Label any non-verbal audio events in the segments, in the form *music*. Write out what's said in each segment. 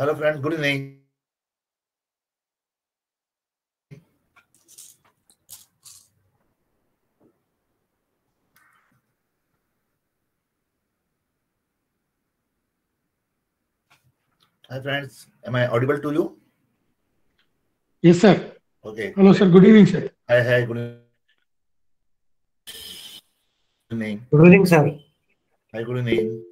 Hello, friends. Good evening. Hi, friends. Am I audible to you? Yes, sir. Okay. Hello, sir. Good evening, sir. Hi, hi. Good evening. Good evening, sir. Hi, good evening.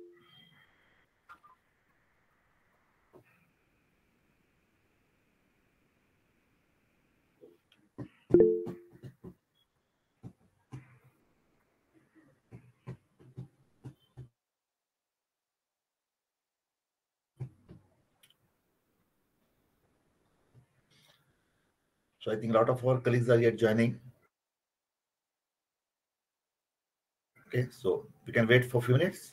So I think a lot of our colleagues are yet joining. Okay, so we can wait for a few minutes.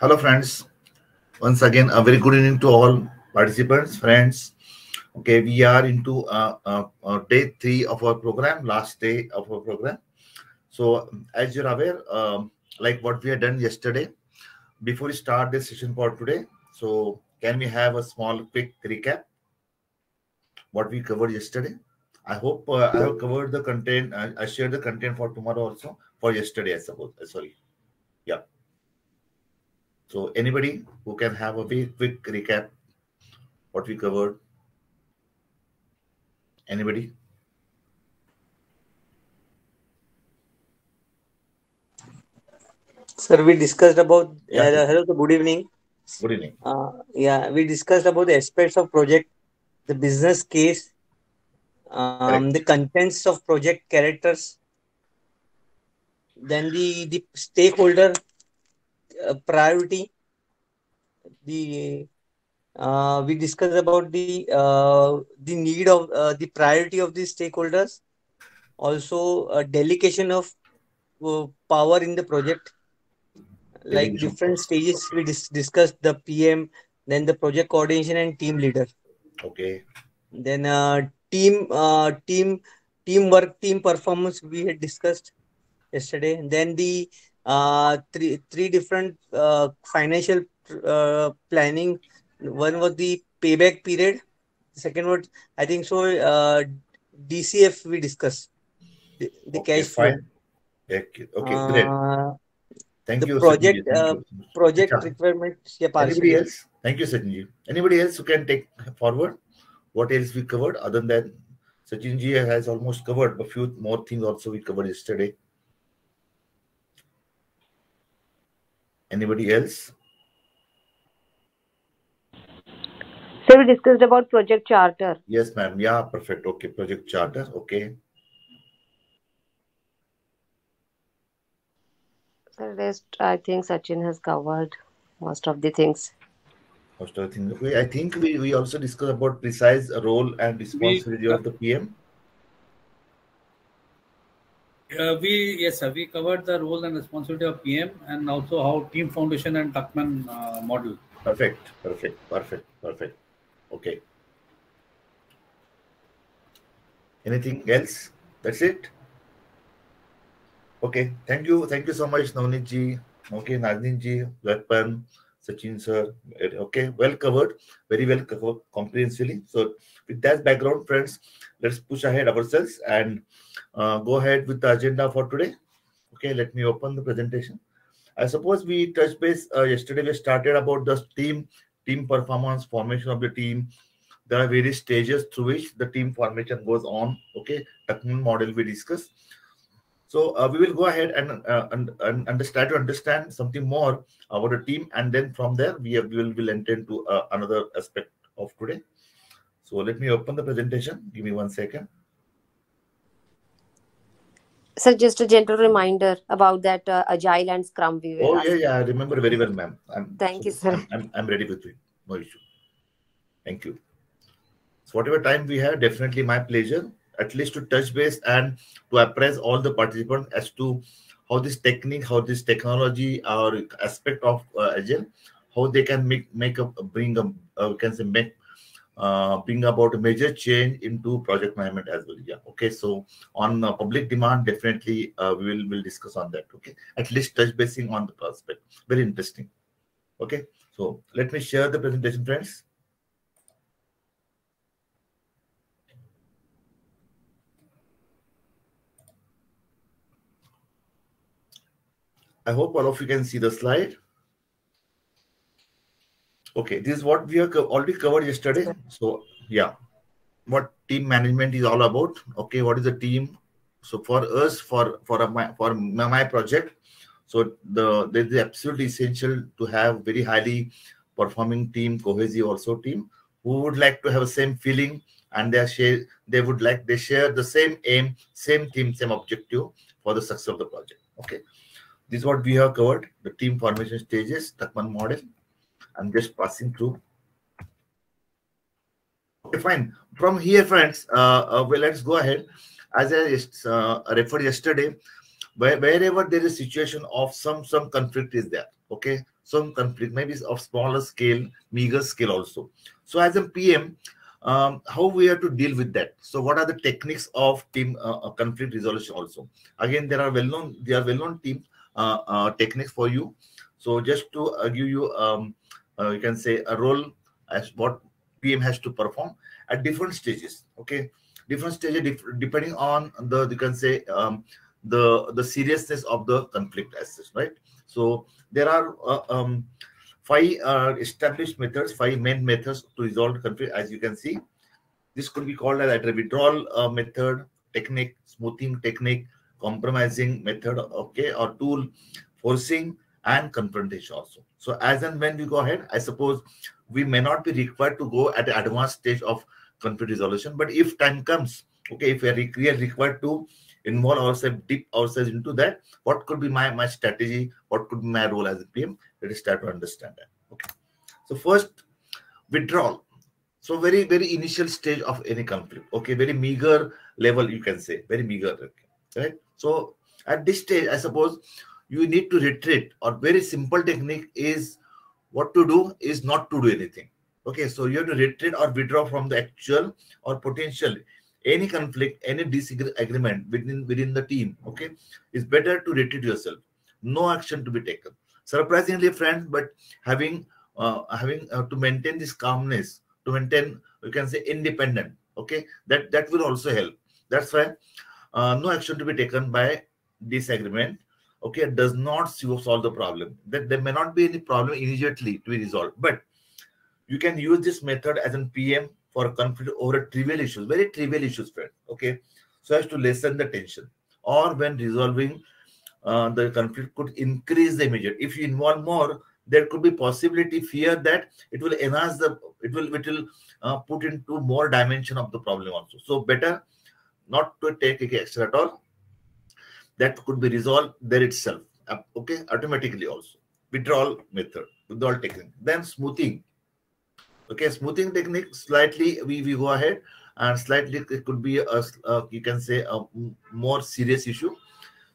Hello, friends. Once again, a very good evening to all participants, friends. Okay, we are into uh, uh, uh, day three of our program, last day of our program. So, as you're aware, um, like what we had done yesterday, before we start this session for today, so can we have a small quick recap? What we covered yesterday? I hope uh, I have covered the content. I, I shared the content for tomorrow also for yesterday, I suppose. Uh, sorry. Yeah. So anybody who can have a very quick recap what we covered? Anybody? Sir, we discussed about. Yeah. Uh, hello, good evening. Good evening. Uh, yeah, we discussed about the aspects of project, the business case, um, the contents of project characters, then the the stakeholder uh, priority. The uh, we discussed about the uh, the need of uh, the priority of the stakeholders, also a delegation of uh, power in the project. Like Delegation different stages we dis- discussed the pm then the project coordination and team leader. Okay. then uh, team uh, team teamwork team performance we had discussed yesterday. And then the uh, three three different uh, financial uh, planning one was the payback period the second was i think so uh, dcf we discussed the, the okay, cash flow fine. Okay, okay, great. uh, Thank the you. project. Thank uh, you. project Acha. requirements yeah Anybody else? Thank you, Sachinji. Anybody else who can take forward? What else we covered other than Sachinji has almost covered a few more things also we covered yesterday. Anybody else? So we discussed about project charter. Yes, ma'am. Yeah, perfect. Okay, project charter. Okay. So rest, I think Sachin has covered most of the things. Most of the things. Okay, I think we, we also discussed about precise role and responsibility of the PM. Uh, we yes, sir. We covered the role and responsibility of PM and also how Team Foundation and Tuckman uh, model. Perfect, perfect, perfect, perfect. Okay. Anything else? That's it. Okay. Thank you. Thank you so much, Navneet ji. Okay, Nazneen ji, Weapon, Sachin sir. Okay, well covered. Very well covered comprehensively. So, with that background, friends, let's push ahead ourselves and uh, go ahead with the agenda for today. Okay, let me open the presentation. I suppose we touched base uh, yesterday. We started about the team team performance, formation of the team. There are various stages through which the team formation goes on. Okay, Tuckman model we discussed. So uh, we will go ahead and, uh, and, and understand to understand something more about the team, and then from there we, have, we will will enter into uh, another aspect of today. So let me open the presentation. Give me one second. So just a gentle reminder about that uh, agile and scrum we Oh yeah, asking. yeah, I remember very well, ma'am. Thank you, sir. I'm, I'm, I'm ready with you. No issue. Thank you. So whatever time we have, definitely my pleasure. At least to touch base and to appraise all the participants as to how this technique, how this technology or aspect of uh, agile, how they can make make a bring a uh, we can say make uh, bring about a major change into project management as well. Yeah. Okay. So on uh, public demand, definitely uh, we will will discuss on that. Okay. At least touch basing on the prospect. Very interesting. Okay. So let me share the presentation, friends. I hope all of you can see the slide. Okay, this is what we have already covered yesterday. So yeah, what team management is all about. Okay, what is the team? So for us, for for a, my for my, project, so the there's absolutely essential to have very highly performing team, cohesive also team who would like to have the same feeling and they are share they would like they share the same aim, same team, same objective for the success of the project. Okay, this is what we have covered the team formation stages, Tuckman model. I'm just passing through. Okay, fine. From here, friends, uh, uh, well, let's go ahead. As I uh, referred yesterday, where, wherever there is situation of some some conflict is there, okay, some conflict maybe of smaller scale, meager scale also. So as a PM, um, how we have to deal with that? So what are the techniques of team uh, uh, conflict resolution also? Again, there are well-known, there are well-known team uh, techniques for you. So just to uh, give you um, uh, you can say a role as what PM has to perform at different stages. Okay, different stages dif- depending on the you can say um, the the seriousness of the conflict as such, right? So there are uh, um, five uh, established methods, five main methods to resolve conflict. As you can see, this could be called as a withdrawal uh, method, technique, smoothing technique, compromising method, okay, or tool, forcing, and confrontation also. So as and when we go ahead, I suppose we may not be required to go at an advanced stage of conflict resolution, but if time comes, okay, if we are, required to involve ourselves, dip ourselves into that, what could be my, my strategy, what could be my role as a PM, let us start to understand that. Okay. So first, withdrawal. So very, very initial stage of any conflict. Okay, very meager level, you can say, very meager. Okay, right? So at this stage, I suppose you need to retreat or very simple technique is what to do is not to do anything. Okay so you have to retreat or withdraw from the actual or potential any conflict any disagreement within within the team okay? It's better to retreat yourself. No action to be taken. Surprisingly friends but having uh, having uh, to maintain this calmness to maintain you can say independent okay? That that will also help. That's why no action to be taken by disagreement okay does not solve the problem. That there may not be any problem immediately to be resolved but you can use this method as an pm for conflict over trivial issues very trivial issues friend okay so as to lessen the tension or when resolving uh, the conflict could increase the immediate. If you involve more there could be possibility fear that it will enhance the it will it will uh, put into more dimension of the problem also. So better not to take extra at all. That could be resolved there itself okay automatically also. Withdrawal method withdrawal technique. Then smoothing. Okay smoothing technique slightly we, we go ahead and slightly it could be a, a you can say a more serious issue.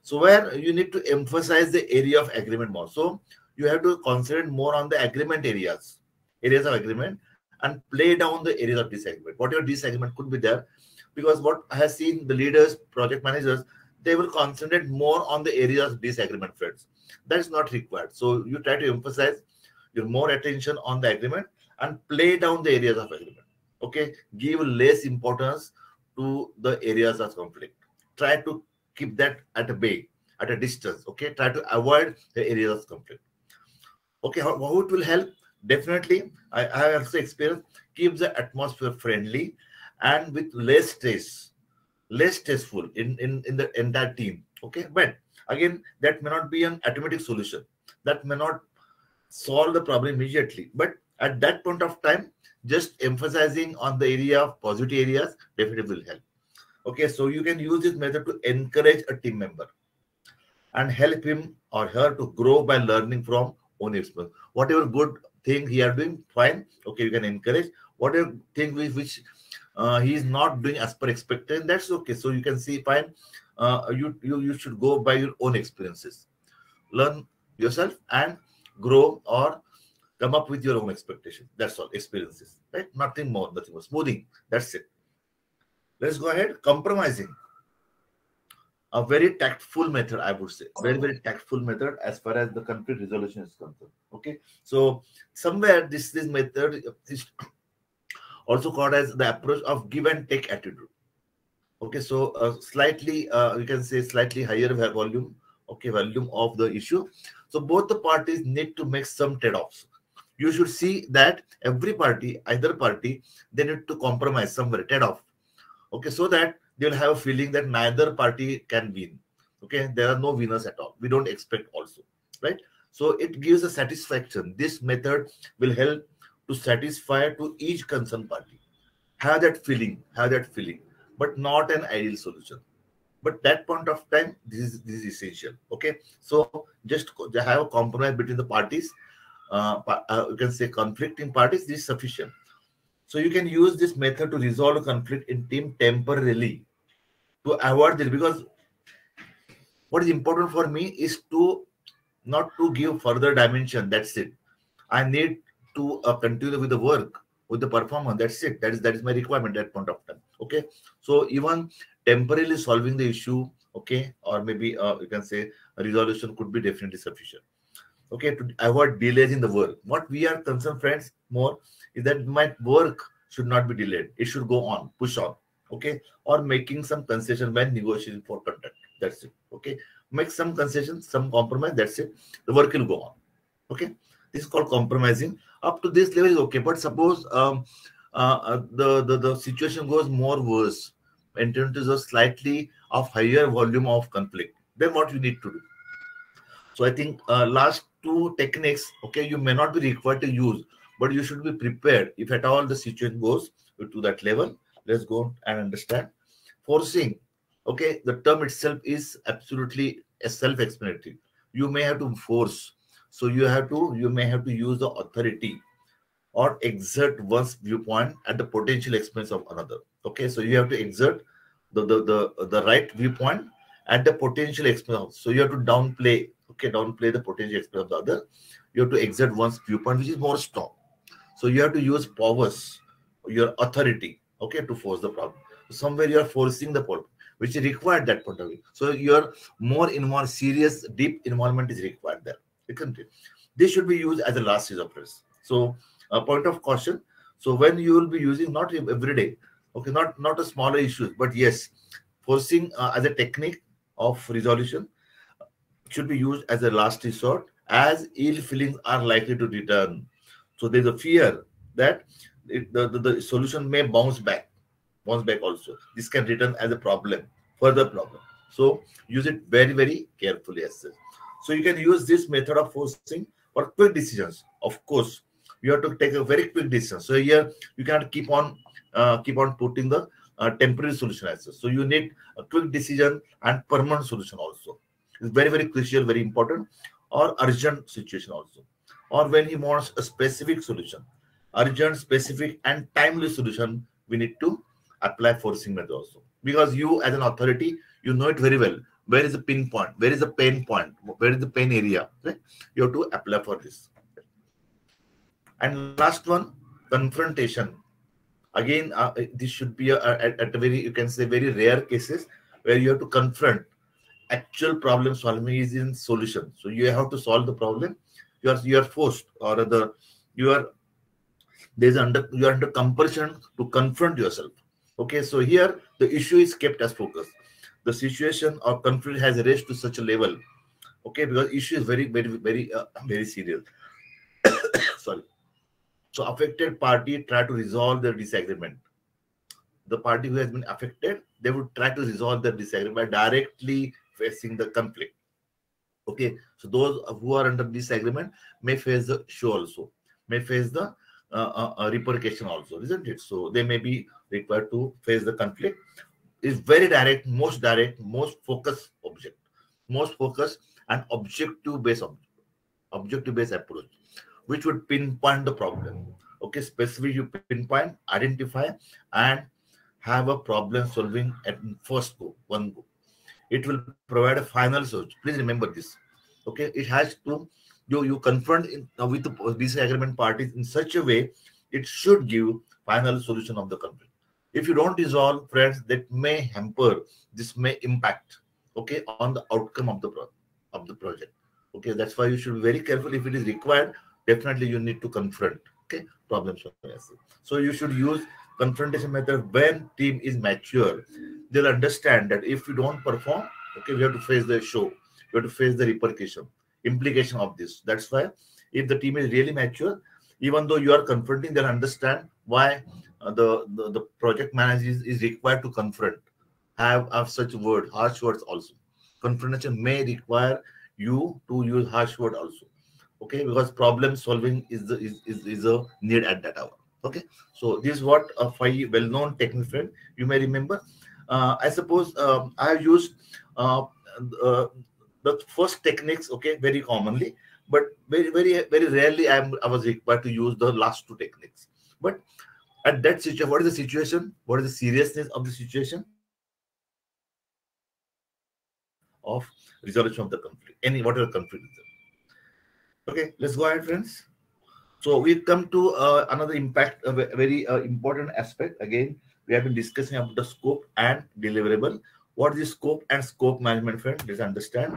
So where you need to emphasize the area of agreement more. So you have to concentrate more on the agreement areas areas of agreement and play down the areas of disagreement. Whatever disagreement could be there because what i have seen the leaders project managers they will concentrate more on the areas of disagreement friends that is not required. So you try to emphasize your more attention on the agreement and play down the areas of agreement okay? Give less importance to the areas of conflict. Try to keep that at a bay at a distance okay? Try to avoid the areas of conflict. Okay how, how it will help? Definitely I, I also experienced keep the atmosphere friendly and with less stress less stressful in, in, in the entire team. Okay, but again, that may not be an automatic solution. That may not solve the problem immediately. But at that point of time, just emphasizing on the area of positive areas definitely will help. Okay, so you can use this method to encourage a team member and help him or her to grow by learning from own experience. Whatever good thing he are doing, fine. Okay, you can encourage. Whatever thing which, which uh, he is not doing as per expected. That's okay. So you can see fine. Uh, you, you you should go by your own experiences. Learn yourself and grow or come up with your own expectation. That's all. Experiences right? Nothing more nothing more. Smoothing that's it. Let's go ahead. Compromising. A very tactful method i would say. Very very tactful method as far as the conflict resolution is concerned. Okay? So somewhere this this method is also called as the approach of give and take attitude. Okay so uh, slightly uh, can say slightly higher volume okay volume of the issue. So both the parties need to make some trade-offs. You should see that every party either party they need to compromise somewhere trade-off. Okay so that they will have a feeling that neither party can win. Okay there are no winners at all. We don't expect also right? So it gives a satisfaction. This method will help to satisfy to each concerned party. Have that feeling, have that feeling, but not an ideal solution. But that point of time, this is this is essential. Okay, so just have a compromise between the parties. Uh, uh, you can say conflicting parties. This is sufficient. So you can use this method to resolve a conflict in team temporarily to avoid this because what is important for me is to not to give further dimension. That's it. I need to uh, continue with the work with the performance that's it that is that is my requirement at point of time okay so even temporarily solving the issue okay or maybe uh, you can say a resolution could be definitely sufficient okay, to avoid delays in the work. What we are concerned, friends, more is that my work should not be delayed. It should go on, push on, okay, or making some concession when negotiating for contract. That's it, okay. Make some concession, some compromise. That's it. The work will go on, okay. This is called compromising. Up to this level is okay, but suppose um, uh, uh, the, the the situation goes more worse, enter into a slightly of higher volume of conflict. Then what you need to do? So I think uh, last two techniques, okay, you may not be required to use, but you should be prepared if at all the situation goes to that level. Let's go and understand. Forcing, okay, the term itself is absolutely a self-explanatory. You may have to force, so you have to you may have to use the authority or exert one's viewpoint at the potential expense of another. Okay, so you have to exert the the the, the right viewpoint at the potential expense. Of, So you have to downplay, okay, downplay the potential expense of the other. You have to exert one's viewpoint, which is more strong. So you have to use powers, your authority, okay, to force the problem. Somewhere you are forcing the problem, which is required that point of view. So your more involved, serious, deep involvement is required there. This should be used as a last resort. So a point of caution. So when you will be using not every day, okay, not not a smaller issue, but yes, forcing uh, as a technique of resolution should be used as a last resort as ill feelings are likely to return. So there's a fear that it, the, the, the solution may bounce back, bounce back also. This can return as a problem, further problem. So use it very, very carefully as such. So you can use this method of forcing for quick decisions. Of course, you have to take a very quick decision. So here you cannot keep on uh, keep on putting the uh, temporary solution as well. So you need a quick decision and permanent solution also. It's very, very crucial, very important, or urgent situation also. Or when he wants a specific solution, urgent, specific, and timely solution, we need to apply forcing method also. Because you as an authority, you know it very well. Where is the pinpoint? Where is the pain point? Where is the pain area? Right? You have to apply for this. And last one, confrontation again uh, this should be a, a, at a very you can say very rare cases where you have to confront actual problem solving is in solution so you have to solve the problem you are you are forced or the you are there's under you are under compulsion to confront yourself okay so here the issue is kept as focus the situation or conflict has raised to such a level okay because issue is very very very uh, very serious *coughs* sorry so affected party try to resolve their disagreement. The party who has been affected, they would try to resolve their disagreement by directly facing the conflict. Okay, so those who are under disagreement may face the show also, may face the uh, uh, uh, repercussion also, isn't it? So they may be required to face the conflict. Is very direct, most direct, most focused object, most focused and objective based object, objective based approach which would pinpoint the problem. Okay, specifically you pinpoint, identify, and have a problem solving at first go, one go. It will provide a final solution. Please remember this. Okay, it has to you you confront in, uh, with the disagreement parties in such a way it should give final solution of the conflict. If you don't resolve, friends, that may hamper. This may impact. Okay, on the outcome of the pro- of the project. Okay, that's why you should be very careful if it is required definitely you need to confront okay problems so you should use confrontation method when team is mature they'll understand that if you don't perform okay we have to face the show we have to face the repercussion implication of this that's why if the team is really mature even though you are confronting they'll understand why the, the, the project manager is, required to confront have, have such word harsh words also. Confrontation may require you to use harsh word also. Okay because problem solving is the is, is, is a need at that hour. Okay so this is what a five well-known technical friend you may remember. Uh, i suppose um, i have used uh, uh, the first techniques okay very commonly but very very very rarely i am i was required to use the last two techniques. But at that situation what is the situation what is the seriousness of the situation of resolution of the conflict any whatever conflict Okay, let's go ahead, friends. So we come to uh, another impact, a very uh, important aspect. Again, we have been discussing about the scope and deliverable. What is scope and scope management, friends? Let's understand.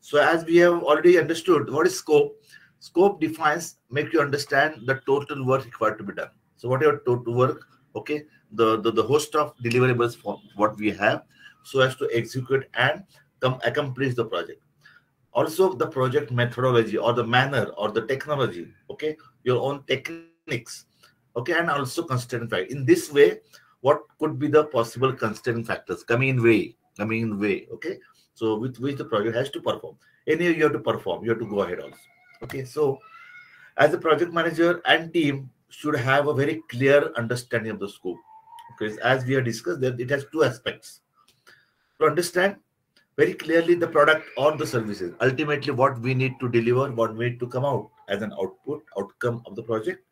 So as we have already understood, what is scope? Scope defines, make you understand the total work required to be done. So whatever total work, okay, the, the, the host of deliverables for what we have, so as to execute and come accomplish the project. Also the project methodology or the manner or the technology, okay, your own techniques, okay, and also constraint factor. In this way, what could be the possible constraint factors coming in way, coming in way, okay? So with which the project has to perform. Anyway, you have to perform, you have to go ahead also. Okay, so as a project manager and team should have a very clear understanding of the scope. Because as we have discussed, that it has two aspects. To understand very clearly the product or the services, ultimately what we need to deliver, what we need to come out as an output, outcome of the project,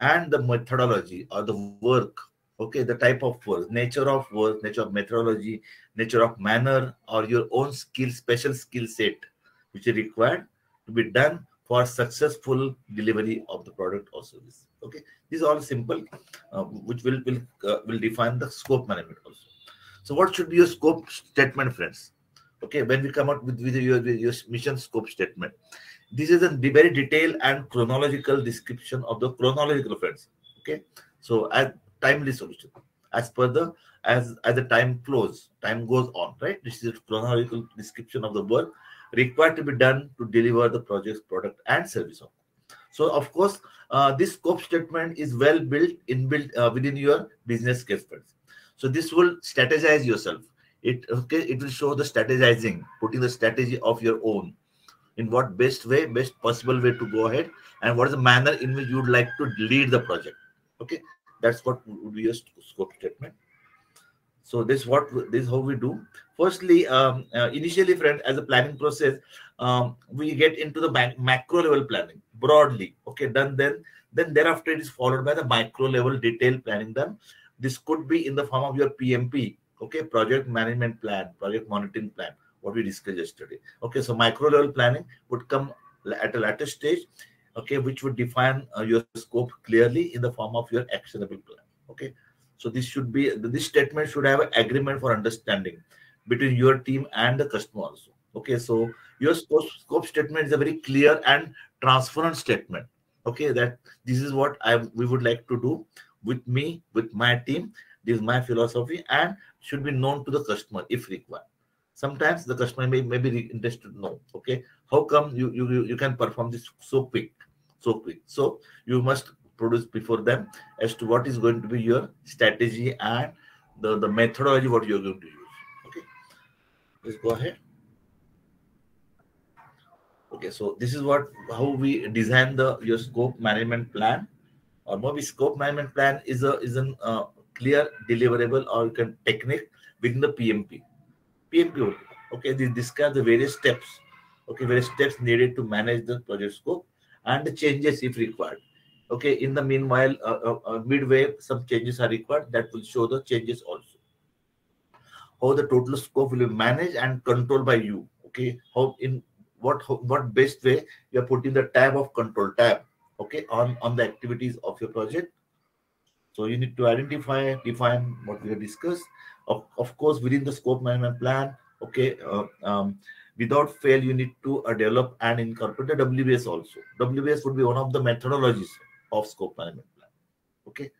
and the methodology or the work, okay, the type of work, nature of work, nature of methodology, nature of manner, or your own skill, special skill set, which is required to be done for successful delivery of the product or service. Okay, these are all simple, uh, which will will uh, will define the scope management also. So, what should be your scope statement, friends? Okay, when we come out with, with your, with your mission scope statement, this is a very detailed and chronological description of the chronological friends. Okay, so as timely solution as per the as as the time flows, time goes on, right? This is a chronological description of the work required to be done to deliver the project's product and service. So, of course, uh, this scope statement is well built inbuilt uh, within your business case. So, this will strategize yourself. It okay. It will show the strategizing, putting the strategy of your own in what best way, best possible way to go ahead, and what is the manner in which you would like to lead the project. Okay, that's what would be your scope statement. So this what this is how we do. Firstly, um, uh, initially, friend, as a planning process, um, we get into the macro level planning broadly. Okay, done then. Then thereafter, it is followed by the micro level detail planning. Done. This could be in the form of your PMP. Okay, project management plan, project monitoring plan. What we discussed yesterday. Okay, so micro level planning would come at a later stage. Okay, which would define uh, your scope clearly in the form of your actionable plan. Okay, so this should be this statement should have an agreement for understanding between your team and the customer also. Okay, so your scope, scope statement is a very clear and transparent statement. Okay, that this is what I we would like to do with me, with my team. This is my philosophy and should be known to the customer if required. Sometimes the customer may, may be interested to know, okay, how come you, you you can perform this so quick, so quick. So you must produce before them as to what is going to be your strategy and the, the methodology what you're going to use. Okay, let's go ahead. Okay, so this is what how we design the your scope management plan, or maybe scope management plan is a is a uh, clear deliverable or can technique within the PMP. PMP, okay, this describe the various steps, okay, various steps needed to manage the project scope and the changes if required okay in the meanwhile uh, uh, uh, midway some changes are required that will show the changes also. How the total scope will be managed and controlled by you okay? How in what how, what best way you are putting the tab of control tab okay on on the activities of your project. So you need to identify define what we have discussed. Of, of course within the scope management plan okay uh, um, without fail you need to uh, develop and incorporate the wbs also. Wbs would be one of the methodologies of scope management plan. Okay.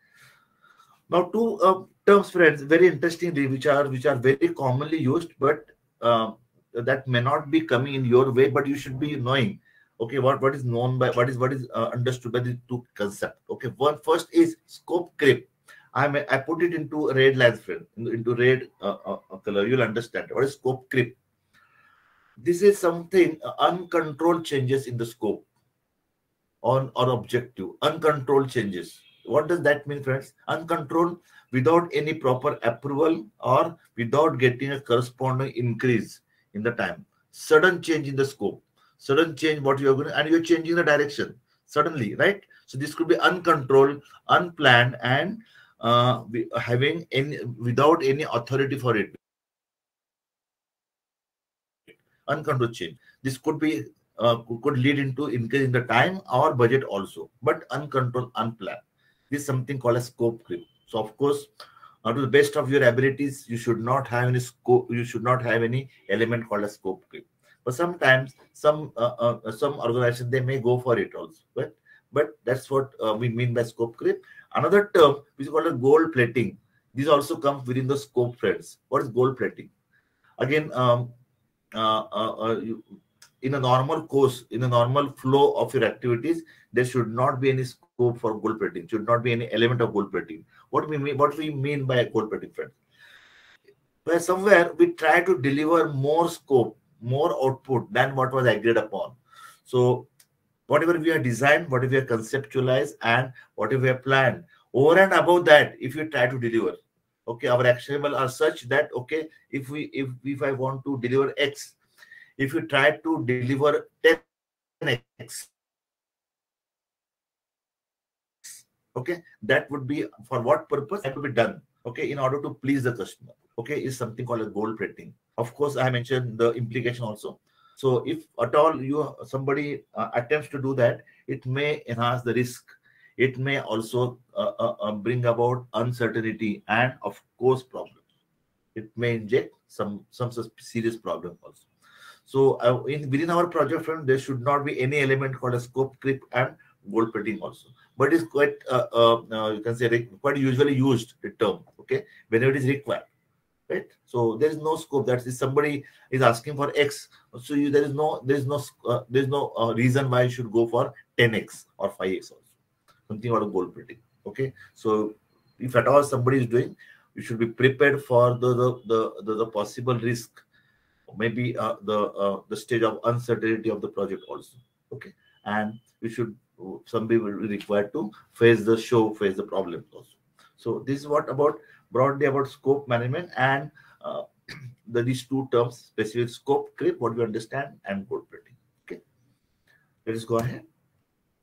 Now, two uh, terms, friends, very interestingly, which are which are very commonly used, but uh, that may not be coming in your way, but you should be knowing. Okay, what what is known by what is what is uh, understood by the two concept. Okay, one first is scope creep. I I put it into red lines, friend, into red uh, uh, uh, color. You'll understand what is scope creep. This is something uncontrolled changes in the scope on or objective uncontrolled changes. What does that mean friends? Uncontrolled without any proper approval or without getting a corresponding increase in the time. Sudden change in the scope. Sudden change what you're going to, and you're changing the direction suddenly right? So this could be uncontrolled unplanned and uh, having any without any authority for it. Uncontrolled change. This could be uh, could lead into increase in the time or budget also, but uncontrolled, unplanned. This is something called a scope creep. So of course, uh, to the best of your abilities, you should not have any scope. You should not have any element called a scope creep. but sometimes some uh, uh, some organization they may go for it also but but that's what uh, we mean by scope creep another term which is called a gold plating this also comes within the scope friends what is gold plating again um, uh, uh, uh, you, in a normal course in a normal flow of your activities there should not be any scope for gold plating should not be any element of gold plating. What we mean what we mean by gold plating where somewhere we try to deliver more scope more output than what was agreed upon. So whatever we have designed whatever we have conceptualized and whatever we have planned over and above that if you try to deliver okay our actionable are such that okay if we if if i want to deliver x if you try to deliver 10x okay that would be for what purpose? That would be done okay in order to please the customer okay is something called a gold plating of course i mentioned the implication also. So if at all you somebody uh, attempts to do that it may enhance the risk. It may also uh, uh, uh bring about uncertainty and of course problems. It may inject some some serious problem also so uh, in within our project front there should not be any element called a scope creep and gold plating also. But it's quite uh, you can say quite usually used the term okay? Whenever it is required right? So there is no scope. That is somebody is asking for x so you, there is no there is no uh, there is no uh, reason why you should go for 10x or 5x also something about a gold plating okay? So if at all somebody is doing you should be prepared for the the the, the, the possible risk maybe uh, the uh, the stage of uncertainty of the project also okay and you should somebody will be required to face the show face the problems also so this is what about broadly about scope management and uh, *clears throat* the, these two terms, specific scope creep, what we understand, and gold plating. Okay, let us go ahead.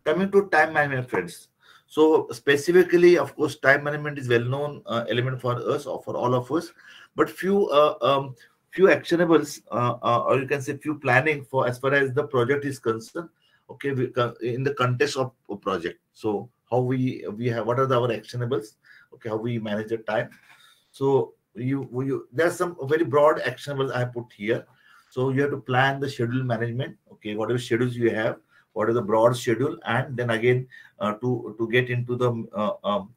Coming to time management, friends. So specifically, of course, time management is well-known uh, element for us or for all of us, but few uh, um, few actionables, uh, uh, or you can say few planning for as far as the project is concerned. Okay, we, in the context of a project. So how we we have what are the, our actionables? okay how we manage the time so you you there's some very broad actionables i put here so you have to plan the schedule management okay whatever schedules you have what is the broad schedule and then again uh, to to get into the uh, um,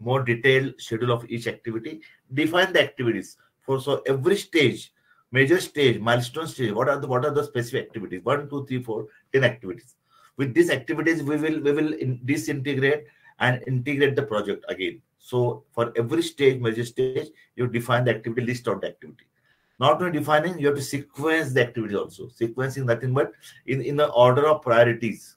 more detailed schedule of each activity define the activities for so every stage major stage milestone stage what are the what are the specific activities one two three four ten activities with these activities we will we will in, disintegrate and integrate the project again. So for every stage, major stage, you define the activity, list out the activity. Not only defining, you have to sequence the activity also. Sequencing nothing but in, in the order of priorities,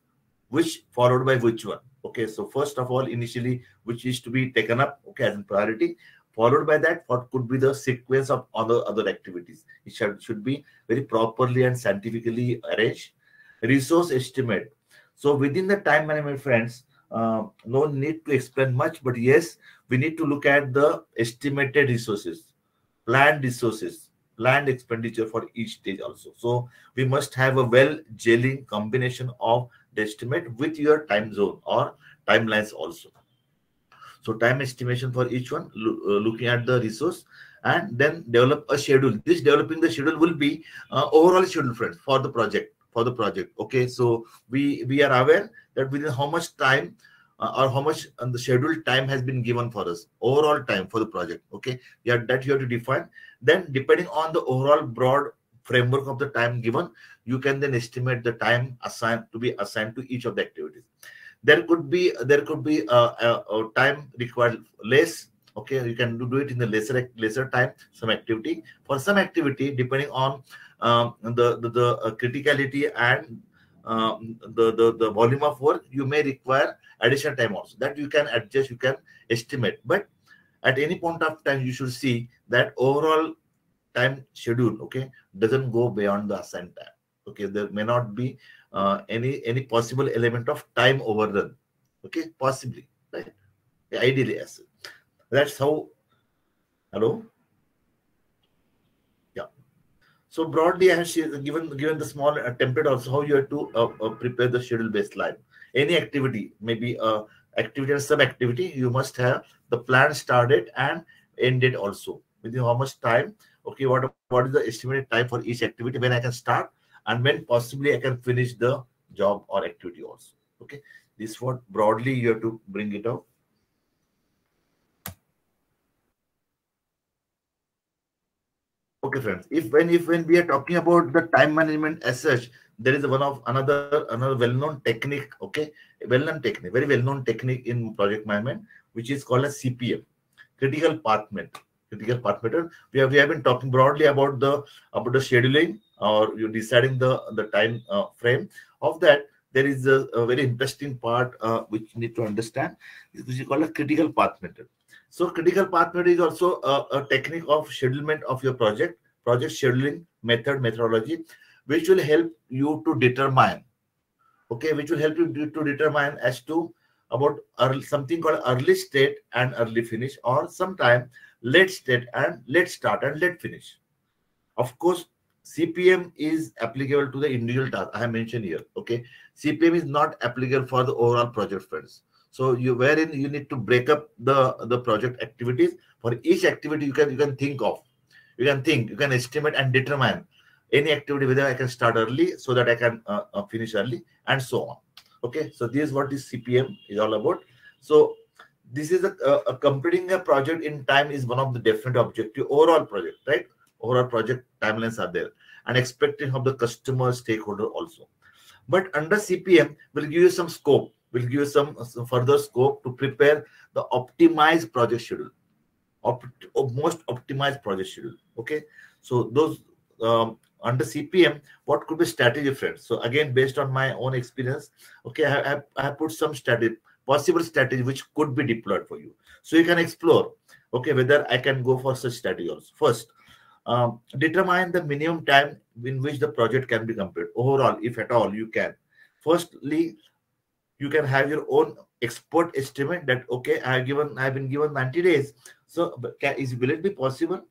which followed by which one. Okay, so first of all, initially, which is to be taken up, okay, as a priority, followed by that, what could be the sequence of other other activities. It should, should be very properly and scientifically arranged. Resource estimate. So within the time management, friends, uh, no need to explain much, but yes, we need to look at the estimated resources, planned resources, planned expenditure for each stage also. So we must have a well gelling combination of the estimate with your time zone or timelines also. So time estimation for each one, lo uh, looking at the resource and then develop a schedule. This developing the schedule will be uh, overall schedule friends for the project for the project. Okay, so we we are aware that within how much time uh, or how much the scheduled time has been given for us overall time for the project okay that you have to define then depending on the overall broad framework of the time given you can then estimate the time assigned to be assigned to each of the activities there could be there could be a, a, a time required less okay? You can do it in the lesser lesser time some activity. For some activity depending on um, the the, the uh, criticality and um, the, the the volume of work you may require additional time also. That you can adjust you can estimate. But at any point of time you should see that overall time schedule okay doesn't go beyond the assigned time okay? There may not be uh, any any possible element of time overrun okay possibly right? Ideally yes. That's how hello? Yeah. so broadly, I have given given the small uh, template also how you have to uh, uh, prepare the schedule baseline. Any activity, maybe uh, activity and sub activity, you must have the plan started and ended also. Within how much time, okay, what, what is the estimated time for each activity? When I can start and when possibly I can finish the job or activity also. Okay, this what broadly you have to bring it out. Okay, friends. If when if when we are talking about the time management as such, there is one of another another well-known technique. Okay, well-known technique, very well-known technique in project management, which is called as CPM, critical path method. Critical path method. We have we have been talking broadly about the about the scheduling or you deciding the the time uh, frame of that. There is a, a very interesting part uh, which you need to understand, which is called a critical path method. So critical path method is also a, a technique of schedulement of your project, project scheduling method, methodology, which will help you to determine, okay, which will help you to, to determine as to about early, something called early state and early finish, or sometime late state and late start and late finish. Of course, CPM is applicable to the individual task I have mentioned here. Okay, CPM is not applicable for the overall project, funds. So you wherein you need to break up the the project activities. For each activity, you can you can think of, you can think, you can estimate and determine any activity whether I can start early so that I can uh, uh, finish early and so on. Okay, so this is what this CPM is all about. So this is a, a, a completing a project in time is one of the definite objective overall project, right? Overall project timelines are there and expecting of the customer stakeholder also. But under CPM we'll give you some scope. We'll give you some, some further scope to prepare the optimized project schedule. Opt, most optimized project schedule okay? So those um, under cpm what could be strategy friends? So again based on my own experience okay i have, I put some strategy possible strategy which could be deployed for you. So you can explore okay whether i can go for such strategy also. First um, determine the minimum time in which the project can be completed overall if at all you can. Firstly you can have your own expert estimate that okay i have given i have been given 90 days. So can, is will it be possible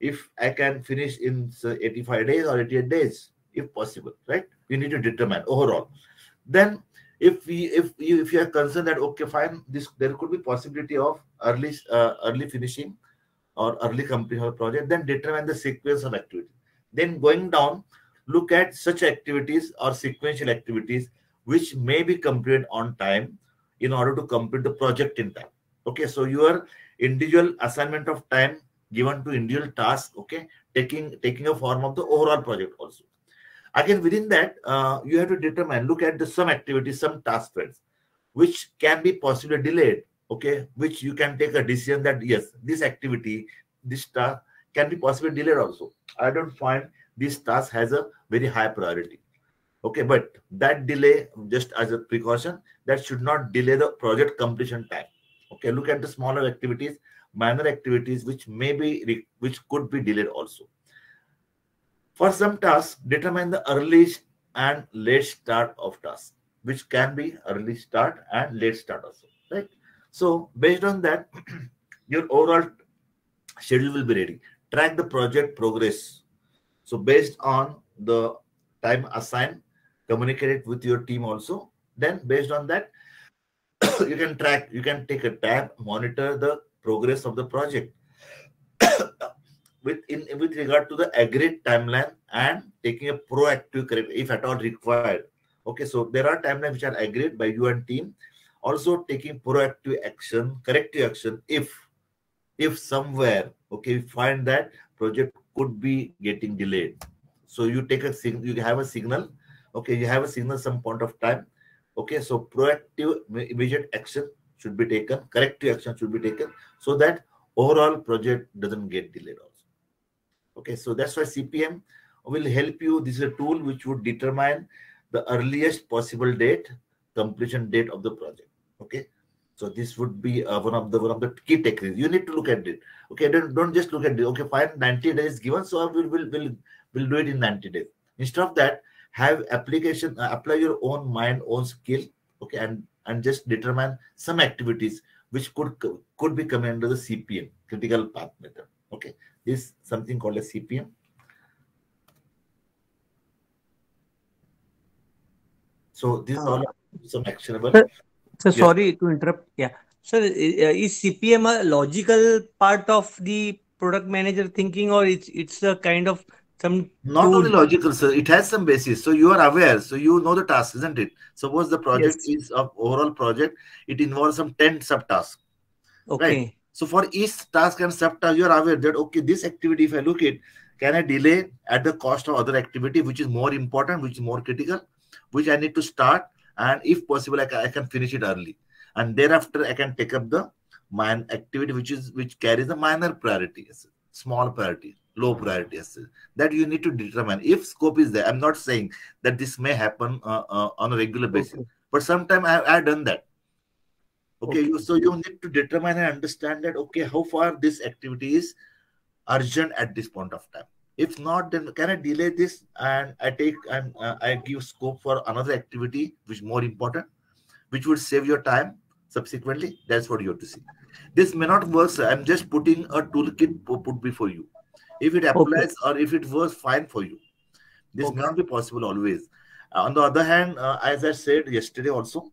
if i can finish in say, 85 days or 88 days? If possible right? You need to determine overall. Then if we if you if you are concerned that okay fine this there could be possibility of early uh, early finishing or early completion of project then determine the sequence of activity then going down look at such activities or sequential activities which may be completed on time in order to complete the project in time. Okay, so your individual assignment of time given to individual task, okay, taking taking a form of the overall project also. Again, within that, uh, you have to determine, look at the some activities, some task friends, which can be possibly delayed, okay, which you can take a decision that yes, this activity, this task can be possibly delayed also. I don't find this task has a very high priority. Okay but that delay just as a precaution that should not delay the project completion time. Okay look at the smaller activities minor activities which may be which could be delayed also. For some tasks determine the early and late start of tasks which can be early start and late start also so based on that *clears throat* your overall schedule will be ready. Track the project progress. So based on the time assigned communicate it with your team also. Then based on that *clears throat* you can track you can take a tab monitor the progress of the project. *clears throat* With in with regard to the agreed timeline and taking a proactive correct if at all required. Okay so there are timelines which are agreed by you and team also taking proactive action corrective action if if somewhere okay we find that project could be getting delayed. So you take a you have a signal okay you have a signal some point of time okay so proactive immediate action should be taken corrective action should be taken so that overall project doesn't get delayed also. Okay so that's why cpm will help you. This is a tool which would determine the earliest possible date completion date of the project okay? So this would be uh, one of the one of the key techniques. You need to look at it. Okay? Don't, don't just look at it. Okay fine 90 days given so we'll will will will do it in 90 days. Instead of that have application uh, apply your own mind own skill okay? And and just determine some activities which could could be coming under the cpm critical path method okay? This is something called a cpm so this is all some actionable so sorry to interrupt. Yeah. So uh, is cpm a logical part of the product manager thinking or it's it's a kind of some not tool. only logical sir. It has some basis. So you are aware. So you know the task isn't it? Suppose the project Yes. is of overall project. It involves some 10 subtasks. Okay. So for each task and subtask you are aware that okay this activity if i look it can i delay at the cost of other activity which is more important which is more critical which i need to start and if possible i can, I can finish it early. And thereafter i can take up the mine activity which is which carries a minor priority small priority low priority that you need to determine. If scope is there i'm not saying that this may happen uh, uh, on a regular basis okay. but sometime I, I've done that. Okay, Okay. you so you need to determine and understand that okay how far this activity is urgent at this point of time if not then can i delay this and i take and uh, i give scope for another activity which is more important which would save your time subsequently? That's what you have to see. This may not work sir. i'm just putting a toolkit put before you. If it applies or if it works fine for you. This may not be possible always. Uh, on the other hand uh, as i said yesterday also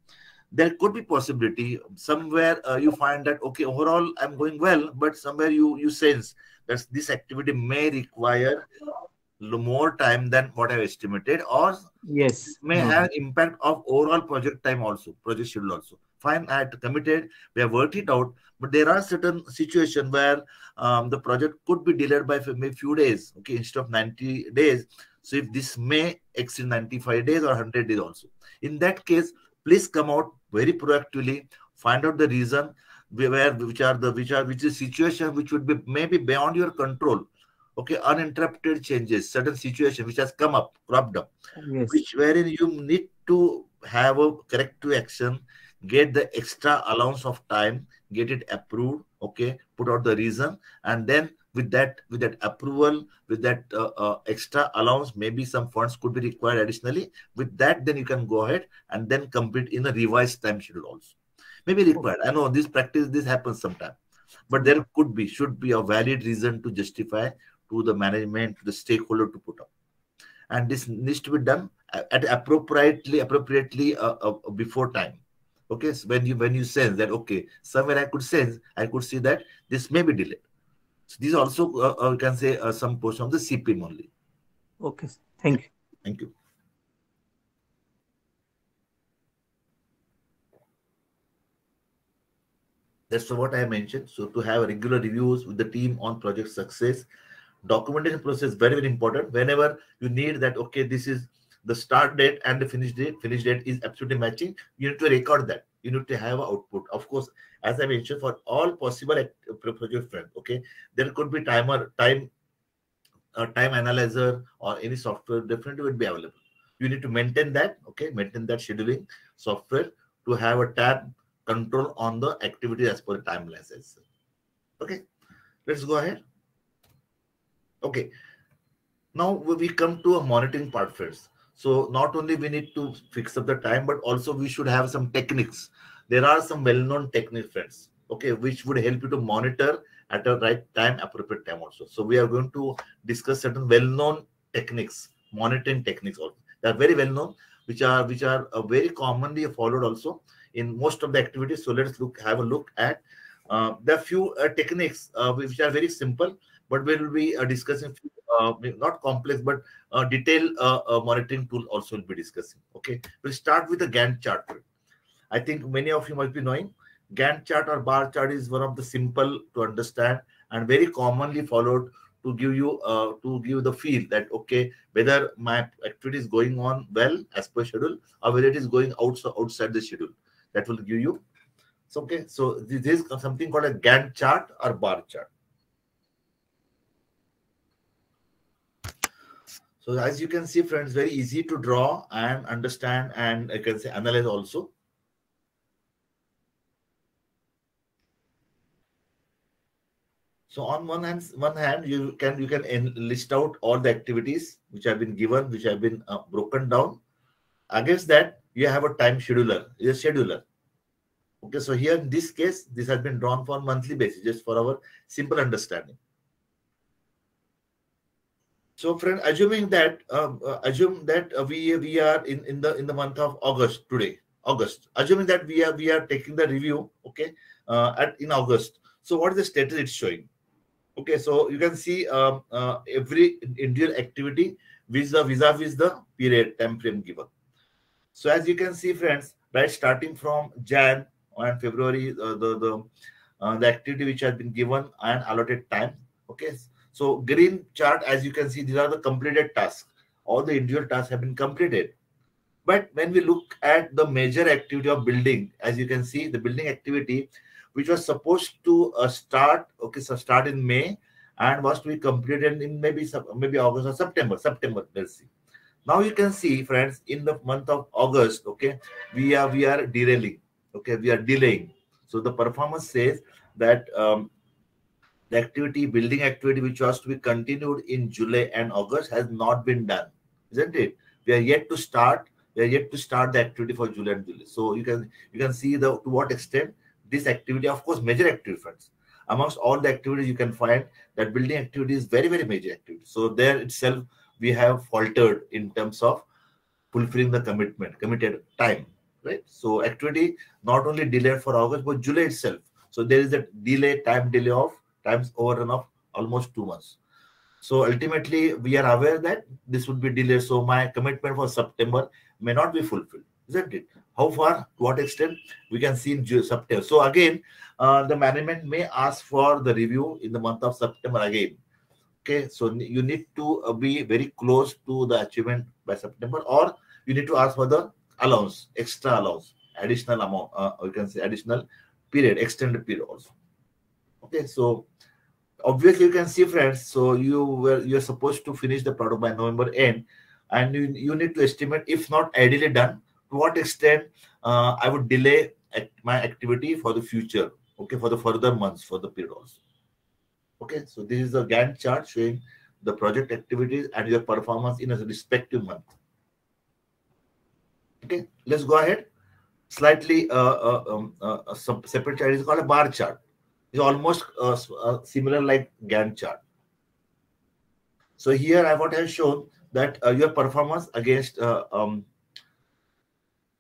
there could be possibility. Somewhere uh, you find that okay overall i'm going well but somewhere you you sense that this activity may require more time than what i've estimated or yes. may Mhm. have impact of overall project time also project schedule also. Fine i had committed we have worked it out but there are certain situations where um, the project could be delayed by maybe few days okay instead of 90 days. So if this may exceed 95 days or 100 days also. In that case please come out very proactively find out the reason where which are the which are which is situation which would be maybe beyond your control. Okay uninterrupted changes certain situation which has come up cropped up yes. which wherein you need to have a corrective action get the extra allowance of time get it approved okay put out the reason and then with that with that approval with that uh, uh, extra allowance maybe some funds could be required additionally. With that then you can go ahead and then complete in a revised time schedule also. Maybe required. I know this practice this happens sometime. But there could be should be a valid reason to justify to the management to the stakeholder to put up. And this needs to be done at appropriately appropriately uh, uh, before time. Okay? So when you when you sense that okay somewhere i could sense i could see that this may be delayed so these also uh, uh, you can say uh, some portion of the cpm only. Okay thank you. Thank you. That's what i mentioned. So to have regular reviews with the team on project success documentation process very very important. Whenever you need that okay this is the start date and the finish date finish date is absolutely matching you need to record that you need to have output. Of course as i mentioned for all possible project front okay there could be timer time uh, time analyzer or any software definitely would be available. You need to maintain that okay maintain that scheduling software to have a tab control on the activity as per time well. okay let's go ahead. Okay now we come to a monitoring part first so not only we need to fix up the time but also we should have some techniques. There are some well-known techniques friends okay which would help you to monitor at a right time appropriate time also. So we are going to discuss certain well-known techniques monitoring techniques also. They are very well known which are which are uh, very commonly followed also in most of the activities. So let's look have a look at uh, are few uh, techniques uh, which are very simple but we will be uh, discussing uh, not complex but uh, detailed uh, uh, monitoring tool also will be discussing okay? We'll start with the gantt chart. I think many of you must be knowing gantt chart or bar chart is one of the simple to understand and very commonly followed to give you uh, to give the feel that okay whether my activity is going on well as per schedule or whether it is going outside outside the schedule that will give you so okay? So this is something called a gantt chart or bar chart so as you can see friends very easy to draw and understand and i can say analyze also So on one hand, one hand you can you can list out all the activities which have been given, which have been uh, broken down. Against that, you have a time scheduler, a scheduler. Okay, so here in this case, this has been drawn for monthly basis, just for our simple understanding. So, friend, assuming that um, uh, assume that uh, we we are in in the in the month of August today, August. Assuming that we are we are taking the review, okay, uh, at in August. So, what is the status it's showing? Okay, so you can see um, uh, every individual activity with the vis-a-vis the period time frame given. So as you can see, friends, right, starting from Jan and February, uh, the the uh, the activity which has been given and allotted time. Okay, so green chart, as you can see, these are the completed tasks. All the individual tasks have been completed. But when we look at the major activity of building, as you can see, the building activity, which was supposed to uh, start, okay, so start in May and was to be completed in maybe maybe August or September. September, let's see. Now you can see, friends, in the month of August, okay, we are we are derailing, okay, we are delaying. So the performance says that um, the activity, building activity, which was to be continued in July and August, has not been done, isn't it? We are yet to start. We are yet to start the activity for July and July. So you can you can see the to what extent this activity, of course, major activity, friends. Amongst all the activities, you can find that building activity is very very major activity. So there itself, we have faltered in terms of fulfilling the commitment, committed time, right? So activity not only delayed for August, but July itself. So there is a delay, time delay of times overrun of almost two months. So ultimately, we are aware that this would be delayed. So my commitment for September may not be fulfilled, isn't it? How far, to what extent, we can see in September. So again, uh, the management may ask for the review in the month of September again. Okay, so you need to uh, be very close to the achievement by September, or you need to ask for the allowance, extra allowance, additional amount, uh, you can say additional period, extended period also. Okay, so obviously you can see friends so you were you're supposed to finish the product by november end and you, you need to estimate if not ideally done to what extent uh, i would delay my activity for the future okay for the further months for the period also. Okay so this is a gantt chart showing the project activities and your performance in a respective month. Okay let's go ahead. Slightly uh, uh, um, uh, separate chart is called a bar chart is almost uh, uh, similar like Gantt chart. So here I what I have shown that uh, your performance against uh, um,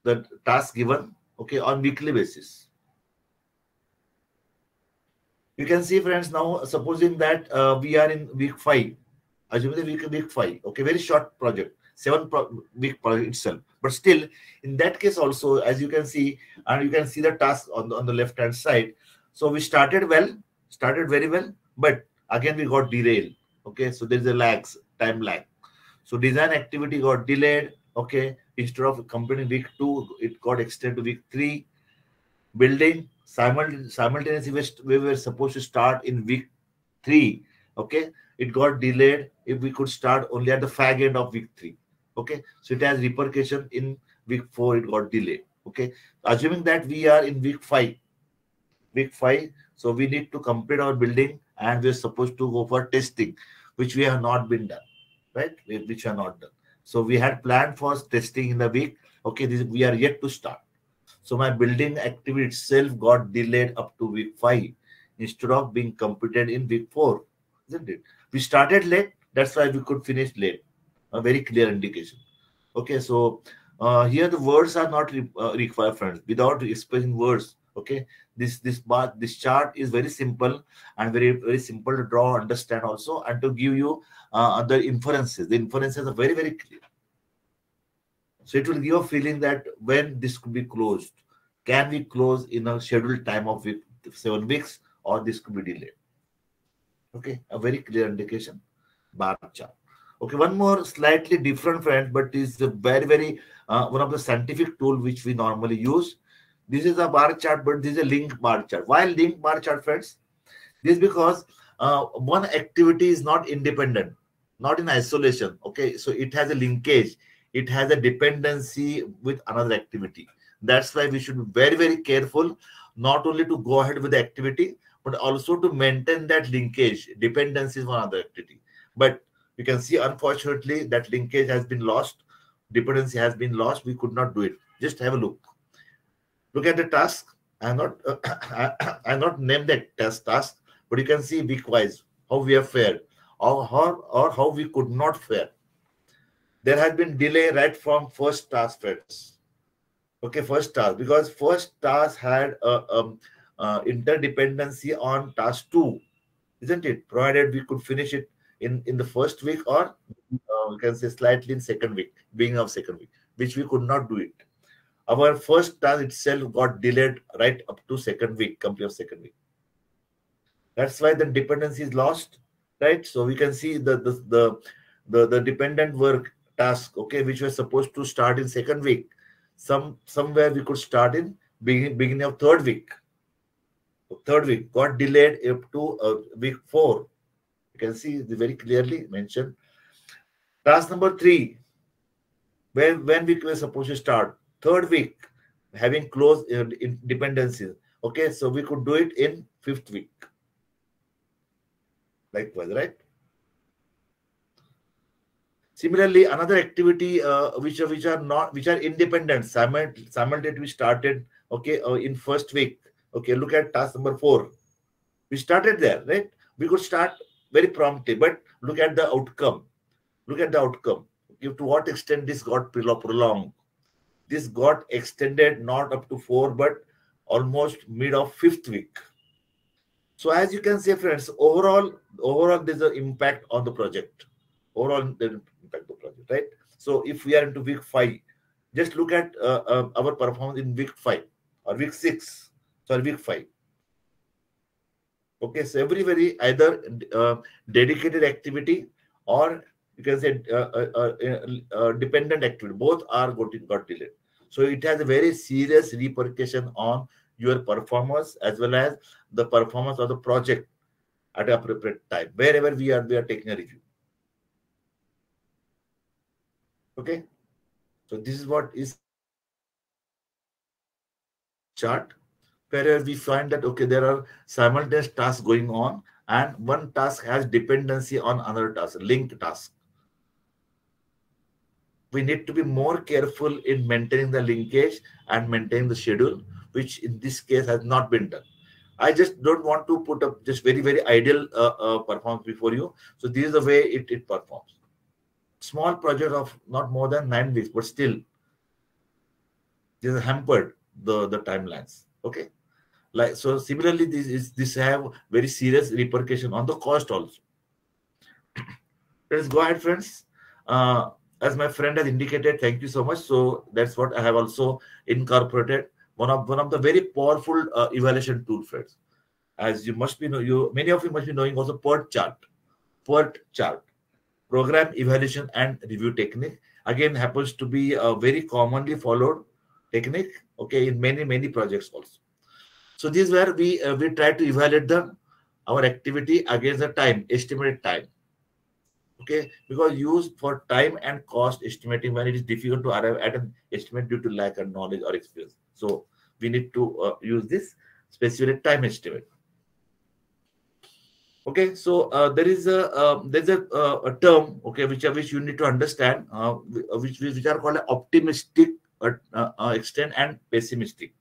the task given okay on weekly basis. You can see friends now supposing that uh, we are in week five, assuming the week week five, okay, very short project, seven pro week project itself. But still, in that case also, as you can see, and you can see the task on the, on the left hand side, so we started well, started very well, but again we got derailed. Okay, so there is a lags, time lag. So design activity got delayed. Okay, instead of completing week two, it got extended to week three. Building simultaneously, we were supposed to start in week three. Okay, it got delayed. If we could start only at the fag end of week three. Okay, so it has repercussion in week four. It got delayed. Okay, assuming that we are in week five, week five. So we need to complete our building and we're supposed to go for testing, which we have not been done, right? Which are not done. So we had planned for testing in the week. Okay, this we are yet to start. So my building activity itself got delayed up to week five instead of being completed in week four, isn't it? We started late, that's why we could finish late. A very clear indication. Okay, so uh, here the words are not re uh, required, friends. Without explaining words, okay this this bar this chart is very simple and very very simple to draw understand also and to give you uh, other inferences. The inferences are very very clear. So it will give a feeling that when this could be closed can we close in a scheduled time of week, seven weeks or this could be delayed? Okay a very clear indication bar chart. Okay one more slightly different friend but is very very uh, one of the scientific tool which we normally use this is a bar chart, but this is a link bar chart. Why link bar chart, friends? This because uh, one activity is not independent, not in isolation. Okay, so it has a linkage, it has a dependency with another activity. That's why we should be very, very careful not only to go ahead with the activity, but also to maintain that linkage, dependencies on other activity. But you can see, unfortunately, that linkage has been lost, dependency has been lost. We could not do it. Just have a look look at the task. I not uh, *coughs* I *coughs* not name that test task, but you can see week wise how we have fared or how or how we could not fare. There has been delay right from first task friends. Okay, first task because first task had a, um, uh, interdependency on task two, isn't it? Provided we could finish it in, in the first week or uh, we can say slightly in second week, beginning of second week, which we could not do it. Our first task itself got delayed right up to second week, complete of second week. That's why the dependency is lost, right? So we can see the the the the, the dependent work task, okay, which was supposed to start in second week. Some somewhere we could start in beginning beginning of third week. Third week got delayed up to uh, week four. You can see very clearly mentioned. Task number three, when when we were supposed to start third week, having close uh, dependencies. Okay, so we could do it in fifth week. Likewise, right? Similarly, another activity uh, which are which are not which are independent simultaneously started okay uh, in first week. Okay, look at task number four. We started there, right? We could start very promptly, but look at the outcome. Look at the outcome. Okay, to what extent this got prolonged? This got extended not up to four, but almost mid of fifth week. So as you can see, friends, overall, overall, there's an impact on the project. Overall, the impact on the project, right? So if we are into week five, just look at uh, uh, our performance in week five or week six, sorry, week five. Okay, so every very either uh, dedicated activity or you can say uh, uh, uh, dependent activity, both are got, got delayed. So it has a very serious repercussion on your performance as well as the performance of the project at appropriate time wherever we are we are taking a review. Okay? So this is what is chart where we find that okay there are simultaneous tasks going on and one task has dependency on another task linked task we need to be more careful in maintaining the linkage and maintaining the schedule which in this case has not been done I just don't want to put up just very, very ideal uh, uh, performance before you. So this is the way it, it performs. Small project of not more than nine weeks, but still this hampered the, the timelines. Okay. Like so similarly, this is this have very serious repercussion on the cost also. *clears throat* Let's go ahead, friends. Uh, as my friend has indicated, thank you so much. So that's what I have also incorporated. One of one of the very powerful uh, evaluation tool friends as you must be know you many of you must be knowing also PERT chart. PERT chart. Program evaluation and review technique. Again happens to be a very commonly followed technique okay in many many projects also. So this is where we uh, we try to evaluate the our activity against the time estimated time okay? Because used for time and cost estimating when it is difficult to arrive at an estimate due to lack of knowledge or experience. So we need to uh, use this specific time estimate. Okay, so uh, there is a uh, there's a, uh, a term okay which which you need to understand uh, which which are called optimistic uh, extent and pessimistic.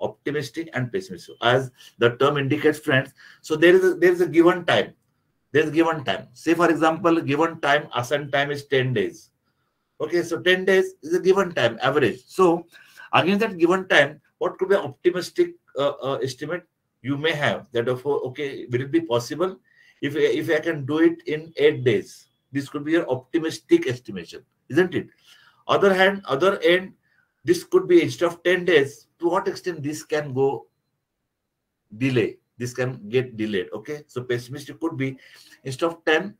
Optimistic and pessimistic. As the term indicates friends so there is a there is a given time there's given time say for example given time assigned time is 10 days okay so 10 days is a given time average so Against that given time, what could be an optimistic uh, uh, estimate you may have that of okay, will it be possible if if I can do it in eight days? This could be your optimistic estimation, isn't it? Other hand, other end, this could be instead of 10 days, to what extent this can go delay? This can get delayed. Okay, so pessimistic could be instead of 10,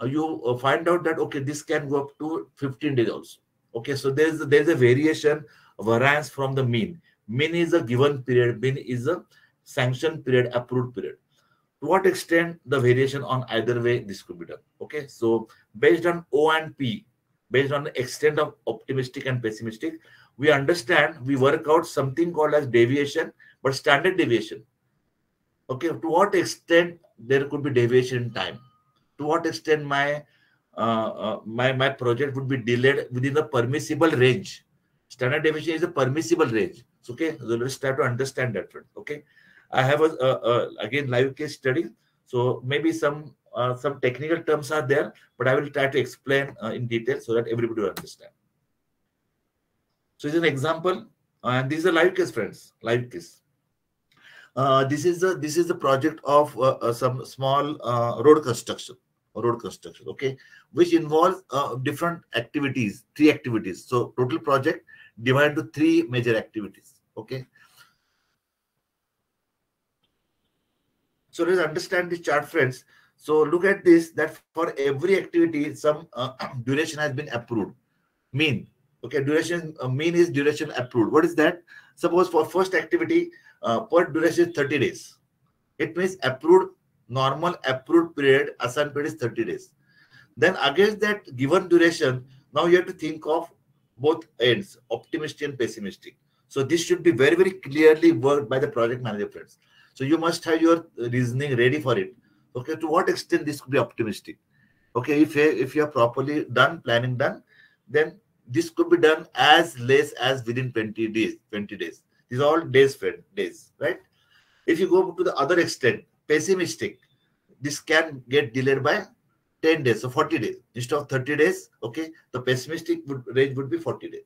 uh, you uh, find out that okay, this can go up to 15 days also. Okay, so there's there's a variation of variance from the mean. Mean is a given period, mean is a sanction period, approved period. To what extent the variation on either way this could be done. Okay, so based on O and P, based on the extent of optimistic and pessimistic, we understand we work out something called as deviation, but standard deviation. Okay, to what extent there could be deviation in time? To what extent my uh, uh, my my project would be delayed within the permissible range standard deviation is a permissible range. Okay, so let's try to understand that. one Okay, I have a, a, a again live case study. So maybe some uh, some technical terms are there, but I will try to explain uh, in detail so that everybody will understand. So it's an example, and this is a live case, friends. Live case. Uh, this is the this is the project of uh, uh, some small uh, road construction road construction okay which involves different activities three activities. So total project divided to three major activities okay. So let's understand this chart friends. So look at this that for every activity some uh, *clears throat* duration has been approved. Mean okay duration uh, mean is duration approved. What is that? Suppose for first activity uh, PERT duration is 30 days. It means approved normal approved period assigned period is 30 days. Then against that given duration now you have to think of both ends optimistic and pessimistic. So this should be very very clearly worked by the project manager friends. So you must have your reasoning ready for it. Okay to what extent this could be optimistic? Okay if if you are properly done planning done then this could be done as less as within 20 days 20 days these are all days friend days right? If you go to the other extent pessimistic this can get delayed by 10 days so 40 days. Instead of 30 days okay the pessimistic would, range would be 40 days.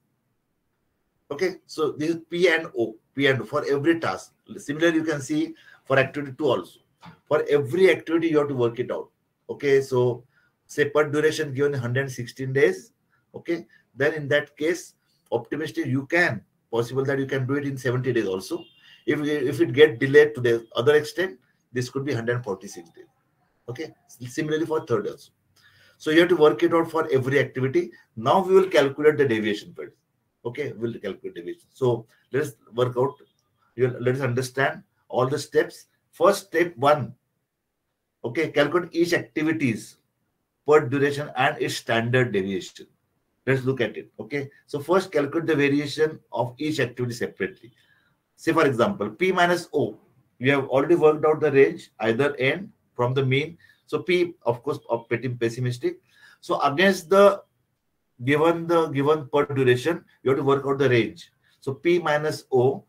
Okay so this is p and o p and o for every task. Similarly you can see for activity 2 also. For every activity you have to work it out. Okay so say PERT duration given 116 days okay then in that case optimistic you can possible that you can do it in 70 days also. If if it get delayed to the other extent this could be 146 days. Okay? Similarly for third also. So you have to work it out for every activity. Now we will calculate the deviation first okay? We'll calculate deviation. So let's work out let's understand all the steps. First step one. Okay? Calculate each activities PERT duration and its standard deviation let's look at it okay? So first calculate the variation of each activity separately. Say for example p minus o. We have already worked out the range either end from the mean. So p of course of pessimistic. So against the given the given PERT duration you have to work out the range. So p minus o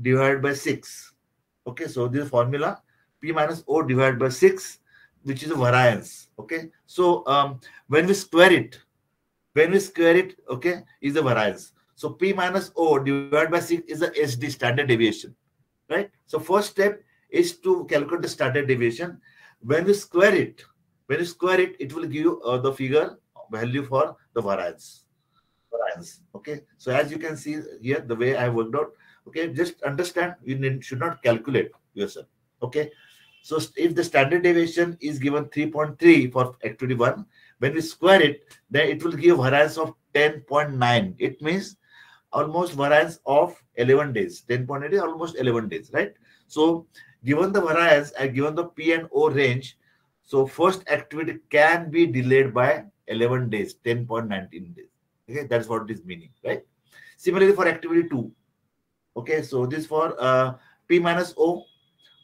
divided by 6 okay so this formula. P minus o divided by 6 which is a variance okay? So um, when we square it when we square it, okay, is the variance. So P minus O divided by 6 is the SD standard deviation, right? So first step is to calculate the standard deviation. When we square it, when you square it, it will give you uh, the figure value for the variance. Variance, okay? So as you can see here, the way I worked out, okay, just understand you need, should not calculate yourself, okay? So if the standard deviation is given 3.3 for activity 1, when we square it, then it will give variance of 10.9. It means almost variance of 11 days. 10.8 is almost 11 days, right? So given the variance and given the P and O range, so first activity can be delayed by 11 days, 10.19 days. Okay, that's what it is meaning, right? Similarly for activity 2. Okay, so this for uh, P minus O,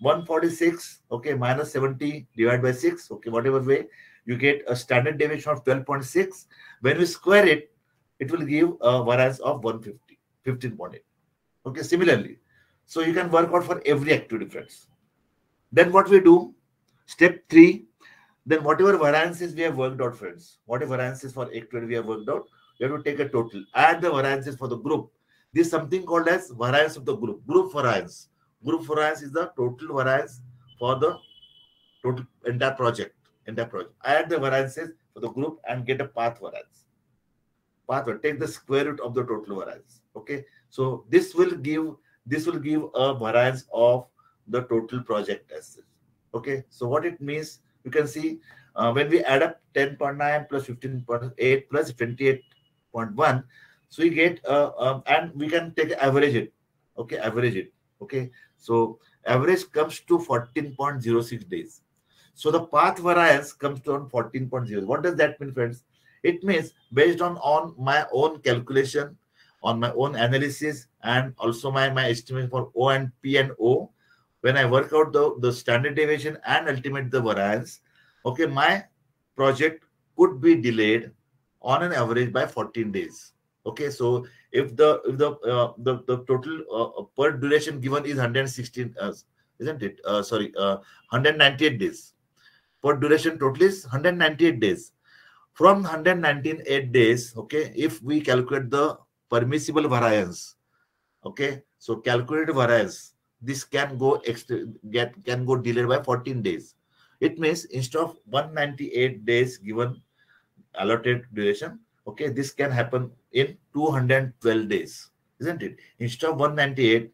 146, okay, minus 70 divided by 6, okay, whatever way you get a standard deviation of 12.6. When we square it, it will give a variance of 150, 15.8. Okay, similarly. So you can work out for every activity, friends. Then what we do, step three, then whatever variances we have worked out, friends, whatever variances for activity we have worked out, we have to take a total, add the variances for the group. This is something called as variance of the group, group variance. Group variance is the total variance for the total entire project in the project. Add the variances for the group and get a path variance. Path variance. take the square root of the total variance. Okay, so this will give this will give a variance of the total project as Okay, so what it means, you can see uh, when we add up 10.9 plus 15.8 plus 28.1, so we get uh, um, and we can take average it. Okay, average it. Okay, so average comes to 14.06 days. So the path variance comes to on 14.0. What does that mean, friends? It means based on, on my own calculation, on my own analysis, and also my, my estimate for O and P and O, when I work out the, the standard deviation and ultimate the variance, okay, my project could be delayed on an average by 14 days. Okay, so if the if the uh, the, the total uh, PERT duration given is 116, uh, isn't it? Uh, sorry, 198 uh, days for duration total is 198 days. From 198 days, okay, if we calculate the permissible variance, okay, so calculated variance, this can go extra get can go delayed by 14 days. It means instead of 198 days given allotted duration, okay, this can happen in 212 days, isn't it? Instead of 198,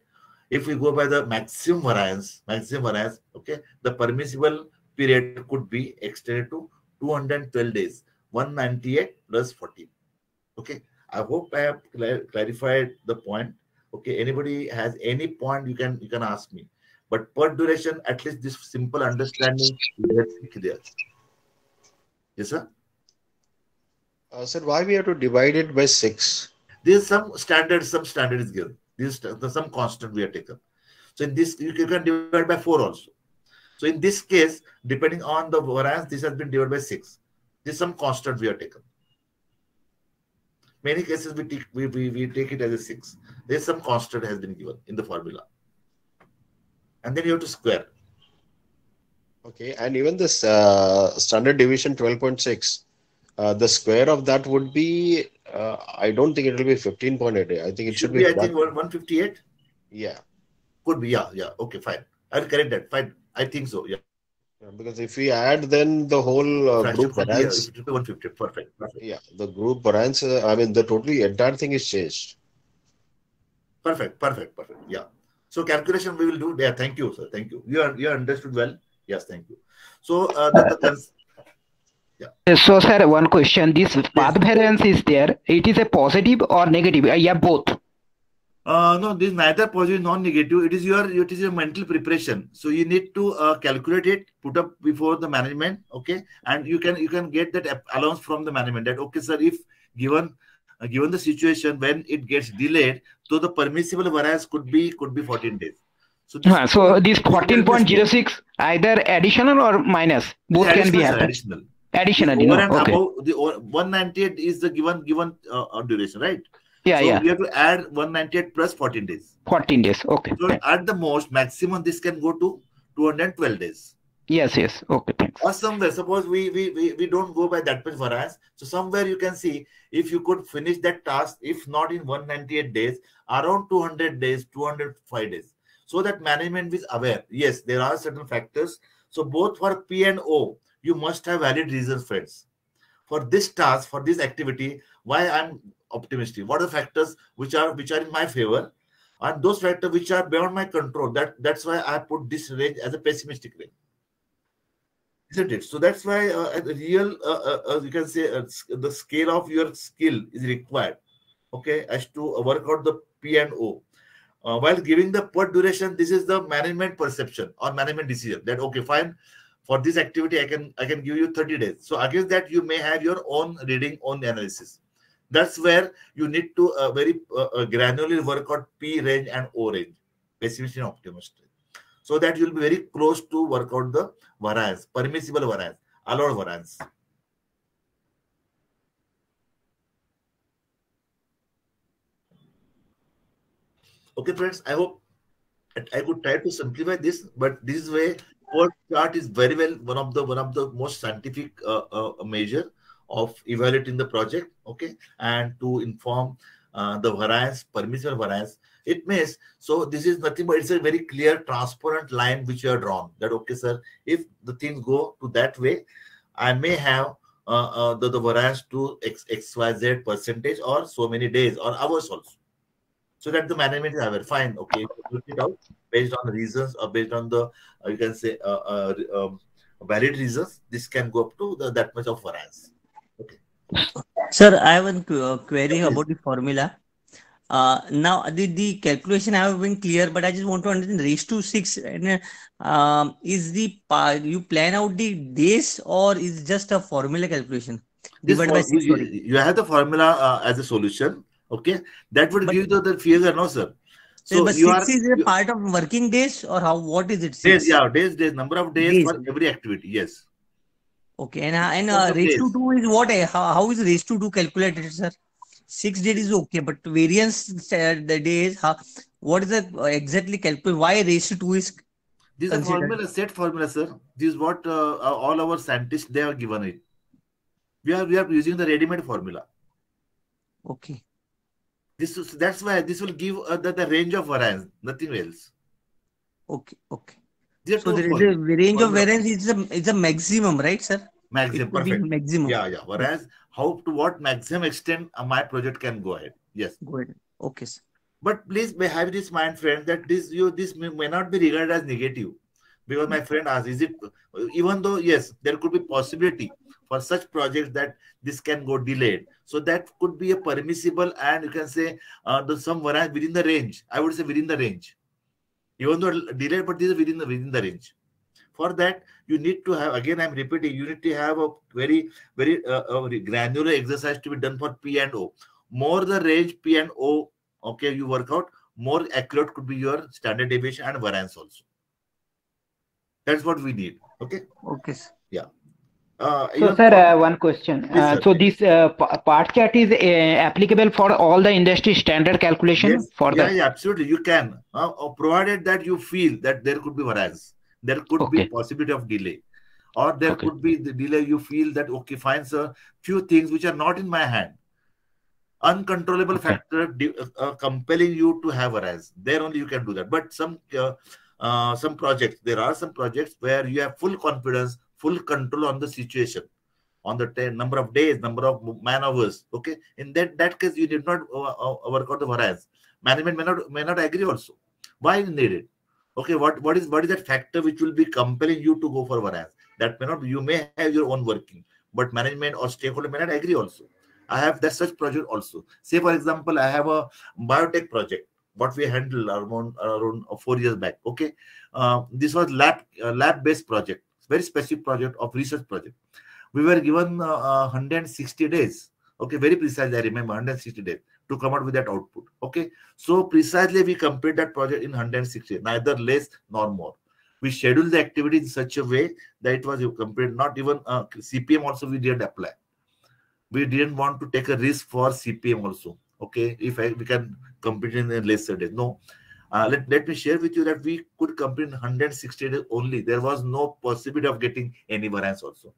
if we go by the maximum variance, maximum variance, okay, the permissible period could be extended to 212 days, 198 plus 14. Okay, I hope I have clar- clarified the point. Okay, anybody has any point you can you can ask me. But PERT duration, at least this simple understanding let's clear. Yes, sir. Uh, sir, why we have to divide it by six? There's some standard, some standard is given. This some constant we are taken. So in this, you can divide by four also. So in this case, depending on the variance, this has been divided by six. This is some constant we are taken. Many cases we take we, we, we take it as a six. There's some constant has been given in the formula. And then you have to square. Okay, and even this uh, standard deviation 12.6, uh, the square of that would be, uh, I don't think it will be 15.8. I think it should, be, I think 158. yeah. Could be, yeah, yeah. Okay, fine. I'll correct that. Fine. I think so. Yeah. Yeah, Because if we add, then the whole uh, group could yeah, variance, will be 150. Perfect. Perfect. yeah, the group variance, uh, I mean, the totally entire thing is changed. Perfect, perfect, perfect. Yeah. So calculation we will do. Yeah, thank you, sir. Thank you. You are you are understood well. Yes, thank you. So uh, the, the cons- So, sir, one question. This path variance is there. It is a positive or negative? Uh, yeah, both. Uh, no, this neither positive nor negative. It is your it is your mental preparation. So you need to uh, calculate it, put up before the management. Okay, and you can you can get that allowance from the management. That okay, sir. If given uh, given the situation when it gets delayed, so the permissible variance could be could be 14 days. So this, so, this 14.06 either additional or minus, both can be happen. additional. Additionally, over no. and Okay. above the 198 is the given given uh, uh, duration, right? Yeah, so yeah. we have to add 198 plus 14 days. 14 days. Okay. So at the most maximum this can go to 212 days. Yes, yes. Okay, thanks. Or somewhere, suppose we, we we we don't go by that much variance. So somewhere you can see if you could finish that task, if not in 198 days, around 200 days, 205 days. So that management is aware. Yes, there are certain factors. So both for P and O, you must have valid reasons, friends. For this task, for this activity, why I'm optimistic. What are the factors which are which are in my favor? And those factors which are beyond my control. That that's why I put this range as a pessimistic range isn't it? So that's why uh, a real, uh, uh, uh, you can say, uh, the scale of your skill is required, okay, as to work out the P and O. Uh, while giving the PERT duration, this is the management perception or management decision that okay, fine, for this activity, I can I can give you 30 days. So against that, you may have your own reading, own analysis. That's where you need to uh, very uh, uh, granularly work out P range and O range, pessimist and optimist, so that you'll be very close to work out the variance, permissible variance, allowed variance. Okay, friends, I hope I could try to simplify this, but this way, PERT chart is very well one of the one of the most scientific uh, uh, measure of evaluating the project. Okay, and to inform uh, the variance, permissible variance. It means so. This is nothing but it's a very clear, transparent line which you are drawn. That okay, sir. If the things go to that way, I may have uh, uh, the, the variance to x, xyz percentage or so many days or hours also. So that the management is aware. Fine, okay, put it out based on reasons or based on the uh, you can say uh, uh, um, valid reasons. This can go up to the, that much of variance. Sir, I have qu- uh, query about the formula. Uh, now the, the calculation have been clear, but I just want to understand raised to six. And uh, is the pa- you plan out the days or is just a formula calculation This divided by for- six? you, you have the formula uh, as a solution. Okay, that would But- give you the, figure, no sir. So, but you six are is a you- part of working days or how? What is it? days, Six. yeah, days, days, number of days Days. for every activity. Yes. Okay, and and uh, to two is what? eh, How, how is to two calculated, sir? Six days is okay, but variance uh, the days. How, what is the uh, exactly calculate? Why to two is This is a formula, set formula, sir. This is what uh, uh, all our scientists they have given it. We are we are using the ready-made formula. okay? This is that's why this will give uh, the, the range of variance, nothing else. Okay. Okay. So there is a range of variance is a is a maximum, right, sir? maximum It perfect. maximum. Yeah, yeah. Whereas how to what maximum extent uh, my project can go ahead. Yes. Go ahead. Okay, sir. But please have this mind, friend, that this you this may, may not be regarded as negative, because my friend asked, is it even though yes, there could be possibility for such projects that this can go delayed. So that could be a permissible and you can say uh, the some variance within the range. I would say within the range, even though delayed, but this is within the within the range. For that, you need to have again. I'm repeating. You need to have a very very uh, a very granular exercise to be done for P and O. More the range P and O okay you work out more accurate could be your standard deviation and variance also that's what we need okay Okay, sir. Uh, So, sir, uh, one question. Yes, Uh, so, this uh, pa- PERT chart is uh, applicable for all the industry standard calculation yes, for yeah, the. yeah absolutely you can uh, provided that you feel that there could be variance there could be possibility of delay or there Okay. could be the delay you feel that okay fine sir few things which are not in my hand uncontrollable Okay. factor compelling you to have variance there only you can do that but some uh, uh, some projects there are some projects where you have full confidence full control on the situation on the t- number of days number of man hours okay? In that that case you did not uh, uh, work out the variance management may not may not agree also. Why is needed okay what what is what is that factor which will be compelling you to go for variance that may not you may have your own working but management or stakeholder may not agree also. I have that such project also. Say for example i have a biotech project what we handled around around uh, four years back okay? Uh, this was lab uh, lab based project very specific project of research project. We were given uh, uh, 160 days. Okay very precisely i remember 160 days to come out with that output. Okay so precisely we complete that project in 160 neither less nor more. We scheduled the activity in such a way that it was complete not even uh, cpm also we didn't apply. We didn't want to take a risk for cpm also. Okay if I, we can complete in a lesser days. No uh, let, let me share with you that we could complete in 160 days only. There was no possibility of getting any variance also.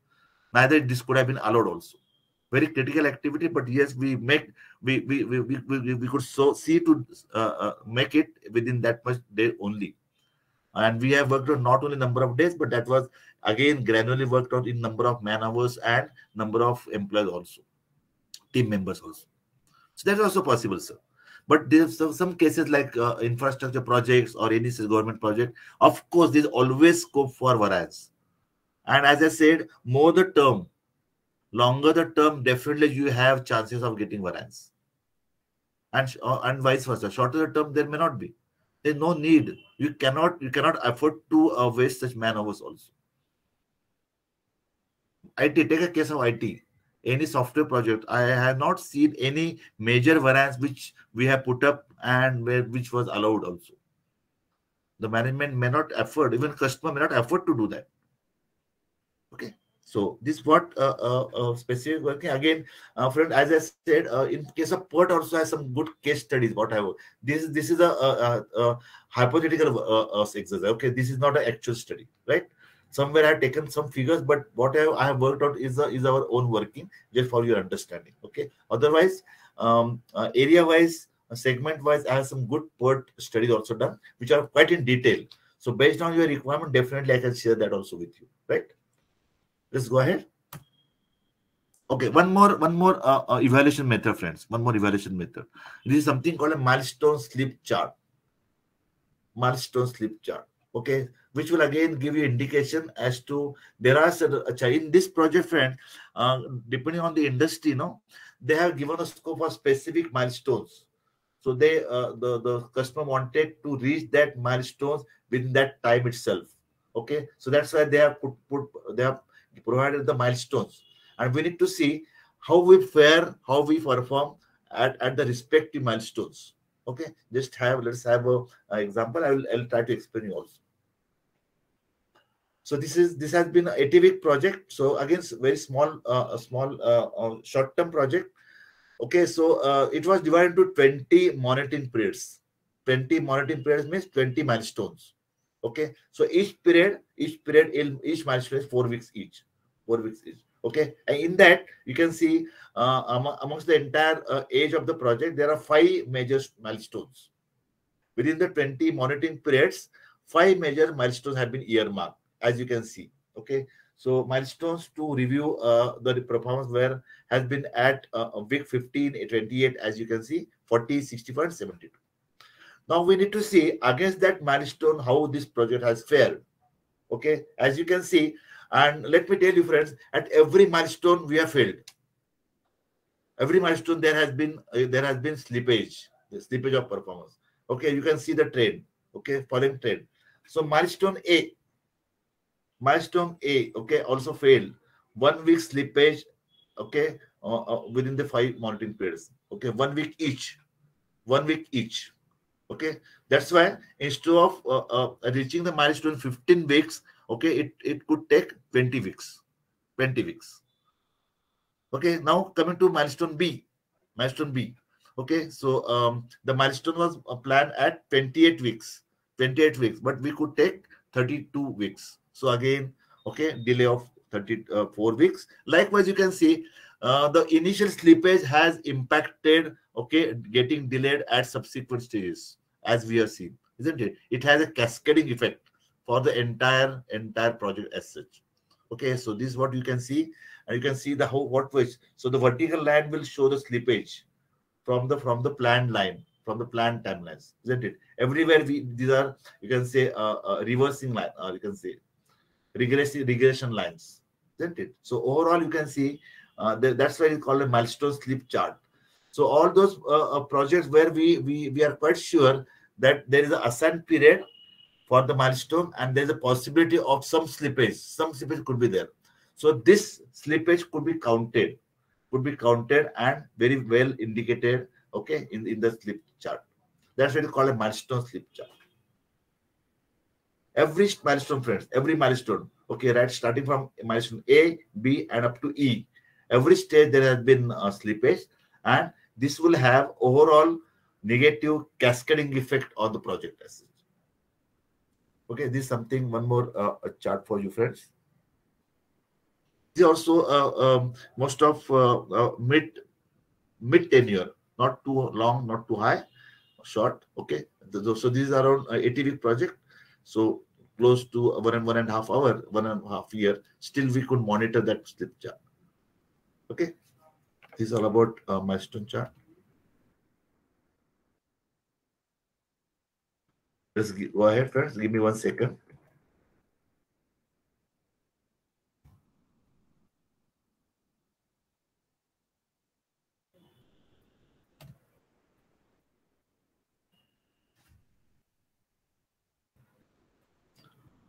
Neither this could have been allowed also. Very critical activity but yes we make we we we, we, we, we could so see to uh, uh, make it within that much day only. And we have worked on not only number of days but that was again granularly worked out in number of man hours and number of employees also. Team members also. So that is also possible sir but there's some, some cases like uh, infrastructure projects or any government project of course there's always scope for variance. And as i said more the term longer the term definitely you have chances of getting variance. And uh, and vice versa shorter the term there may not be. There's no need. You cannot you cannot afford to uh, waste such man hours also it take a case of it any software project i have not seen any major variance which we have put up and where which was allowed also the management may not afford even customer may not afford to do that okay so this what uh, uh, uh, specific working again, uh, friend. As I said, uh, in case of PERT also has some good case studies. What I have this is this is a, a, a, a hypothetical uh, uh, exercise. Okay, this is not an actual study, right? Somewhere I have taken some figures, but what I have, worked out is a, is our own working, just for your understanding. Okay. Otherwise, um, uh, area wise, segment wise, I have some good PERT studies also done, which are quite in detail. So based on your requirement, definitely I can share that also with you, right? let's go ahead okay one more one more uh, uh, evaluation method friends one more evaluation method this is something called a milestone slip chart milestone slip chart okay which will again give you indication as to there are in this project friend uh, depending on the industry you know they have given a scope for specific milestones. So they uh, the the customer wanted to reach that milestones within that time itself. Okay? So that's why they have put put they have provided the milestones. And we need to see how we fare how we perform at, at the respective milestones. Okay? Just have let's have a, a example. I will i'll try to explain you also so this is this has been a week project. So again very small uh, a small uh, short term project. Okay so uh, it was divided into 20 monitoring periods. 20 monitoring periods means 20 milestones. Okay so each period each period each milestone is four weeks each four weeks each. Okay and in that you can see uh, among, amongst the entire uh, age of the project there are five major milestones. Within the 20 monitoring periods five major milestones have been earmarked, as you can see. Okay, so milestones to review uh, the performance where has been at uh, week 15, 28, as you can see, 40, 65, 72. Now we need to see against that milestone how this project has fared. Okay, as you can see, and let me tell you, friends, at every milestone we have failed. Every milestone there has been uh, there has been slippage, the slippage of performance. Okay, you can see the trend. Okay, following trend. So milestone A, milestone A, okay, also failed. One week slippage, okay, uh, uh, within the five monitoring periods. Okay, one week each, one week each. Okay, that's why instead of uh, uh, reaching the milestone 15 weeks, okay, it, it could take 20 weeks. 20 weeks. Okay, now coming to milestone B. Milestone B. Okay, so um, the milestone was uh, planned at 28 weeks. 28 weeks, but we could take 32 weeks. So again, okay, delay of 34 uh, weeks. Likewise, you can see uh, the initial slippage has impacted, okay, getting delayed at subsequent stages, as we have seen, isn't it? It has a cascading effect for the entire entire project as such. Okay, so this is what you can see, and you can see the how what which. So the vertical line will show the slippage from the from the planned line from the planned timelines, isn't it? Everywhere we these are you can say uh, uh, reversing line, or you can say regression regression lines, isn't it? So overall, you can see uh, that's why it's called a milestone slip chart. So all those uh, uh, projects where we we we are quite sure that there is an ascent period for the milestone and there's a possibility of some slippage. Some slippage could be there. So this slippage could be counted, could be counted and very well indicated okay, in, in the slip chart. That's what is called a milestone slip chart. Every milestone, friends, every milestone, okay, right, starting from milestone A, B, and up to E, every stage there has been a slippage, and this will have overall negative cascading effect on the project as Okay, this is something, one more uh, chart for you, friends. This is also uh, um, most of uh, uh mid mid tenure not too long, not too high, short. Okay. So these are around 80 week project. So close to one and one and a half hour, one and a half year. Still, we could monitor that slip chart. Okay. This is all about uh, milestone chart. Let's go ahead first. Give me one second.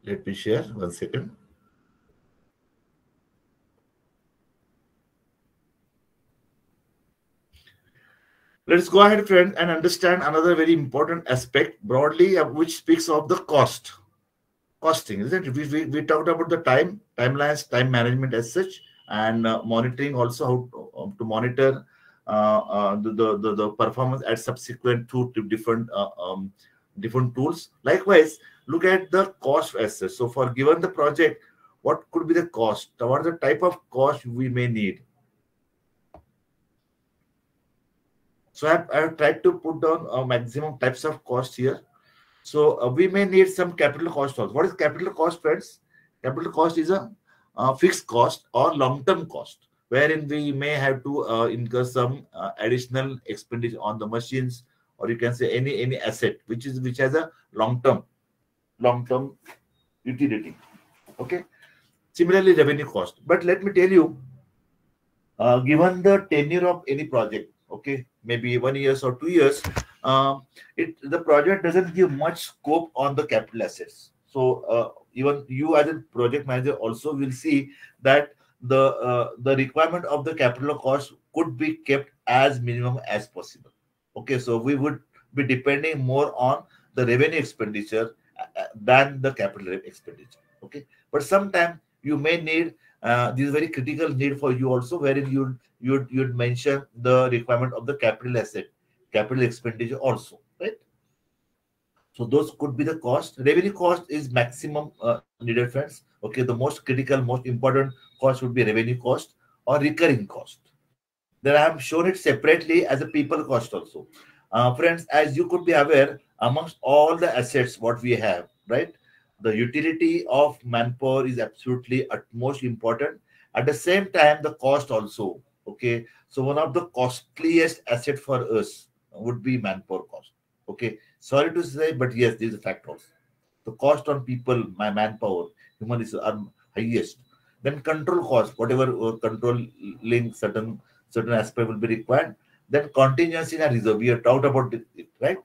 Let me share one second. Let's go ahead, friend, and understand another very important aspect broadly, uh, which speaks of the cost. Costing, isn't it? We, we, we talked about the time, timelines, time management as such, and uh, monitoring also how to, um, to monitor uh, uh, the, the, the, performance at subsequent two different uh, um, different tools. Likewise, look at the cost assessment. So for given the project, what could be the cost? What are the type of cost we may need? So I've, I've tried to put down a maximum types of cost here. So uh, we may need some capital cost also. What is capital cost, friends? Capital cost is a uh, fixed cost or long-term cost, wherein we may have to uh, incur some uh, additional expenditure on the machines, or you can say any any asset which is which has a long-term long-term utility. Okay. Similarly, revenue cost. But let me tell you, uh, given the tenure of any project, okay, maybe one years or two years, uh, it the project doesn't give much scope on the capital assets. So uh, even you as a project manager also will see that the uh, the requirement of the capital cost could be kept as minimum as possible. Okay, so we would be depending more on the revenue expenditure than the capital expenditure. Okay, but sometimes you may need uh, this is very critical need for you also, wherein you you'd you'd mention the requirement of the capital asset, capital expenditure also, right? So those could be the cost. Revenue cost is maximum uh, needed, friends. Okay, the most critical, most important cost would be revenue cost or recurring cost. Then I have shown it separately as a people cost also. Uh, friends, as you could be aware, amongst all the assets what we have right? The utility of manpower is absolutely utmost important. At the same time, the cost also. Okay, so one of the costliest asset for us would be manpower cost. Okay, sorry to say, but yes, this is a also. The cost on people, my manpower, human is are highest. Then control cost, whatever uh, controlling certain certain aspect will be required. Then contingency and reserve. We have talked about it, right?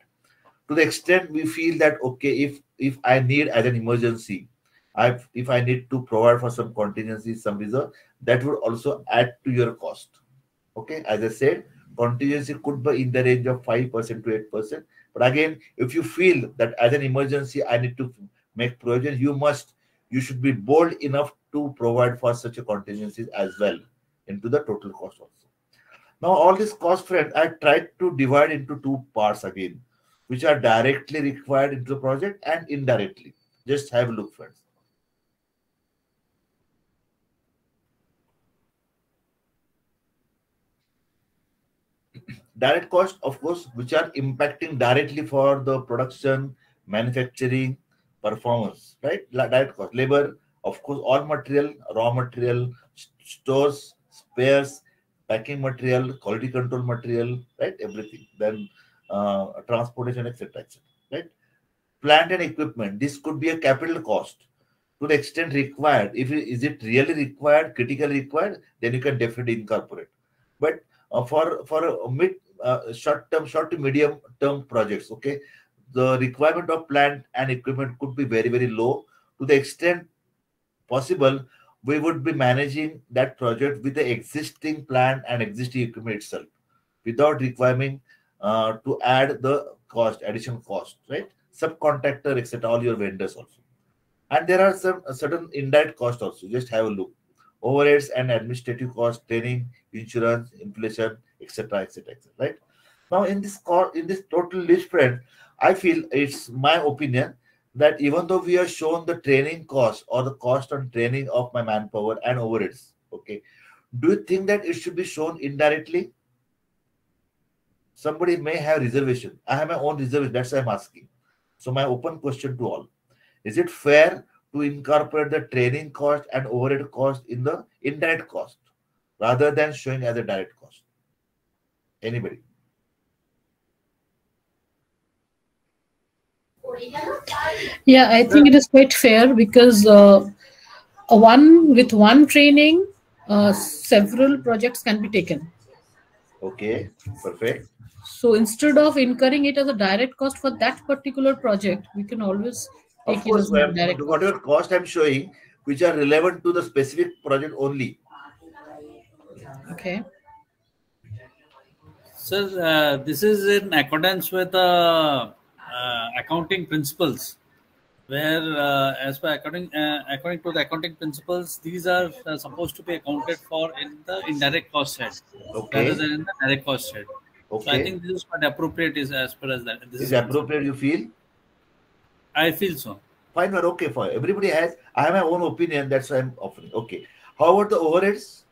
To the extent we feel that okay, if if I need as an emergency, I if I need to provide for some contingency, some reserve, that would also add to your cost. Okay, as I said, contingency could be in the range of five percent to eight percent. But again, if you feel that as an emergency I need to make provision, you must you should be bold enough to provide for such a contingencies as well into the total cost also. Now, all this cost, friend, I tried to divide into two parts again, which are directly required into the project and indirectly. Just have a look, friends. Direct cost, of course, which are impacting directly for the production, manufacturing, performance, right? Direct cost, labor, of course, all material, raw material, stores, spares, packing material, quality control material, right? Everything. Then uh, transportation, etc., etc. Right? Plant and equipment. This could be a capital cost to the extent required. If it, is it really required, critically required, then you can definitely incorporate. But uh, for for a mid uh, short term, short to medium term projects, okay, the requirement of plant and equipment could be very very low to the extent possible we would be managing that project with the existing plan and existing equipment itself without requiring uh, to add the cost additional cost right? Subcontractor etc all your vendors also. And there are some certain indirect cost also. Just have a look. Overheads and administrative cost training insurance inflation etc etc etc right? Now in this call in this total list friend I feel it's my opinion that even though we are shown the training cost or the cost on training of my manpower and overheads, okay, do you think that it should be shown indirectly? Somebody may have reservation. I have my own reservation. That's why I'm asking. So my open question to all: Is it fair to incorporate the training cost and overhead cost in the indirect cost rather than showing as a direct cost? Anybody? Yeah, I think it is quite fair because uh, one with one training, uh, several projects can be taken. Okay, perfect. So instead of incurring it as a direct cost for that particular project, we can always take of course, it as a direct. whatever cost I'm showing, which are relevant to the specific project only. Okay. Sir, uh, this is in accordance with the uh, accounting principles, where, uh, as per accounting, uh, according to the accounting principles, these are uh, supposed to be accounted for in the indirect cost side Okay. rather than in the direct cost side. So I think this is what appropriate is as far as that. This is appropriate you feel? I feel so. Fine, but okay, for Everybody has. I have my own opinion. That's why I'm offering. Okay. How about the overheads?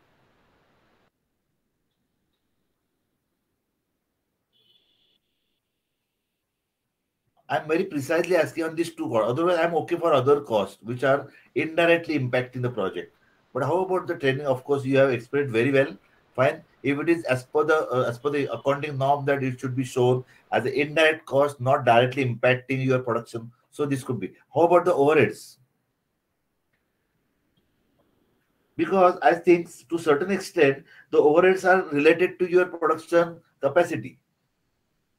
I'm very precisely asking on these two costs. Otherwise, I'm okay for other costs which are indirectly impacting the project. But how about the training? Of course, you have explained very well. Fine. If it is as per the uh, as per the accounting norm that it should be shown as an indirect cost, not directly impacting your production. So this could be. How about the overheads? Because I think to certain extent the overheads are related to your production capacity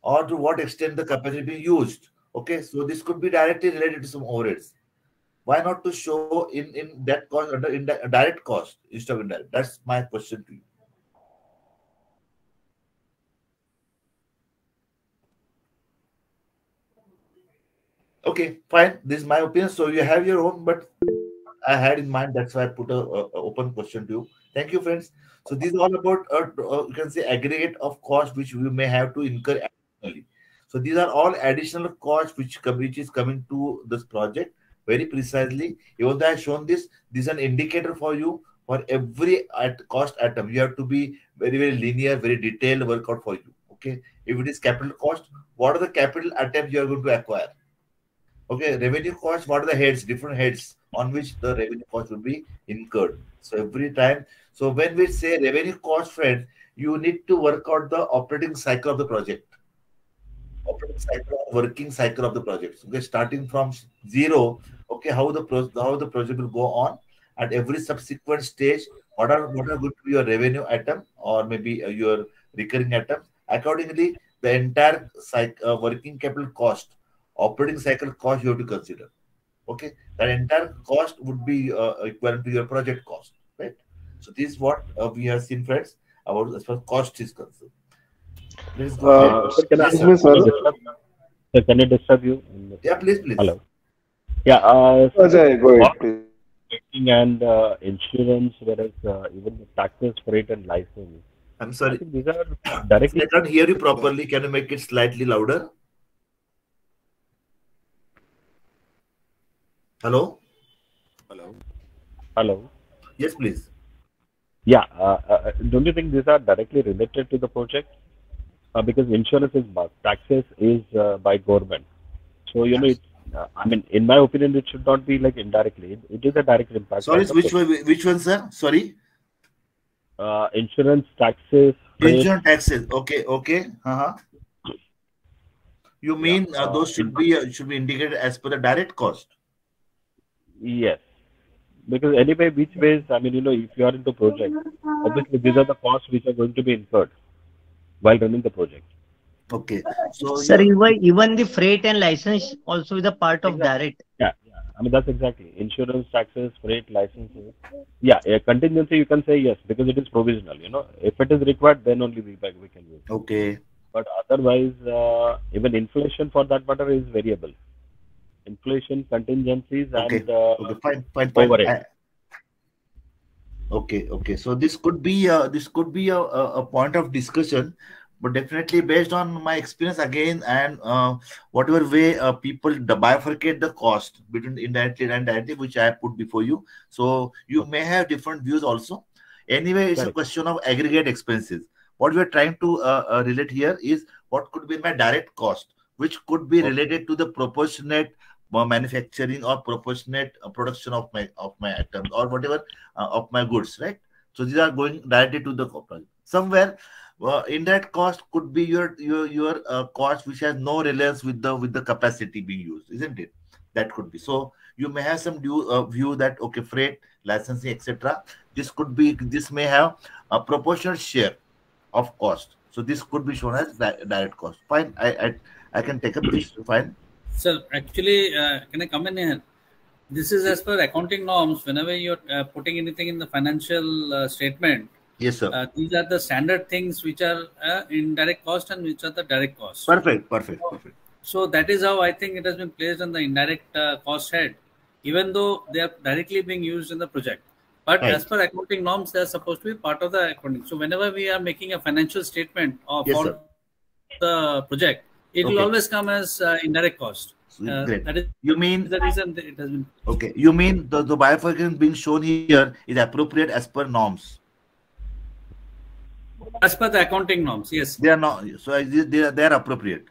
or to what extent the capacity being used. Okay, so this could be directly related to some overheads. Why not to show in in that cost under in direct cost instead of indirect? That's my question to you. Okay, fine. This is my opinion. So you have your own, but I had in mind. That's why I put a, a- a open question to you. Thank you, friends. So this is all about uh, uh, you can say aggregate of cost which we may have to incur additionally. So these are all additional costs which which is coming to this project very precisely. Even though I have shown this, this is an indicator for you for every at cost item. You have to be very very linear, very detailed workout for you. Okay, if it is capital cost, what are the capital items you are going to acquire? Okay, revenue cost, what are the heads, different heads on which the revenue cost will be incurred. So every time, so when we say revenue cost, friends, you need to work out the operating cycle of the project. Operating cycle, working cycle of the project. Okay, starting from zero, okay, how the pro- how the project will go on at every subsequent stage. What are what are going to be your revenue item or maybe uh, your recurring item? Accordingly, the entire cycle, uh, working capital cost, operating cycle cost you have to consider. Okay, that entire cost would be uh, equivalent to your project cost, right? So this is what uh, we have seen, friends, about as far as cost is concerned. Please go Uh, ahead. sir, can I, Yes, sir. disturb, sir, can I disturb you? Yeah, please, please. Hello. Yeah. Uh, so Ajay, go ahead, what- please. and uh, insurance, whereas uh, even the taxes, freight, and license. I'm sorry. these are directly. I can't hear you properly. Can you make it slightly louder? Hello? Hello. Hello. Yes, please. Yeah. Uh, uh, don't you think these are directly related to the project? Uh, because insurance is must, taxes is uh, by government. So you know, it, uh, I mean, in my opinion, it should not be like indirectly. It, it is a direct impact. Sorry, which one? Which one, sir? Sorry. Uh, insurance, taxes, Insurance taxes. Okay, okay. Uh-huh. You mean uh, uh, those should be uh, should be indicated as per the direct cost? Yes. Because anyway, which ways, I mean, you know, if you are into project, obviously these are the costs which are going to be incurred while running the project. Okay. So Sir, you- even, even the freight and license also is a part of direct. Yeah, yeah. I mean, that's exactly insurance, taxes, freight, licenses. Yeah, a contingency you can say yes because it is provisional. You know, if it is required, then only we back we can use. okay. But otherwise, uh, even inflation for that matter is variable. Inflation, contingencies, Okay. and uh, Okay. Fine. Fine. Fine. overhead. Okay, okay. So this could be a, this could be a, a, point of discussion, but definitely based on my experience again and uh, whatever way uh, people bifurcate the cost between indirectly and directly, which I put before you. So you may have different views also. Anyway, it's a question of aggregate expenses. What we are trying to uh, uh, relate here is what could be my direct cost, which could be related to the proportionate manufacturing or proportionate uh, production of my of my items or whatever uh, of my goods, right? So these are going directly to the corporate. Somewhere, uh, indirect cost could be your your your uh, cost which has no relevance with the with the capacity being used, isn't it? That could be. So you may have some due, uh, view that okay, freight, licensing, etc. This could be this may have a proportional share of cost. So this could be shown as di- direct cost. Fine, I I, I can take up this. Fine. Sir, actually, uh, can I come in here? This is as per accounting norms. Whenever you're uh, putting anything in the financial uh, statement, Yes, sir. uh, these are the standard things which are uh, indirect cost and which are the direct cost. Perfect, perfect, perfect. So that is how I think it has been placed on the indirect uh, cost head, even though they are directly being used in the project. But Right. as per accounting norms, they are supposed to be part of the accounting. So whenever we are making a financial statement of Yes, the project, it will Okay. always come as uh, indirect cost. Uh, Great. that is You mean the reason that it has been. Okay, you mean the, the bifurcation being shown here is appropriate as per norms. As per the accounting norms, yes. They are not, so they are, they are appropriate.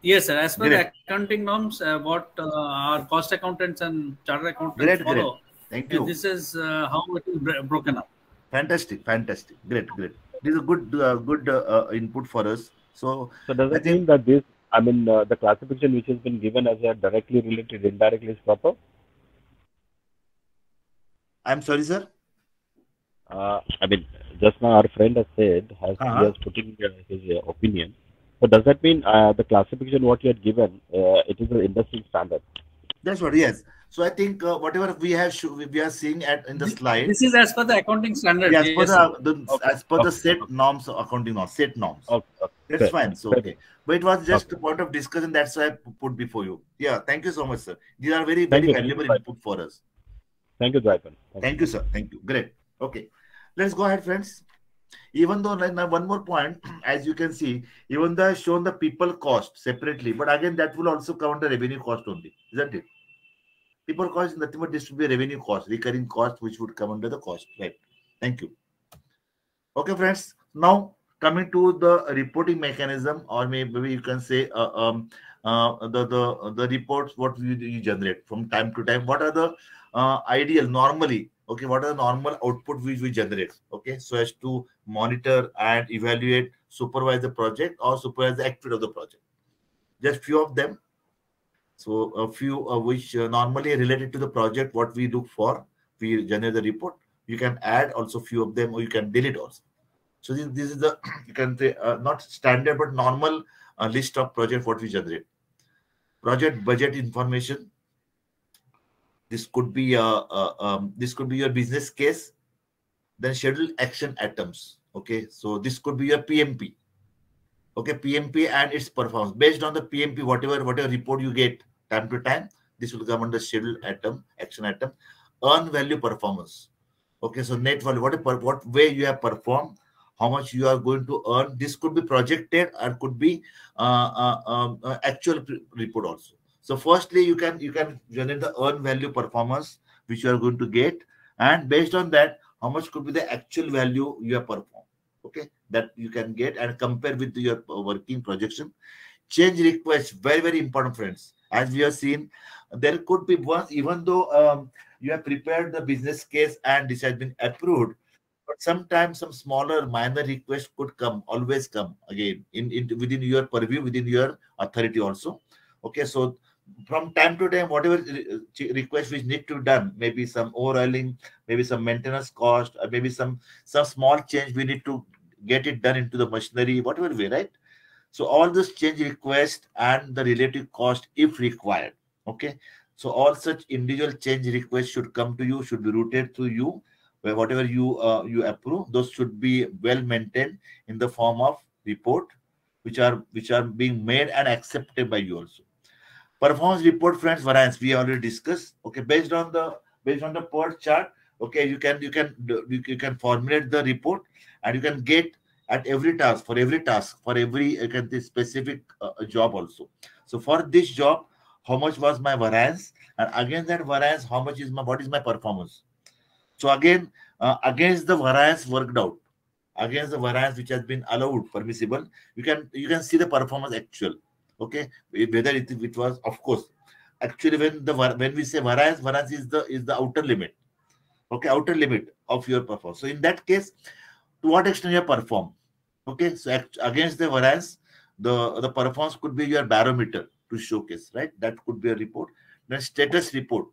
Yes, sir. As per Great. the accounting norms, uh, what uh, our cost accountants and chartered accountants Great, great. follow, Thank uh, you. this is uh, how it is broken up. Fantastic, fantastic. Great, great. This is a good, uh, good uh, input for us. So, So does I it think- mean that this, I mean, uh, the classification which has been given as a directly related, indirectly is proper? I'm sorry, sir. Uh, I mean, just now our friend has said, has, Uh-huh. he has put in uh, his uh, opinion. So does that mean uh, the classification what you had given, uh, it is an industry standard? That's what. Yes. So I think uh, whatever we have, we are seeing at in the slide. This is as per the accounting standard. Yeah, as per the, the Okay, as per the okay, set norms, accounting norms, set norms. Okay, okay. That's fair, fine. So okay, but it was just a point of discussion. That's why I put before you. Yeah, thank you so much, sir. These are very very thank valuable input for us. Thank you, Jaipan. Thank Thank you, sir. Thank you. Great. Okay, let's go ahead, friends. Even though now one more point, *clears throat* as you can see, even though I've shown the people cost separately, but again that will also count the revenue cost only, isn't it? People cost is nothing but this should be revenue cost, recurring cost, which would come under the cost, right? Thank you. Okay, friends. Now coming to the reporting mechanism, or maybe you can say uh, um, uh, the the the reports what you, you generate from time to time what are the uh, ideal normally okay what are the normal output which we generate okay so as to monitor and evaluate supervise the project or supervise the activity of the project just few of them so a few uh, which uh, normally related to the project what we look for we generate the report. You can add also few of them or you can delete also. So this, this is the *clears throat* you can say uh, not standard but normal list of project what we generate. Project budget information. This could be a, a um, this could be your business case. Then schedule action items. Okay? So this could be your pmp okay pmp and its performance. Based on the pmp whatever whatever report you get time to time this will come under schedule item action item earn value performance. Okay so net value what what way you have performed how much you are going to earn this could be projected or could be uh, uh, um, uh, actual report also. So firstly, you can you can generate the earn value performance which you are going to get, and based on that, how much could be the actual value you have performed. Okay, that you can get and compare with your working projection. Change request very very important, friends. As we have seen, there could be once even though um, you have prepared the business case and this has been approved, but sometimes some smaller minor request could come always come again in, in within your purview within your authority also okay so from time to time, whatever request which need to be done, maybe some overhauling, maybe some maintenance cost, or maybe some some small change we need to get it done into the machinery, whatever way, right? So all this change request and the relative cost if required. Okay. So all such individual change requests should come to you, should be routed through you, where whatever you uh, you approve, those should be well maintained in the form of report, which are which are being made and accepted by you also performance report friends variance we already discussed okay based on the based on the PERT chart okay you can you can you can formulate the report and you can get at every task for every task for every can this specific uh, job also. So for this job how much was my variance? And against that variance how much is my what is my performance? So again uh, against the variance worked out. Against the variance which has been allowed permissible you can you can see the performance actual. Okay whether it, it was of course actually when the when we say variance variance is the is the outer limit okay outer limit of your performance. So in that case to what extent you perform okay so against the variance the the performance could be your barometer to showcase right? That could be a report. Then status report.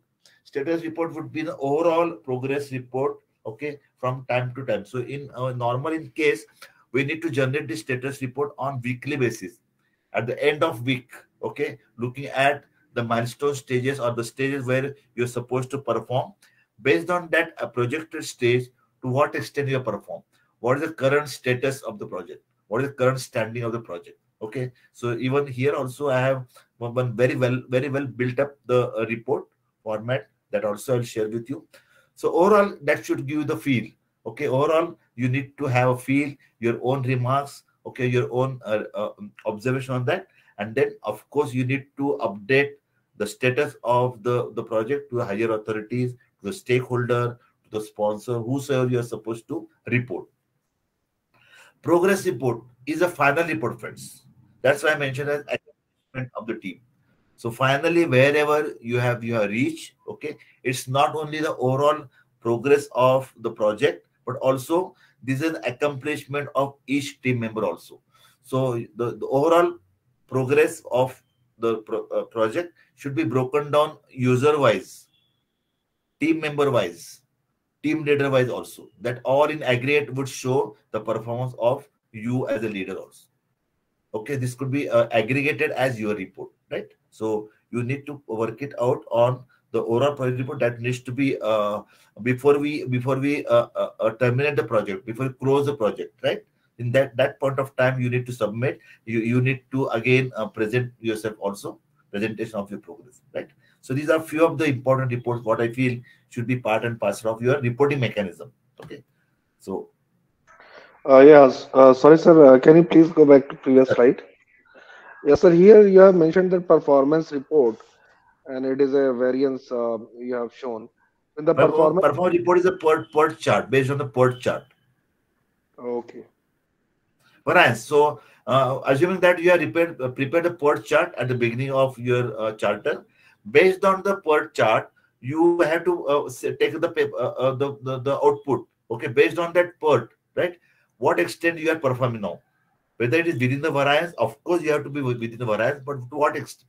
Status report would be the overall progress report okay from time to time. So in our normal in case we need to generate the status report on weekly basis. At the end of week okay looking at the milestone stages or the stages where you're supposed to perform based on that a projected stage to what extent you perform what is the current status of the project? What is the current standing of the project? Okay so even here also i have one very well very well built up the uh, report format that also i'll share with you. So overall that should give you the feel. Okay overall you need to have a feel your own remarks okay your own uh, uh, observation on that. And then of course you need to update the status of the the project to higher authorities the stakeholder to the sponsor whosoever you are supposed to report. Progress report is a final report friends. That's why i mentioned as accomplishment of the team. So finally wherever you have your reach, okay it's not only the overall progress of the project but also this is an accomplishment of each team member also. So the, the overall progress of the pro, uh, project should be broken down user wise team member wise team leader wise also that all in aggregate would show the performance of you as a leader also. Okay this could be uh, aggregated as your report right? So you need to work it out on the overall project report that needs to be uh, before we before we uh, uh, uh, terminate the project before we close the project right? In that that point of time you need to submit you you need to again uh, present yourself also presentation of your progress right so these are few of the important reports what i feel should be part and parcel of your reporting mechanism okay so uh, yes uh, sorry sir uh, can you please go back to previous slide yes sir here you have mentioned the performance report and it is a variance uh, you have shown. In the performance, performance report is a PERT, PERT chart based on the PERT chart. Okay. variance. So uh, assuming that you have prepared, uh, prepared a PERT chart at the beginning of your uh, charter, based on the PERT chart, you have to uh, take the, uh, uh, the, the the output. Okay, based on that PERT, right? What extent you are performing now? Whether it is within the variance, of course, you have to be within the variance, but to what extent?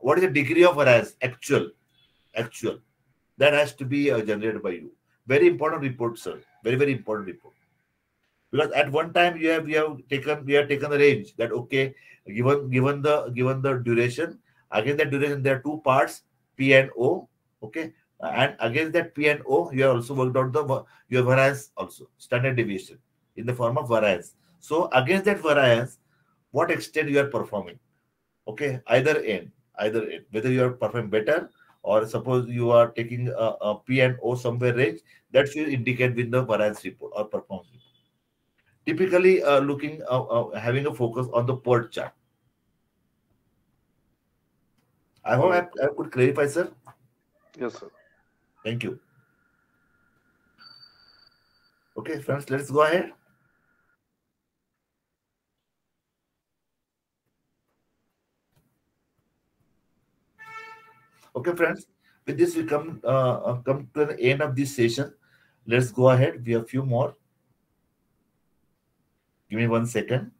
What is the degree of variance? Actual, actual. That has to be uh, generated by you. Very important report, sir. Very very important report because at one time you have you have taken we have taken the range that okay given given the given the duration against that duration there are two parts p and o okay? And against that p and o you have also worked out the your variance also standard deviation in the form of variance. So against that variance what extent you are performing? Okay either end either end whether you are performing better or suppose you are taking a, a p and o somewhere range that should indicate with the variance report or performance report. Typically uh, looking uh, uh, having a focus on the PERT chart. I hope I, I could clarify, sir. Yes, sir. Thank you. Okay, friends, let's go ahead. Okay, friends, with this we come uh, uh, come to the end of this session. Let's go ahead. We have a few more. Give me one second.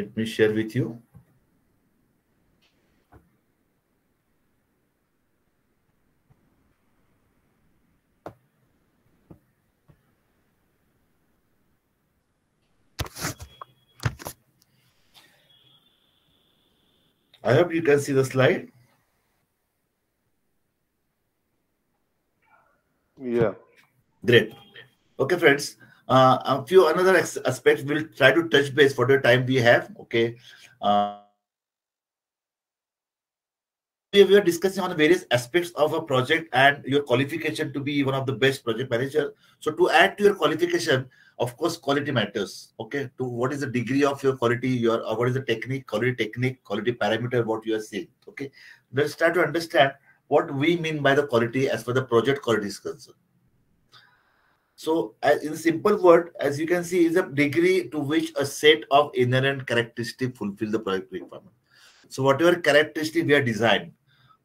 Let me share with you. I hope you can see the slide. Yeah. Great. Okay, friends. Uh, a few another aspects we'll try to touch base for the time we have. Okay. Uh, we are discussing on various aspects of a project and your qualification to be one of the best project manager. So to add to your qualification, of course, quality matters. Okay, to what is the degree of your quality, your uh, what is the technique, quality technique, quality parameter, what you are saying. Okay, let's try to understand what we mean by the quality as far the project quality is concerned. So, in simple word, as you can see, is a degree to which a set of inherent characteristics fulfill the project requirement. So, whatever characteristic we are designed,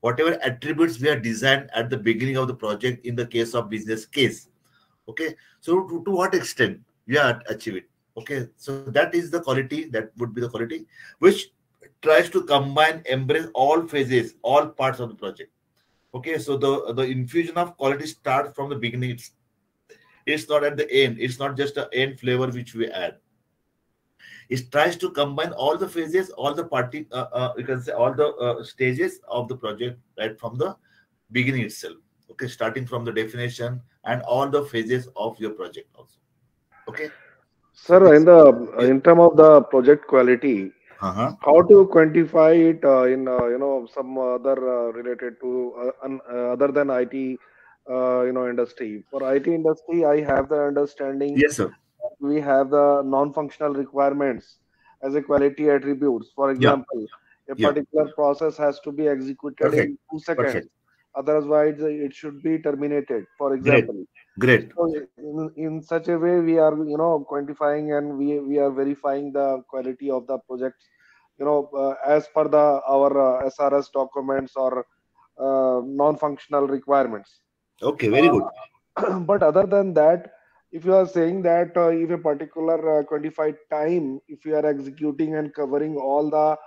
whatever attributes we are designed at the beginning of the project in the case of business case, okay? So to, to what extent we are achieve it okay? So that is the quality that would be the quality which tries to combine embrace all phases all parts of the project okay? So the the infusion of quality starts from the beginning it's it's not at the end. It's not just an end flavor which we add. It tries to combine all the phases all the party uh, uh, you can say all the uh, stages of the project right from the beginning itself. Okay starting from the definition and all the phases of your project also. Okay? Sir in the in term of the project quality uh-huh. how to quantify it uh, in uh, you know some other uh, related to uh, uh, other than it you know industry for it industry i have the understanding yes sir we have the non-functional requirements as a quality attributes for example yeah. a particular yeah. process has to be executed Perfect. in two seconds Perfect otherwise it should be terminated for example great, great. So in, in such a way we are you know quantifying and we we are verifying the quality of the project you know uh, as per the our uh, srs documents or uh, non-functional requirements okay very good. *clears throat* But other than that if you are saying that uh, if a particular uh, quantified time if you are executing and covering all the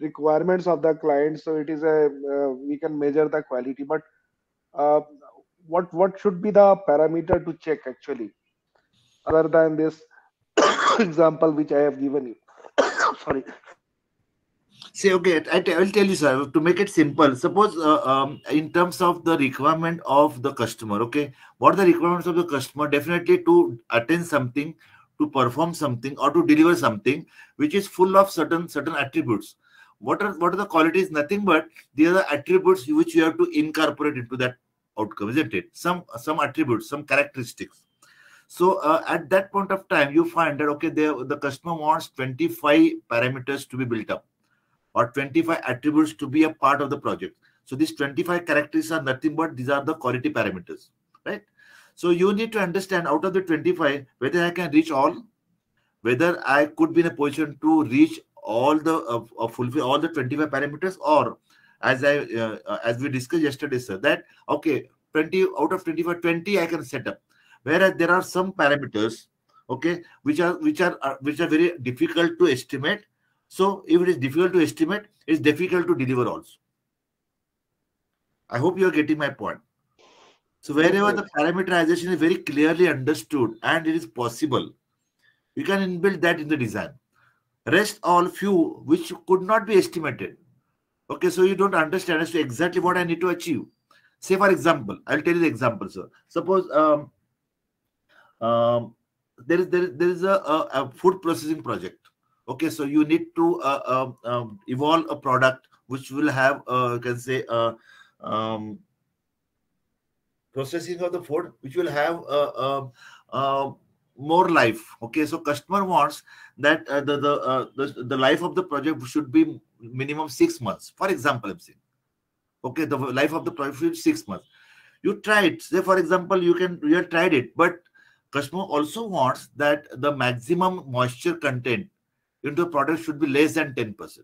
requirements of the client so it is a uh, we can measure the quality. But uh, what what should be the parameter to check actually? Other than this *coughs* example which i have given you. *coughs* Sorry say okay i will tell you sir to make it simple. Suppose uh, um, in terms of the requirement of the customer okay? What are the requirements of the customer? Definitely to attain something to perform something or to deliver something which is full of certain certain attributes. What are what are the qualities? Nothing but these are attributes which you have to incorporate into that outcome, isn't it? Some some attributes, some characteristics. So uh, at that point of time, you find that okay, the customer wants 25 parameters to be built up, or 25 attributes to be a part of the project. So these 25 characteristics are nothing but these are the quality parameters, right? So you need to understand out of the 25 whether I can reach all, whether I could be in a position to reach all the uh, uh, fulfill all the 25 parameters, or as I uh, uh, as we discussed yesterday, sir, that okay, 20 out of 25, 20 I can set up whereas there are some parameters okay which are which are uh, which are very difficult to estimate so if it is difficult to estimate it's difficult to deliver also. I hope you are getting my point. So wherever the parameterization is very clearly understood and it is possible you can inbuild that in the design. Rest all few which could not be estimated. Okay so you don't understand as to exactly what i need to achieve. Say for example i'll tell you the example sir. Suppose um, um, there is there is, there is a, a, a, food processing project okay so you need to uh, um, um evolve a product which will have uh, you can say uh, um, processing of the food which will have uh, um, uh, more life. Okay so customer wants that uh, the the, uh, the the life of the project should be minimum six months. For example i'm saying okay the life of the project is six months. You try it. Say for example you can you have tried it but customer also wants that the maximum moisture content into the product should be less than 10%.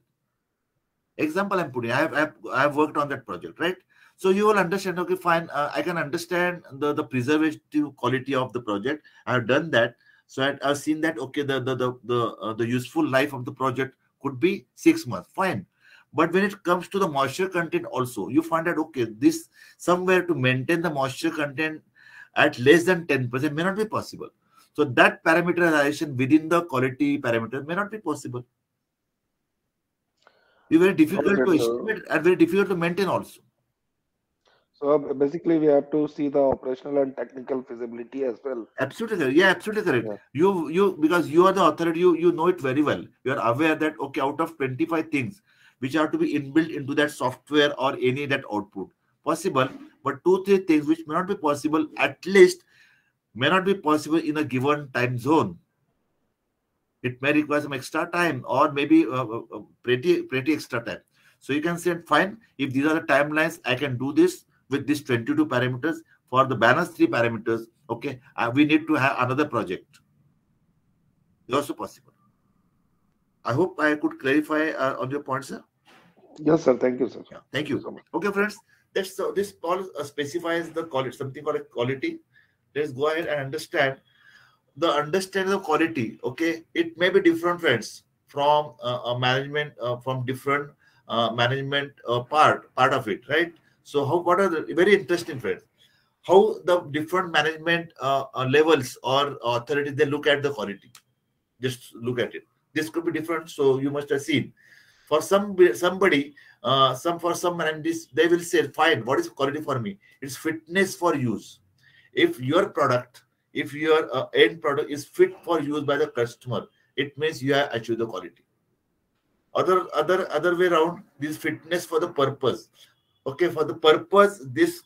Example I'm putting, I have, I have, I have worked on that project, right? So you will understand, okay, fine, uh, I can understand the, the preservative quality of the project. I have done that. So I, have seen that, okay, the, the, the, the, uh, the useful life of the project could be six months, fine. But when it comes to the moisture content also, you find that, okay, this somewhere to maintain the moisture content at less than 10% may not be possible. So that parameterization within the quality parameter may not be possible. It's very difficult to estimate and very difficult to maintain also. So basically, we have to see the operational and technical feasibility as well. Absolutely correct. Yeah, absolutely correct. Yeah. You you because you are the authority, you you know it very well. You are aware that okay, out of 25 things which are to be inbuilt into that software or any that output, possible but two three things which may not be possible at least may not be possible in a given time zone. It may require some extra time or maybe uh, uh, uh pretty pretty extra time. So you can say fine if these are the timelines i can do this with these 22 parameters for the balance three parameters okay? Uh, we need to have another project. It's also possible. I hope i could clarify uh, on your point sir? Yes sir. Thank you sir. Yeah, thank you. So much. Okay friends Let's so this all uh, specifies the quality, something called a quality. Let's go ahead and understand the understanding of quality. Okay, it may be different, friends, from uh, a management uh, from different uh, management uh, part part of it, right? So how what are the very interesting friends? How the different management uh, levels or authorities they look at the quality. Just look at it. This could be different. So you must have seen for some somebody uh, some for some and this they will say fine what is quality for me it's fitness for use if your product if your uh, end product is fit for use by the customer it means you have achieved the quality. Other other other way around this fitness for the purpose. Okay for the purpose this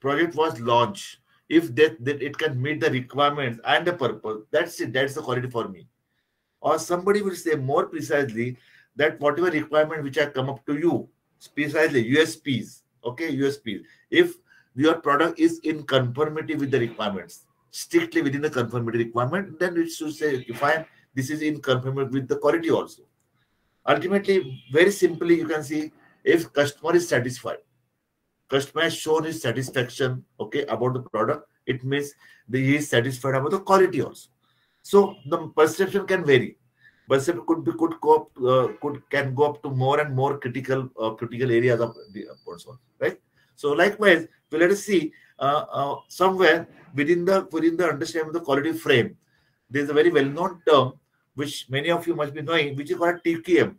project was launched. If that, that it can meet the requirements and the purpose that's it that's the quality for me. Or somebody will say more precisely that whatever requirement which i come up to you, precisely USPs, okay, USPs, if your product is in conformity with the requirements, strictly within the conformity requirement, then it should say, fine, this is in conformity with the quality also. Ultimately, very simply, you can see if customer is satisfied, customer has shown his satisfaction, okay, about the product, it means he is satisfied about the quality also. So the perception can vary. Perception could be could go up, uh, could can go up to more and more critical uh, critical areas of the person, right? So likewise, we let us see uh, uh, somewhere within the within the understanding of the quality frame. There is a very well-known term which many of you must be knowing, which is called TQM.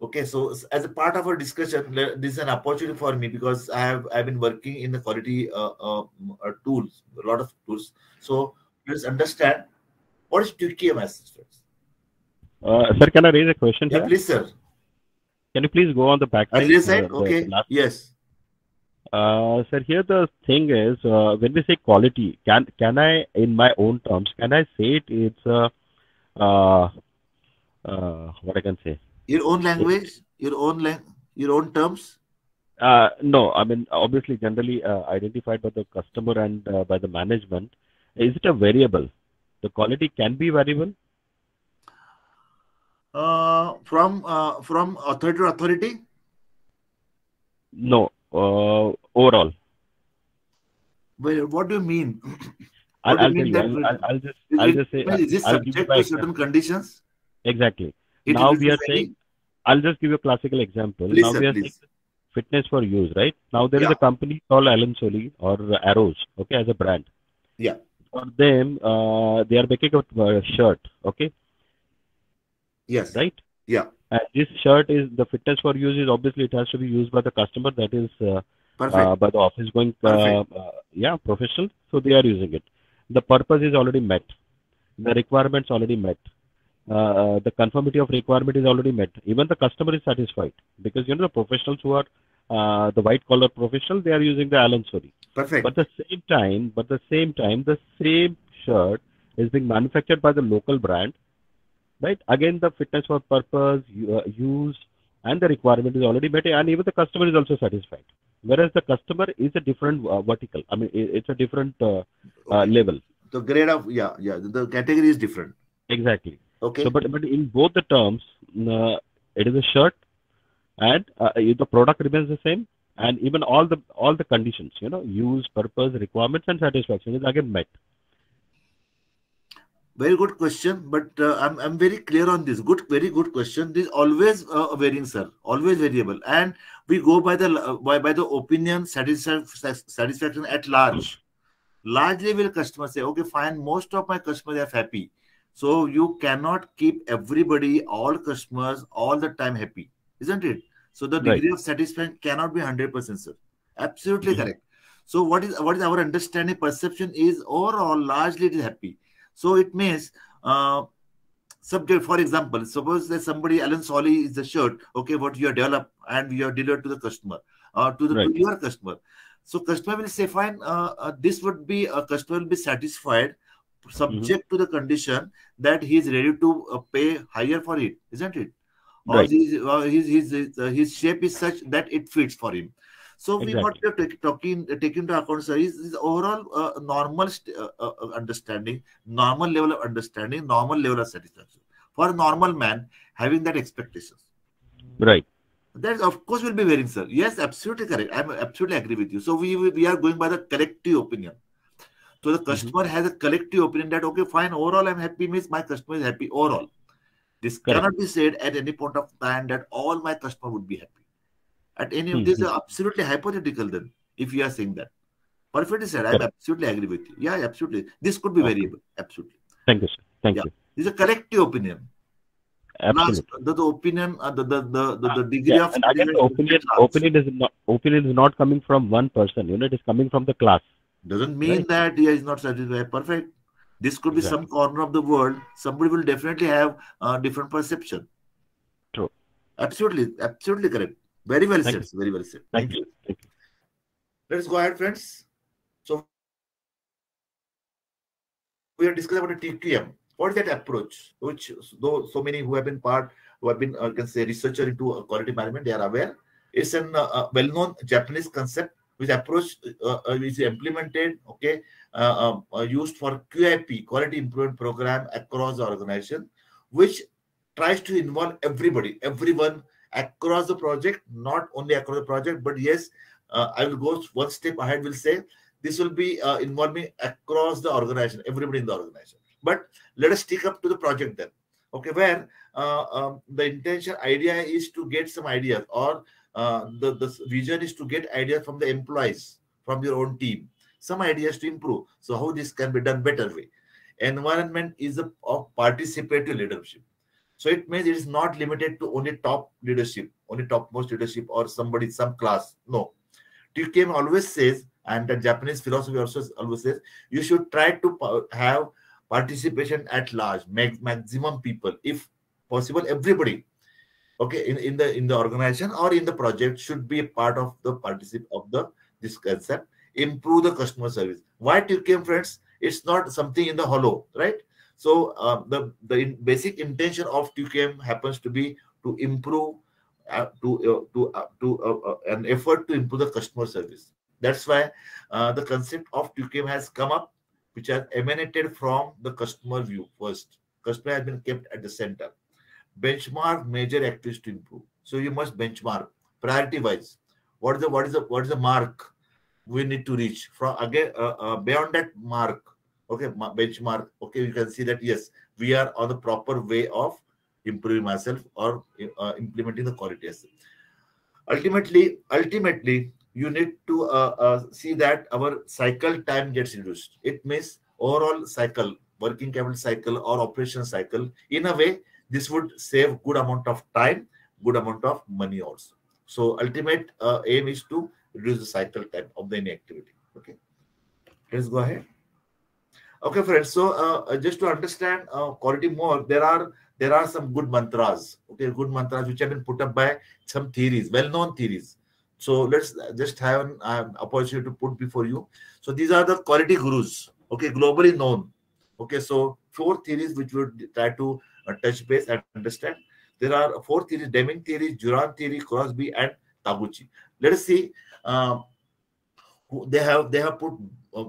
Okay, so as a part of our discussion, this is an opportunity for me because I have I've been working in the quality uh, uh, uh tools, a lot of tools. So let's understand what is TQMS. Uh, sir, can I raise a question yeah, here? please, sir. Can you please go on the back? Earlier side? Uh, okay. Last... Yes. Uh, sir, here the thing is, uh, when we say quality, can can I, in my own terms, can I say it? It's a, uh, uh, what I can say. Your own language, your own lang- your own terms. Uh, no, I mean obviously generally uh, identified by the customer and uh, by the management. Is it a variable? The quality can be variable. Uh, from uh, from authority to authority. No, uh, overall. Well, what do you mean? *clears throat* I'll, I'll you tell mean you. I'll, I'll, just Is I'll it- just say. well, is this I'll give you subject to example. certain conditions? Exactly. It now we are saying. I'll just give you a classical example. Please, now sir, we are please. saying fitness for use, right? Now there is Yeah. a company called Allen Solly or Arrows, okay, as a brand. Yeah. For them, uh, they are making a uh, shirt, okay, Yes. right? Yeah. And this shirt is the fitness for use is obviously it has to be used by the customer that is uh, Perfect. uh, by the office going uh, uh, yeah professional so they are using it the purpose is already met the requirements already met uh, uh, the conformity of requirement is already met even the customer is satisfied because you know the professionals who are uh, the white collar professional they are using the Allen Solly Perfect. but the same time but the same time the same shirt is being manufactured by the local brand right? Again the fitness for purpose uh, use and the requirement is already met and even the customer is also satisfied. Whereas the customer is a different uh, vertical. I mean it's a different uh, uh, level. The grade of yeah yeah the, the category is different. exactly. Okay. so but but in both the terms uh, it is a shirt and uh, the product remains the same and even all the all the conditions you know use purpose requirements and satisfaction is again met Very good question, but uh, I'm I'm very clear on this. Good, very good question. This always uh, varying, sir. Always variable, and we go by the uh, by, by the opinion satisfaction satisfaction at large. Largely, will customers say, okay, fine. Most of my customers are happy, so you cannot keep everybody, all customers, all the time happy, isn't it? So the Right. degree of satisfaction cannot be hundred percent, sir. Absolutely correct. So what is what is our understanding perception is overall largely it is happy. So it means uh, subject, for example, suppose that somebody Allen Solly is the shirt, okay, what you have developed and you have delivered to the customer, uh, to the Right. to your customer. So customer will say, fine, uh, uh, this would be a customer will be satisfied, subject to the condition that he is ready to uh, pay higher for it, isn't it? Or Right. his, uh, his, his, his, uh, his shape is such that it fits for him. So we what Exactly. we are take, talking taking into account sir, is, is overall uh, normal uh, uh, uh, understanding, normal level of understanding, normal level of satisfaction for a normal man having that expectations. right That of course will be varying, sir. Yes, absolutely correct. I'm absolutely agree with you. So we we are going by the collective opinion. So the customer has a collective opinion that okay, fine, overall I'm happy means my customer is happy overall. This Correct. cannot be said at any point of time that all my customer would be happy. At any Hmm, this is hmm. absolutely hypothetical then, if you are saying that. Perfectly said. I absolutely agree with you. Yeah, absolutely. This could be Okay. variable. Absolutely. thank you sir thank Yeah. you This is a collective opinion. absolutely Last, the, the opinion, uh, the, the, the, the, degree yeah, of and again, opinion opinion is not opinion is not coming from one person. You know, it is coming from the class. doesn't mean Right. that he is not satisfied. Perfect. This could be some corner of the world. Somebody will definitely have a different perception. True. Absolutely, absolutely correct. Very well Thank said. you. Very well said. Thank you. Thank you. Let's go ahead, friends. So we are discussing about the TQM. What is that approach? Which though so many who have been part, who have been, uh, can say, researcher into uh, quality management, they are aware. It's an uh, uh, well-known Japanese concept which approach uh, uh, is implemented, okay, uh, um, uh, used for QIP, quality improvement program across the organization, which tries to involve everybody, everyone across the project, not only across the project, but yes, uh, I will go one step ahead. Will say this will be uh, involving across the organization, everybody in the organization. But let us stick up to the project then. Okay, where uh, um, the intention idea is to get some ideas, or uh, the the vision is to get ideas from the employees from your own team, some ideas to improve. So how this can be done better way. Environment is a of participatory leadership. So it means it is not limited to only top leadership, only topmost leadership or somebody, some class. No. TQM always says, and the Japanese philosophy also always says, you should try to have participation at large, maximum people, if possible, everybody. Okay, in, in the in the organization or in the project should be a part of the particip of the this concept. Improve the customer service. Why TQM, friends? It's not something in the hollow, right? So uh, the the basic intention of TQM happens to be to improve uh, to uh, to uh, to uh, an effort to improve the customer service. That's why the concept of TQM has come up, which has emanated from the customer view first. Customer has been kept at the center. Benchmark major activities to improve. So you must benchmark priority wise. What is the what is the what is the mark we need to reach from again beyond that mark? Okay, benchmark. Okay, you can see that yes, we are on the proper way of improving myself or uh, implementing the quality. Ultimately, ultimately, you need to uh, uh, see that our cycle time gets reduced. It means overall cycle, working capital cycle or operation cycle. In a way, this would save good amount of time, good amount of money also. So ultimate uh, aim is to reduce the cycle time of the any activity. Okay, let's go ahead. Okay, friends. So uh, just to understand uh, quality more, there are there are some good mantras. Okay, good mantras which have been put up by some theories, well-known theories. So let's just have an um, opportunity to put before you. So these are the quality gurus. Okay, globally known. Okay, so four theories which we try to uh, touch base and understand. There are four theories: Deming theory, Juran theory, Crosby, and Taguchi. Let us see. Uh, they have they have put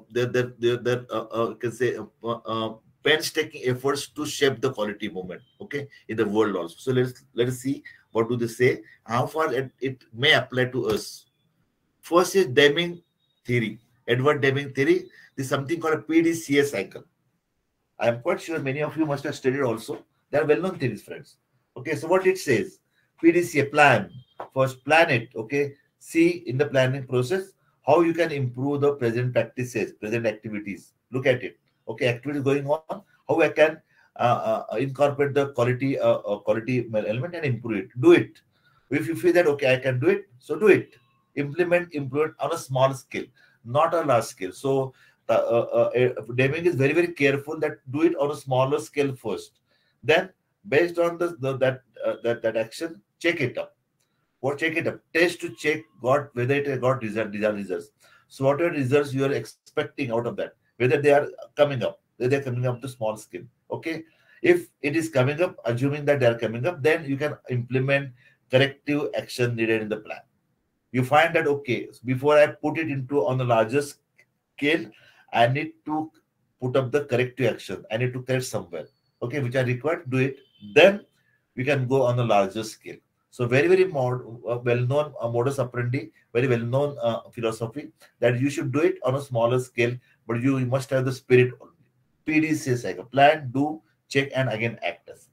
their their their, their uh, uh, can say uh, uh, painstaking efforts to shape the quality movement. Okay, in the world also. So let's let us see what do they say. How far it, it may apply to us. First is Deming theory. Edward Deming theory. This is something called a PDCA cycle. I am quite sure many of you must have studied also. They are well-known theories, friends. Okay, so what it says, PDCA plan. First, plan it. Okay, see in the planning process how you can improve the present practices, present activities. Look at it. Okay, activities going on. How I can uh, uh, incorporate the quality uh, uh, quality element and improve it. Do it. If you feel that okay, I can do it, so do it. Implement, improve it on a small scale, not a large scale. So uh, uh, uh, Deming is very very careful that do it on a smaller scale first. Then based on the, the that that that action, check it up. What check it up? Test to check got whether it got desired results. So whatever results you are expecting out of that, whether they are coming up, whether they're coming up to small scale. Okay. If it is coming up, assuming that they are coming up, then you can implement corrective action needed in the plan. You find that okay, before I put it into on the larger scale, I need to put up the corrective action. I need to correct somewhere. Okay, which I required, do it. Then we can go on a larger scale. So very, very mod, uh, well-known uh, modus operandi, very well-known uh, philosophy that you should do it on a smaller scale, but you must have the spirit only. PDCA cycle, plan, do, check, and again act as.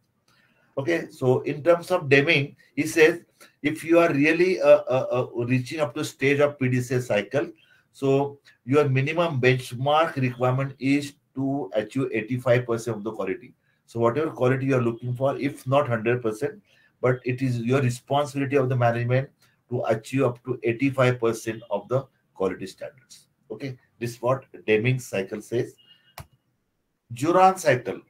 Okay, so in terms of Deming, he says if you are really uh, uh, uh, reaching up to stage of PDCA cycle, so your minimum benchmark requirement is to achieve 85% of the quality. So whatever quality you are looking for, if not 100%, but it is your responsibility of the management to achieve up to 85% of the quality standards. Okay, this is what Deming cycle says. Juran cycle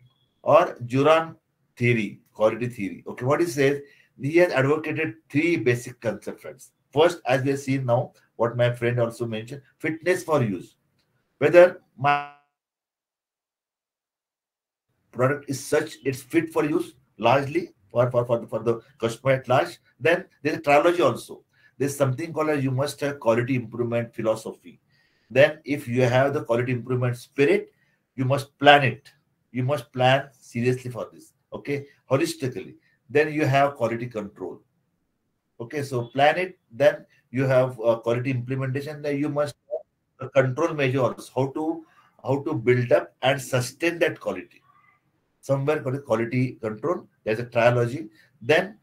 or Juran theory, quality theory. Okay, what he says, he has advocated three basic concepts. First, as we have seen now, what my friend also mentioned, fitness for use. Whether my product is such it's fit for use largely for, for, for, the, for the customer at large, then there's trilogy also. There's something called as you must have quality improvement philosophy. Then if you have the quality improvement spirit, you must plan it. You must plan seriously for this. Okay, holistically. Then you have quality control. Okay, so plan it. Then you have uh, quality implementation. Then you must control measures how to how to build up and sustain that quality. Somewhere called quality control. There's a trilogy. Then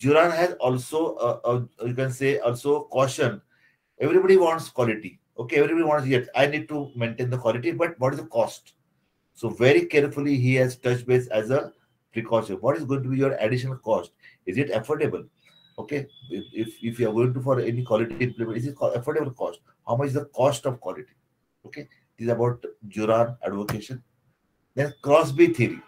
Juran has also uh, uh, you can say also caution. Everybody wants quality. Okay, everybody wants yet. I need to maintain the quality, but what is the cost? So very carefully he has touched base as a precaution. What is going to be your additional cost? Is it affordable? Okay, if, if, if you are going to for any quality implement, is it affordable cost? How much is the cost of quality? Okay, this is about Juran advocation. Then Crosby theory,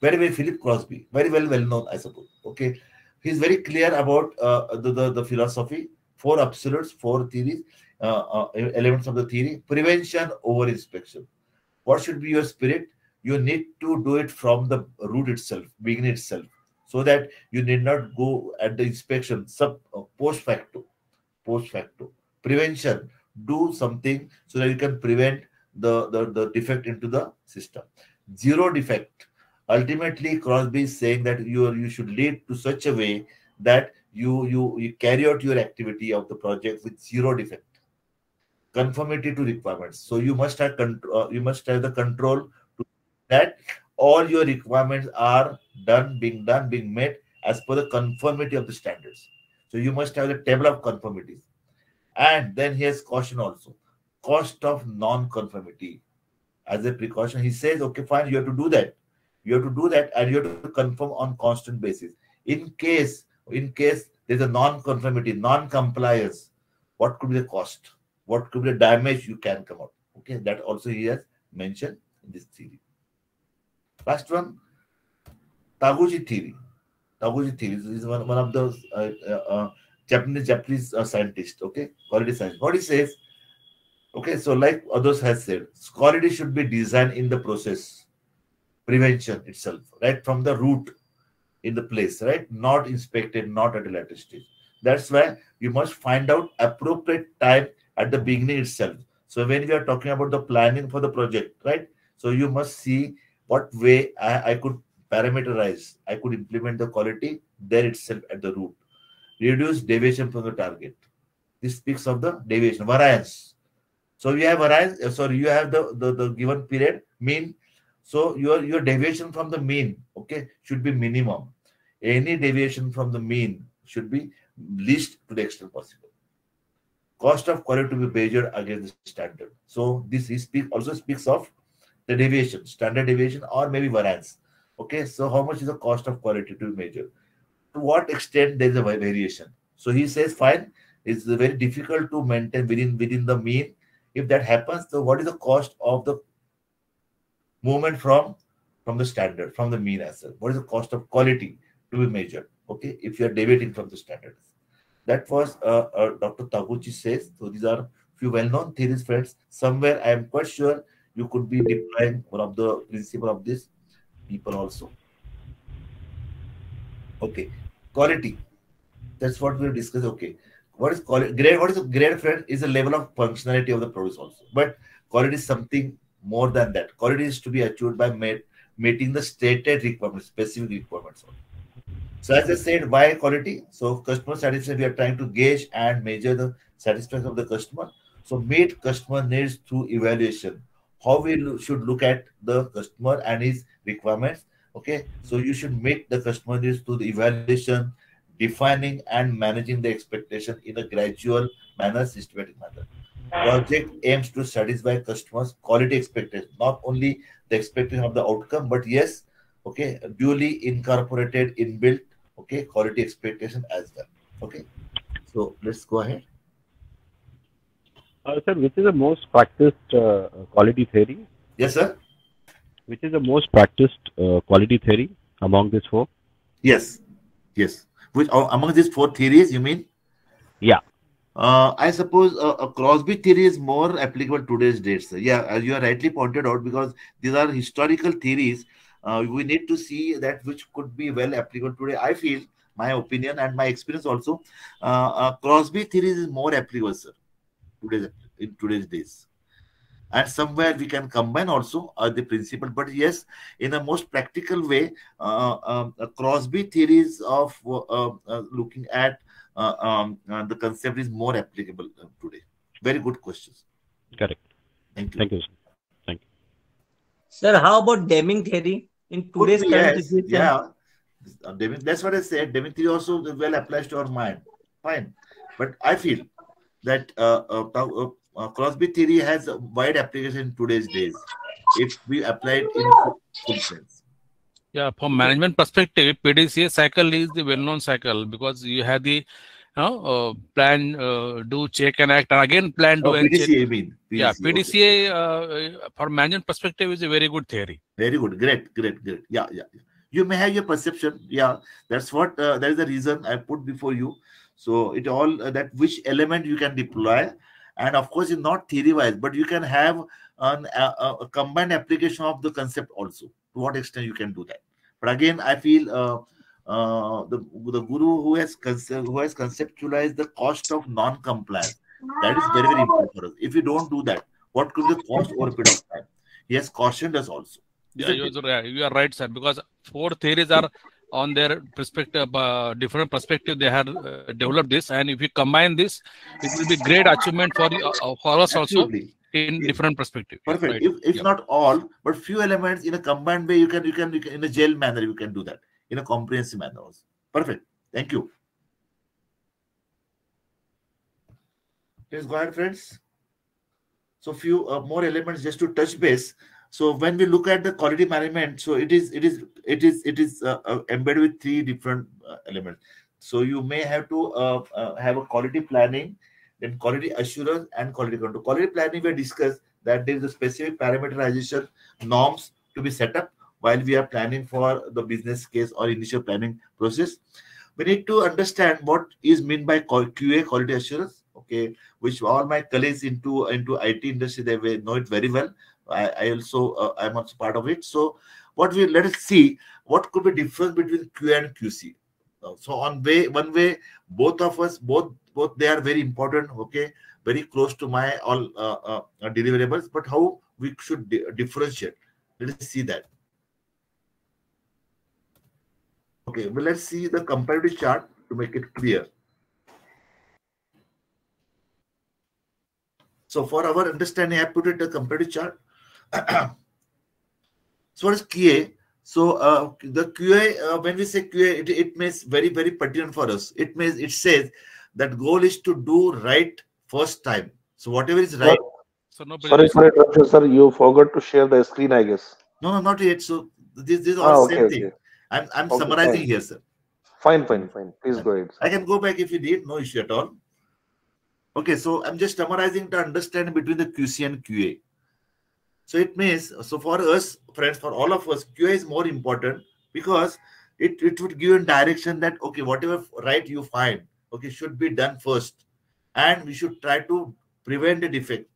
very very Philip Crosby, very well well known, I suppose. Okay, he's very clear about uh, the, the the philosophy, four absolutes, four theories. uh, uh, elements of the theory. Prevention over inspection. What should be your spirit? You need to do it from the root itself, beginning itself, so that you need not go at the inspection sub uh, post facto. Post facto. Prevention. Do something so that you can prevent the, the, the defect into the system. Zero defect. Ultimately, Crosby is saying that you, you should lead to such a way that you, you, you carry out your activity of the project with zero defect conformity to requirements. So you must have control uh, you must have the control to that. All your requirements are done being done being met as per the conformity of the standards. So you must have the table of conformities. And then he has caution also. Cost of non-conformity. As a precaution he says okay fine you have to do that you have to do that and you have to confirm on constant basis. In case in case there's a non-conformity non-compliance what could be the cost? What could be the damage you can come out? Okay that also he has mentioned in this theory. Last one taguchi theory. Taguchi theory is one, one of those uh, uh, uh, japanese japanese uh, scientist okay? Quality science. What he says okay so like others has said quality should be designed in the process prevention itself right from the root in the place right? Not inspected not at a later stage that's why you must find out appropriate time at the beginning itself. So when we are talking about the planning for the project right? So you must see what way I, I could parameterize i could implement the quality there itself at the root. Reduce deviation from the target. This speaks of the deviation variance. So you have variance uh, sorry you have the, the the given period mean so your your deviation from the mean okay should be minimum. Any deviation from the mean should be least to the extent possible. Cost of quality to be measured against the standard. So this is speak also speaks of the deviation standard deviation or maybe variance okay? So how much is the cost of quality to be measured? To what extent there is a variation? So he says fine it's very difficult to maintain within within the mean. If that happens so what is the cost of the movement from from the standard from the mean as well what is the cost of quality to be measured? Okay if you are deviating from the standard. That was uh, uh, dr taguchi says so these are few well-known theories friends. Somewhere i am quite sure you could be deploying one of the principle of this people also. Okay quality. That's what we'll discuss. Okay what is quality grade what is a grade friend is the level of functionality of the produce also. But quality is something more than that. Quality is to be achieved by made, meeting the stated requirements specific requirements so as i said why quality? So customer satisfaction we are trying to gauge and measure the satisfaction of the customer. So meet customer needs through evaluation. How we lo- should look at the customer and his requirements okay? So you should meet the customer needs through the evaluation defining and managing the expectation in a gradual manner systematic manner project aims to satisfy customers quality expectation not only the expectation of the outcome but yes okay duly incorporated inbuilt okay quality expectation as well okay so let's go ahead Uh, sir, which is the most practiced uh, quality theory? yes sir Which is the most practiced uh, quality theory among these four? yes yes which uh, among these four theories you mean Yeah. Uh, I suppose uh, a Crosby theory is more applicable today's dates. Yeah, as you are rightly pointed out, because these are historical theories. Uh, we need to see that which could be well applicable today. I feel, my opinion and my experience also, uh, Crosby theories is more applicable, sir, today's in today's days. And somewhere we can combine also uh, the principle, but yes, in a most practical way, uh, um, Crosby theories of uh, looking at um, uh, the concept is more applicable uh, today. Very good questions. Correct. Thank you. Thank you. Sir. Thank you. Sir, how about Deming theory in today's be, current yes, situation? yeah. Uh, Deming- that's what I said. Deming theory also well applies to our mind. Fine. But I feel that uh, uh, uh, uh, Crosby theory has a wide application in today's days if we apply it in full full sense. Yeah, from management perspective, PDCA cycle is the well-known cycle because you have the you know, uh, plan, uh, do, check and act, and again plan, do Oh, and check. PDCA, you mean? Yeah, PDCA, okay. Uh, for management perspective is a very good theory. Very good. Great, great, great. Yeah, yeah. You may have your perception. Yeah, that's what, uh, that is the reason I put before you. So it all, uh, that which element you can deploy and of course it's not theory wise but you can have an, a, a combined application of the concept also to what extent you can do that but again i feel uh, uh, the the guru who has who has conceptualized the cost of non-compliance that is very very important for us if you don't do that what could be the cost over a period of time he has cautioned us also yeah, right. you are right, sir. Because four theories are on their perspective, uh, different perspective. They have uh, developed this, and if you combine this, it will be great achievement for uh, for us Absolutely. also in different perspective. Perfect. Right. If, if Yeah. not all, but few elements in a combined way, you can you can, you can in agile manner you can do that in a comprehensive manner also. Perfect. Thank you. Please go ahead, friends. So few uh, more elements just to touch base. So when we look at the quality management, so it is it is it is it is uh, uh, embedded with three different uh, elements. So you may have to uh, uh, have a quality planning, then quality assurance and quality control. Quality planning we discussed that there is a specific parameterization norms to be set up while we are planning for the business case or initial planning process. We need to understand what is meant by QA quality assurance. Okay, which all my colleagues into into IT industry they know it very well. I, I also uh, I'm also part of it. So what we let us see what could be difference between Q and QC. Uh, So on way one way, both of us both both they are very important. Okay, very close to my all uh, uh, deliverables. But how we should di- differentiate? Let us see that. Okay, well let's see the comparative chart to make it clear. So for our understanding, I put it a comparative chart. So what is QA? So uh, the QA, uh, when we say QA, it, it means very, very pertinent for us. It means it says that goal is to do right first time. So whatever is right. So no Sorry for interruption, sir. You forgot to share the screen, I guess. No, no, not yet. So this, this is Ah, all okay, same thing. okay. I'm, I'm Okay, summarizing fine. here, sir. Fine, fine, fine. Please go ahead. I can go back if you need, no issue at all. Okay, so I'm just summarizing to understand between the QC and QA. So it means, so for us, friends, for all of us, QA is more important because it, it would give a direction that, okay, whatever right you find, okay, should be done first. And we should try to prevent the defect,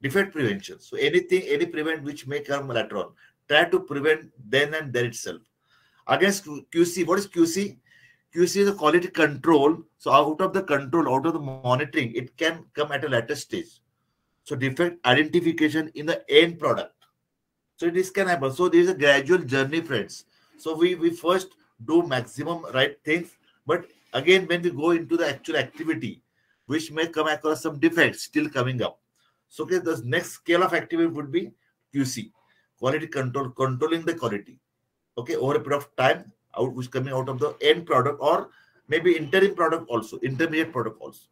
defect prevention. So anything, any prevent which may come later on, try to prevent then and there itself. Against QC, what is QC? QC is a quality control. So out of the control, out of the monitoring, it can come at a later stage. So defect identification in the end product. So this can happen. So there is a gradual journey, friends. So we we first do maximum right things, but again when we go into the actual activity, which may come across some defects still coming up. So okay, the next scale of activity would be QC, quality control, controlling the quality. Okay, over a period of time, out which coming out of the end product or maybe interim product also, intermediate product also.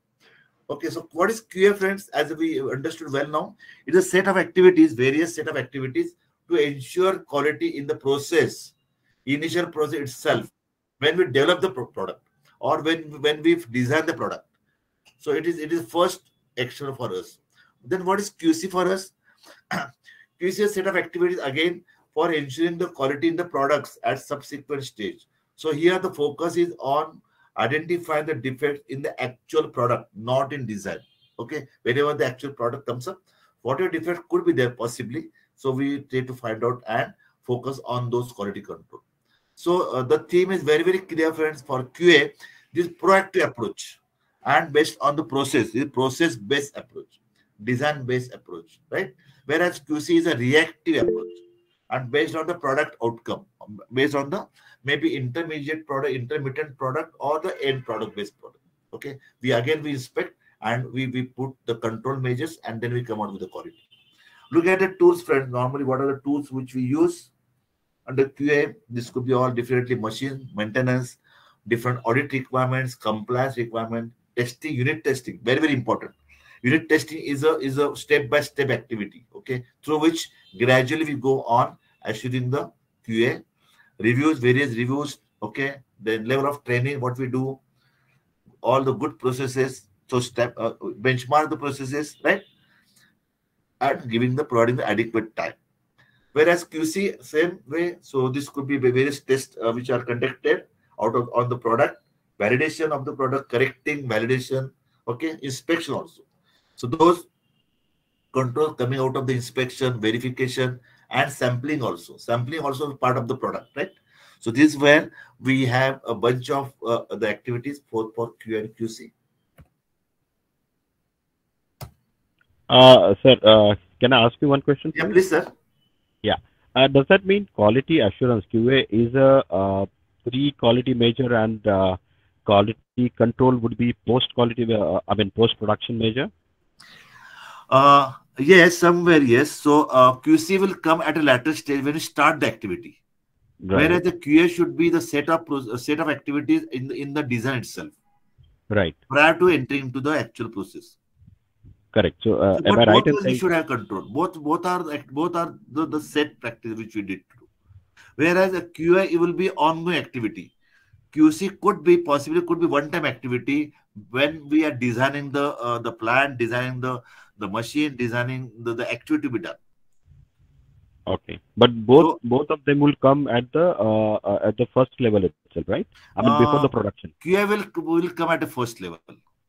Okay, so what is QA, friends? As we understood well now, it is a set of activities, various set of activities to ensure quality in the process, initial process itself, when we develop the product or when when we design the product. So it is it is first action for us. Then what is QC for us? *clears throat* QC is a set of activities again for ensuring the quality in the products at subsequent stage. So here the focus is on identify the defects in the actual product, not in design. Okay, whenever the actual product comes up, what whatever defect could be there possibly. So we try to find out and focus on those quality control. So uh, the theme is very very clear, friends. For QA, this proactive approach and based on the process, the process based approach, design based approach, right? Whereas QC is a reactive approach and based on the product outcome, based on the maybe intermediate product, intermittent product, or the end product based product. Okay, we again we inspect and we we put the control measures and then we come out with the quality. Look at the tools, friends. Normally, what are the tools which we use under QA? This could be all differently machine maintenance, different audit requirements, compliance requirement, testing, unit testing. Very very important. Unit testing is a is a step by step activity. Okay, through which gradually we go on assuring the QA reviews, various reviews, okay, the level of training, what we do, all the good processes, so step uh, benchmark the processes, right? And giving the providing the adequate time. Whereas QC, same way, so this could be various tests uh, which are conducted out of on the product, validation of the product, correcting, validation, okay, inspection also. So those controls coming out of the inspection, verification, and sampling also. Sampling also part of the product, right? So this is where we have a bunch of uh, the activities for, for Q and QC. Uh, sir, uh, can I ask you one question? Yeah, please, sir. Yeah. Uh, does that mean quality assurance QA is a uh, pre-quality measure and uh, quality control would be post-quality, uh, I mean post-production measure? Yes, somewhere yes. So uh, QC will come at a later stage when you start the activity. Right. Whereas the QA should be the set of uh, set of activities in the, in the design itself Right. prior to entering into the actual process. Correct. So, uh, So, am I both right we saying? should have control. Both both are the- both are the, the set practice which we did to do. Whereas a QA it will be ongoing activity. QC could be possibly could be one time activity when we are designing the uh, the plan, designing the the machine, designing the, the activity to be done. Okay. But both both of them will come at the uh, uh, at the first level itself, right? I mean before the Uh, production. QA will will come at the first level.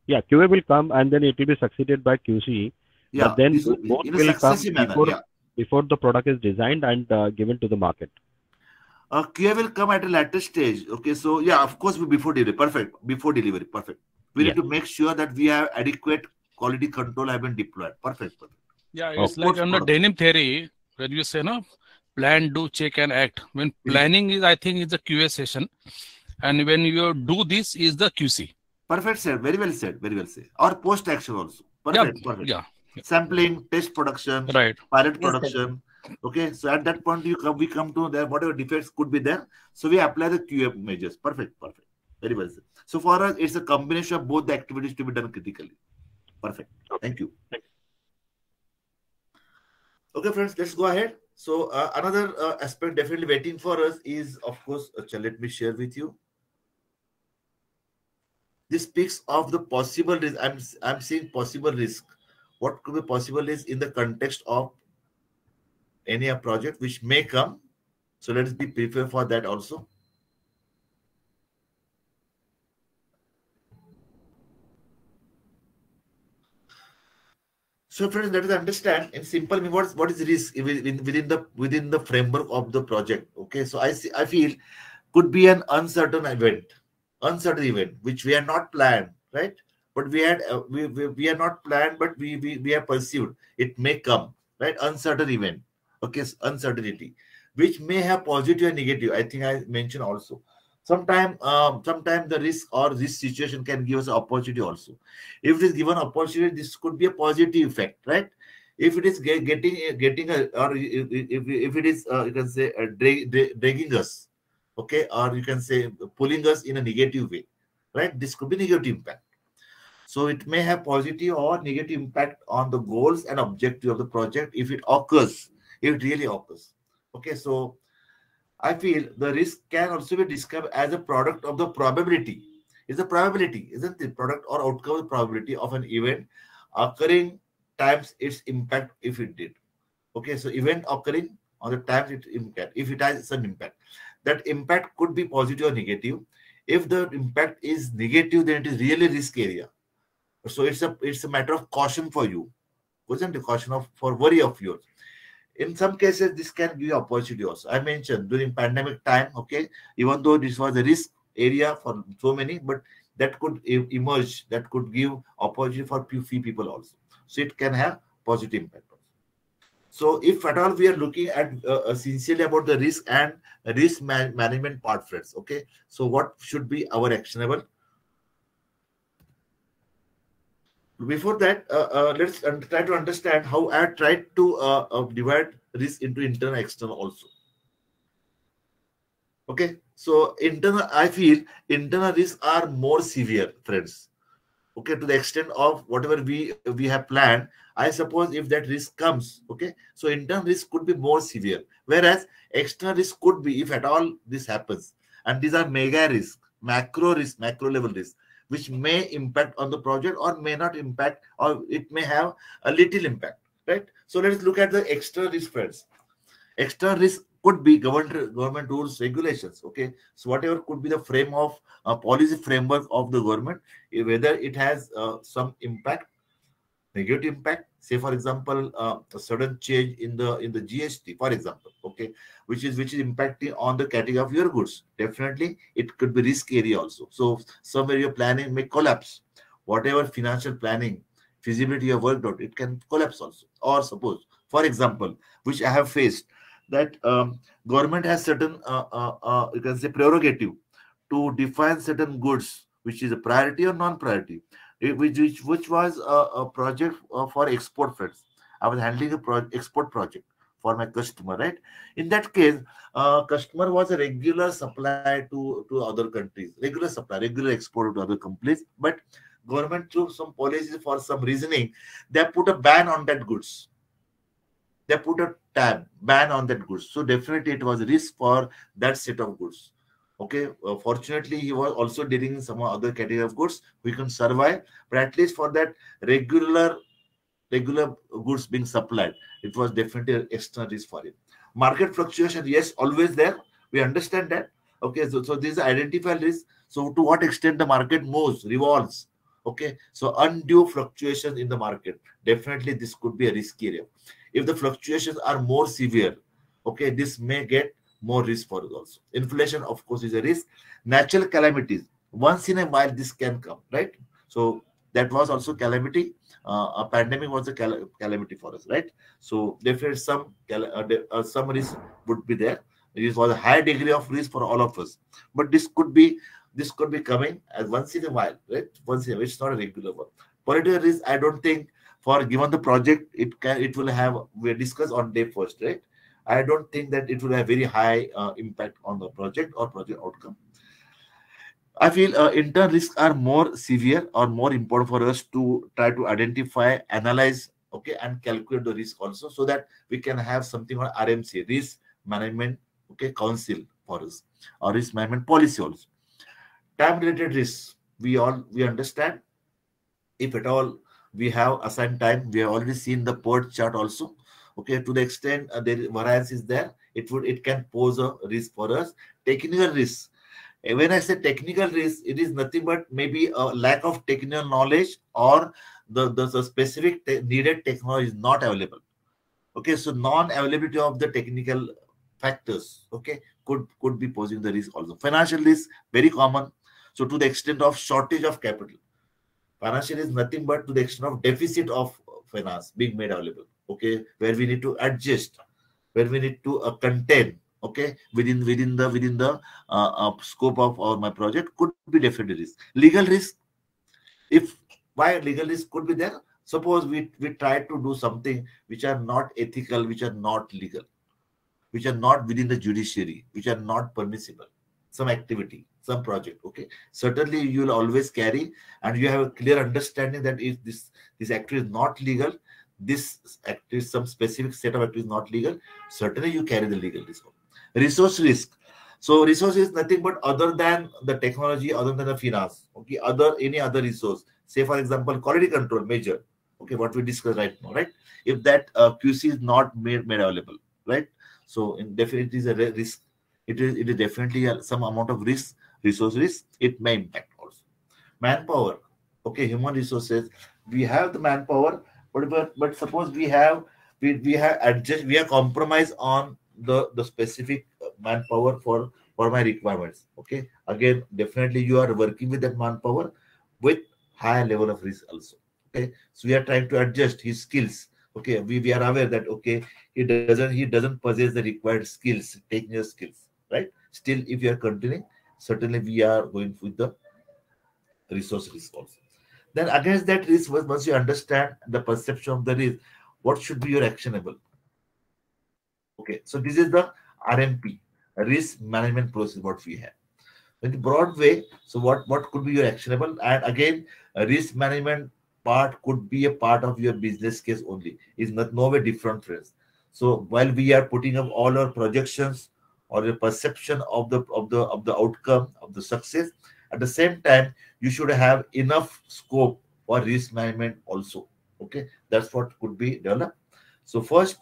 Yeah, QA will come and then it will be succeeded by QC. Yeah, but then this both in a will come manner, before yeah. before the product is designed and uh, given to the market. Uh, QA will come at a later stage. Okay, so yeah, of course, before delivery, perfect. Before delivery, perfect. We Yeah. need to make sure that we have adequate quality control have been deployed. Perfect. perfect. Yeah, Of it's like course, under product. Deming theory, where you say, no, plan, do, check, and act. When hmm. planning is, I think, is the QA session, and when you do this, is the QC. Perfect, sir. Very well said. Very well said. Or post action also. Perfect. perfect. yeah, Sampling, test production, Right. pilot Yes, sir. production. Okay, so at that point, you come, we come to there, whatever defects could be there. So we apply the QA measures. Perfect, perfect. Very well said. So for us, it's a combination of both the activities to be done critically. Perfect. Thank you. Okay, friends, let's go ahead. So uh, another uh, aspect definitely waiting for us is, of course, uh, let me share with you. This speaks of the possible risk. I'm I'm seeing possible risk. What could be possible is in the context of any a project which may come. So let us be prepared for that also. So friends, let us understand in simple what, what is risk within, within the within the framework of the project. Okay, so I see I feel could be an uncertain event, uncertain event which we are not planned, right? But we had uh, we, we we are not planned, but we we we are pursued. It may come, right? Uncertain event, okay, uncertainty, which may have positive and negative. I think I mentioned also. Sometime, um, sometime the risk or this situation can give us opportunity also. If it is given opportunity, this could be a positive effect, right? If it is ge- getting getting a or if, if, if it is uh, you can say uh, drag, drag- dragging us, okay, or you can say pulling us in a negative way, right? This could be negative impact. So it may have positive or negative impact on the goals and objective of the project if it occurs, if it really occurs. Okay, so I feel the risk can also be described as a product of the probability. It's a probability, isn't the Product or outcome of the probability of an event occurring times its impact if it did. Okay, so event occurring on the times it impact, if it has some impact. That impact could be positive or negative. If the impact is negative, then it is really risk area. So it's a it's a matter of caution for you, wasn't it? Caution of for worry of yours. In some cases, this can give opportunity also. I mentioned during pandemic time, okay, even though this was a risk area for so many, but that could emerge, that could give opportunity for few, few people also. So it can have positive impact. So if at all we are looking at uh, uh, sincerely about the risk and risk man- management part, friends, okay. So what should be our actionable? Before that, uh, uh, let's try to understand how I tried to uh, divide risk into internal external also. Okay, so internal, I feel internal risks are more severe, friends. Okay, to the extent of whatever we we have planned, I suppose if that risk comes, okay, so internal risk could be more severe, whereas external risk could be if at all this happens, and these are mega risk, macro risk, macro level risk which may impact on the project or may not impact or it may have a little impact right? So let's look at the extra risk extra risk could be government government rules regulations okay? So whatever could be the frame of uh, policy framework of the government eh, whether it has uh, some impact negative impact. Say for example uh, a sudden change in the in the gst for example okay which is which is impacting on the category of your goods. Definitely it could be risk area also. So somewhere your planning may collapse. Whatever financial planning feasibility you have worked out it can collapse also. Or suppose for example which i have faced that um, government has certain uh, uh, uh, you can say prerogative to define certain goods which is a priority or non-priority which which, which was a, a project uh, for export funds i was handling a pro- export project for my customer right? In that case uh, customer was a regular supply to to other countries regular supply regular export to other companies but government through some policies for some reasoning. They put a ban on that goods. They put a tab ban on that goods. So definitely it was risk for that set of goods okay uh, fortunately he was also dealing in some other category of goods. We can survive but at least for that regular regular goods being supplied it was definitely an extra risk for him. Market fluctuation yes always there. We understand that. Okay so, so this is identified risk. So to what extent the market moves revolves. Okay so undue fluctuations in the market. Definitely this could be a risk area if the fluctuations are more severe okay this may get more risk for us also. Inflation of course is a risk. Natural calamities. Once in a while this can come right? So that was also calamity. Uh, a pandemic was a cal- calamity for us right? So definitely some uh, uh, some risk would be there. It was a high degree of risk for all of us. But this could be this could be coming as once in a while right? Once in a while it's not a regular one. Political risk i don't think for given the project it can it will have we discuss on day first right I don't think that it will have very high uh, impact on the project or project outcome. I feel uh, internal risks are more severe or more important for us to try to identify, analyze, okay, and calculate the risk also, so that we can have something on RMC, risk management, okay, council for us, or risk management policy also. Time-related risks, we all we understand. If at all we have assigned time, we have already seen the PERT chart also okay to the extent uh, the variance is there it would it can pose a risk for us. Technical risk. When i say technical risk it is nothing but maybe a lack of technical knowledge or the, the, the specific te needed technology is not available. Okay so non-availability of the technical factors okay could could be posing the risk also. Financial risk very common. So to the extent of shortage of capital. Financial is nothing but to the extent of deficit of finance being made available okay where we need to adjust where we need to uh, contain okay within within the within the uh, uh, scope of our my project could be definitely risk. Legal risk if why legal risk could be there? Suppose we we try to do something which are not ethical which are not legal which are not within the judiciary which are not permissible some activity some project okay? Certainly you will always carry and you have a clear understanding that if this this activity is not legal this activity some specific set of activities not legal certainly you carry the legal risk resource risk. So resource is nothing but other than the technology other than the finance okay? Other any other resource. Say for example quality control measure okay what we discussed right now right? If that uh, qc is not made made available right? So in definitely is a risk. It is it is definitely a, some amount of risk resource risk. It may impact also. Manpower okay human resources. We have the manpower but but, but suppose we have we, we have adjust we have compromise on the the specific manpower for for my requirements okay? Again definitely you are working with that manpower with higher level of risk also okay? So we are trying to adjust his skills okay? We, we are aware that okay he doesn't he doesn't possess the required skills technical skills right? Still if you are continuing certainly we are going with the resource risk also then against that risk once you understand the perception of the risk what should be your actionable? Okay so this is the rmp risk management process what we have. In the broad way so what what could be your actionable? And again risk management part could be a part of your business case only. Is not no way different friends. So while we are putting up all our projections or the perception of the of the of the outcome of the success at the same time you should have enough scope for risk management also okay that's what could be developed so first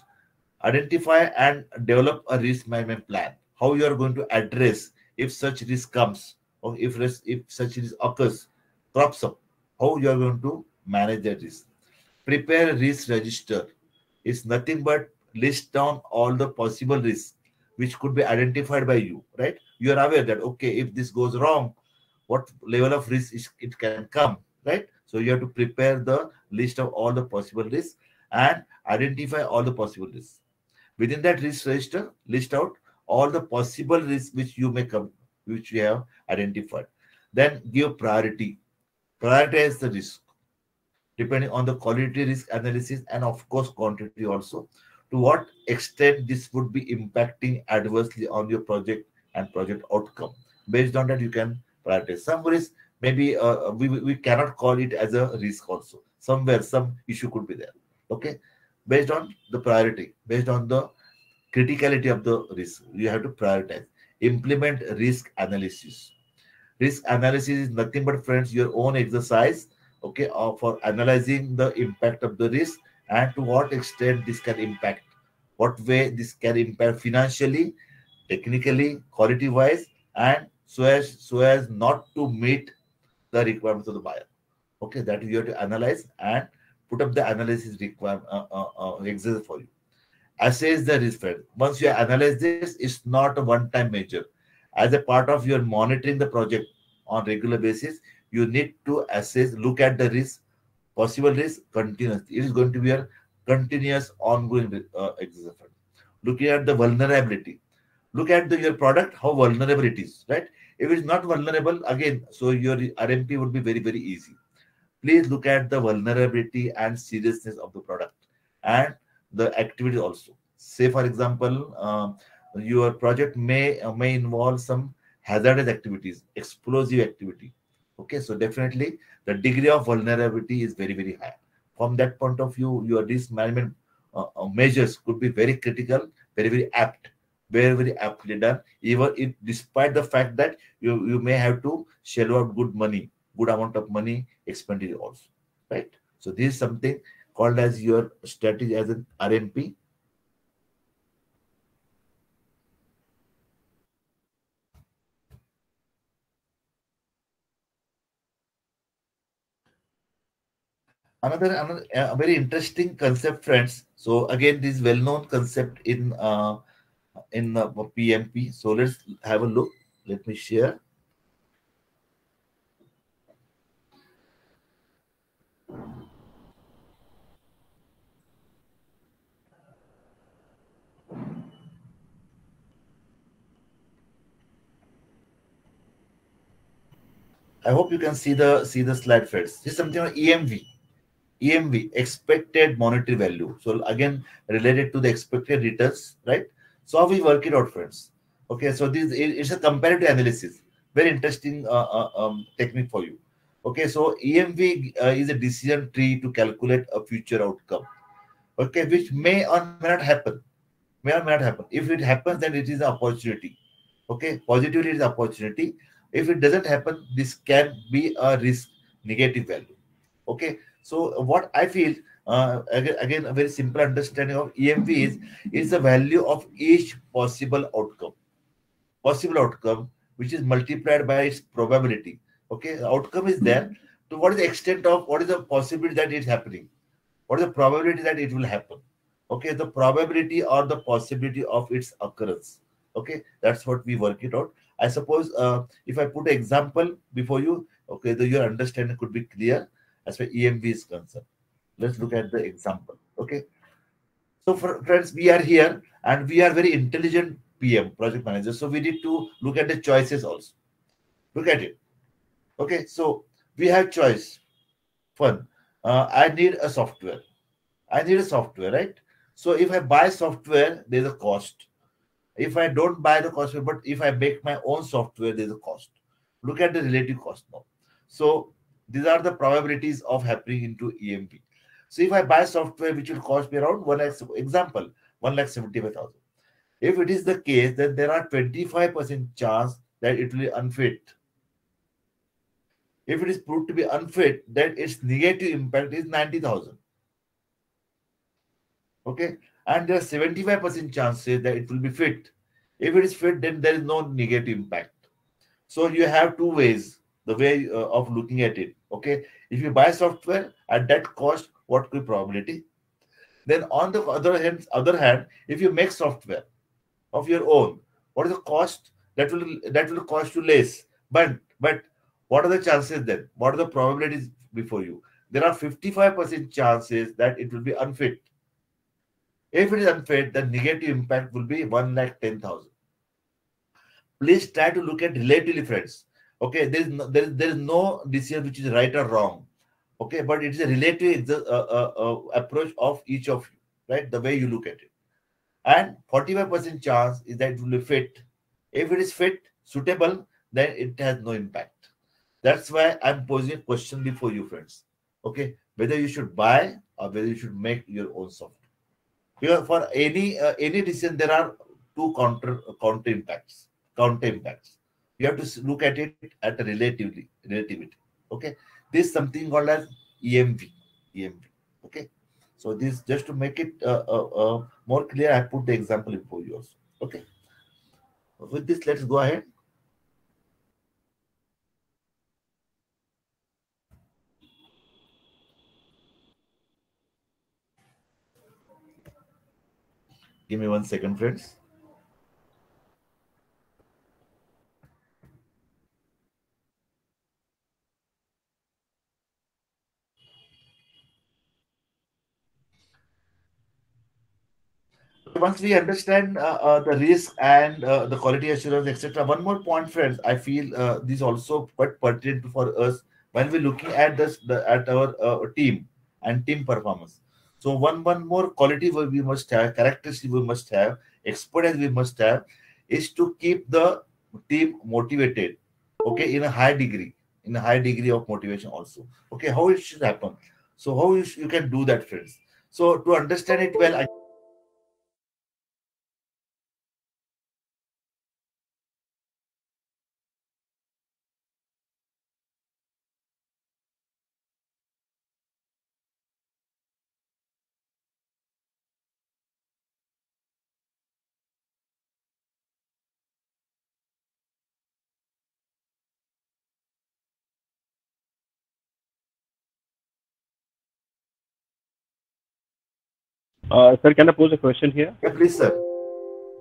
identify and develop a risk management plan how you are going to address if such risk comes or if risk, if such risk occurs crops up how you are going to manage that risk prepare a risk register. It's nothing but list down all the possible risks which could be identified by you, right? You are aware that okay, if this goes wrong, what level of risk it can come, right? So you have to prepare the list of all the possible risks and identify all the possible risks. Within that risk register, list out all the possible risks which you may come, which you have identified. Then give priority. Prioritize the risk depending on the quality risk analysis and of course quantity also. To what extent this would be impacting adversely on your project and project outcome. Based on that, you can prioritize. Some risk maybe uh, we, we cannot call it as a risk also. Somewhere some issue could be there. Okay. Based on the priority, based on the criticality of the risk, you have to prioritize. Implement risk analysis. Risk analysis is nothing but friends, your own exercise, okay, uh, for analyzing the impact of the risk and to what extent this can impact, what way this can impact financially, technically, quality wise, and so as so as not to meet the requirements of the buyer. Okay, that you have to analyze and put up the analysis requirement uh, uh, uh, exercise for you. Assess the risk. Friend. Once you analyze this, it's not a one-time measure. As a part of your monitoring the project on regular basis, you need to assess, look at the risk, possible risk continuously. It is going to be a continuous, ongoing uh, exercise. Looking at the vulnerability, look at the, your product, how vulnerable it is, right? If it's not vulnerable, again, so your RMP would be very, very easy. Please look at the vulnerability and seriousness of the product and the activity also. Say, for example, um, your project may uh, may involve some hazardous activities, explosive activity. Okay, so definitely the degree of vulnerability is very, very high. From that point of view, your risk management uh, uh measures could be very critical, very, very apt very very aptly done? Even if despite the fact that you you may have to shell out good money good amount of money expenditure also right? So this is something called as your strategy as an rmp another another a very interesting concept friends. So again this well-known concept in uh, in the PMP. So let's have a look. Let me share. I hope you can see the see the slide first. This is something on EMV. EMV, expected monetary value. So again, related to the expected returns, right? So how we work it out, friends? Okay, so this it's a comparative analysis. Very interesting uh, uh, um, technique for you. Okay, so EMV uh, is a decision tree to calculate a future outcome. Okay, which may or may not happen. May or may not happen. If it happens, then it is an opportunity. Okay, positively it is opportunity. If it doesn't happen, this can be a risk, negative value. Okay, so what I feel uh, again, again, a very simple understanding of EMV is is the value of each possible outcome, possible outcome, which is multiplied by its probability. Okay, the outcome is there. To what is the extent of what is the possibility that it's happening? What is the probability that it will happen? Okay, the probability or the possibility of its occurrence. Okay, that's what we work it out. I suppose uh, if I put an example before you, okay, the, your understanding could be clear as far EMV is concerned. Let's look at the example. Okay. So for friends, we are here and we are very intelligent PM, project managers. So we need to look at the choices also. Look at it. Okay. So we have choice. Fun. Uh, I need a software. I need a software, right? So if I buy software, there's a cost. If I don't buy the software, but if I make my own software, there's a cost. Look at the relative cost now. So these are the probabilities of happening into EMV. So if I buy software which will cost me around one lakh, example, one lakh seventy-five thousand. If it is the case, then there are 25% chance that it will be unfit. If it is proved to be unfit, then its negative impact is 90,000. Okay. And there are 75% chances that it will be fit. If it is fit, then there is no negative impact. So you have two ways, the way uh, of looking at it. Okay. If you buy software at that cost, what could be probability. Then on the other hand, other hand, if you make software of your own, what is the cost? That will that will cost you less. But but what are the chances then? What are the probabilities before you? There are 55% chances that it will be unfit. If it is unfit, the negative impact will be 1 lakh 10,000. Please try to look at relatively friends. Okay, there is no, there, there is no decision which is right or wrong. Okay, but it is a relative uh, uh, uh, approach of each of you, right? The way you look at it. And 45% chance is that it will be fit. If it is fit, suitable, then it has no impact. That's why I'm posing a question before you, friends. Okay, whether you should buy or whether you should make your own software. Because for any uh, any decision, there are two counter counter impacts. Counter impacts. You have to look at it at a relatively relativity. Okay, this something called as EMV. EMV. Okay, so this just to make it uh, uh, uh, more clear, I put the example before you also. Okay. With this, let's go ahead. Give me one second, friends. Once we understand uh, uh, the risk and uh, the quality assurance, etc., one more point, friends. I feel this also quite pertinent for us when we're looking at this the, at our team and team performance. So one one more quality we must have, characteristic we must have, expertise we must have, is to keep the team motivated. Okay, in a high degree, in a high degree of motivation also. Okay, how it should happen. So how you, you can do that, friends. So to understand it well, I Uh, sir, can I pose a question here? Yeah, please, sir.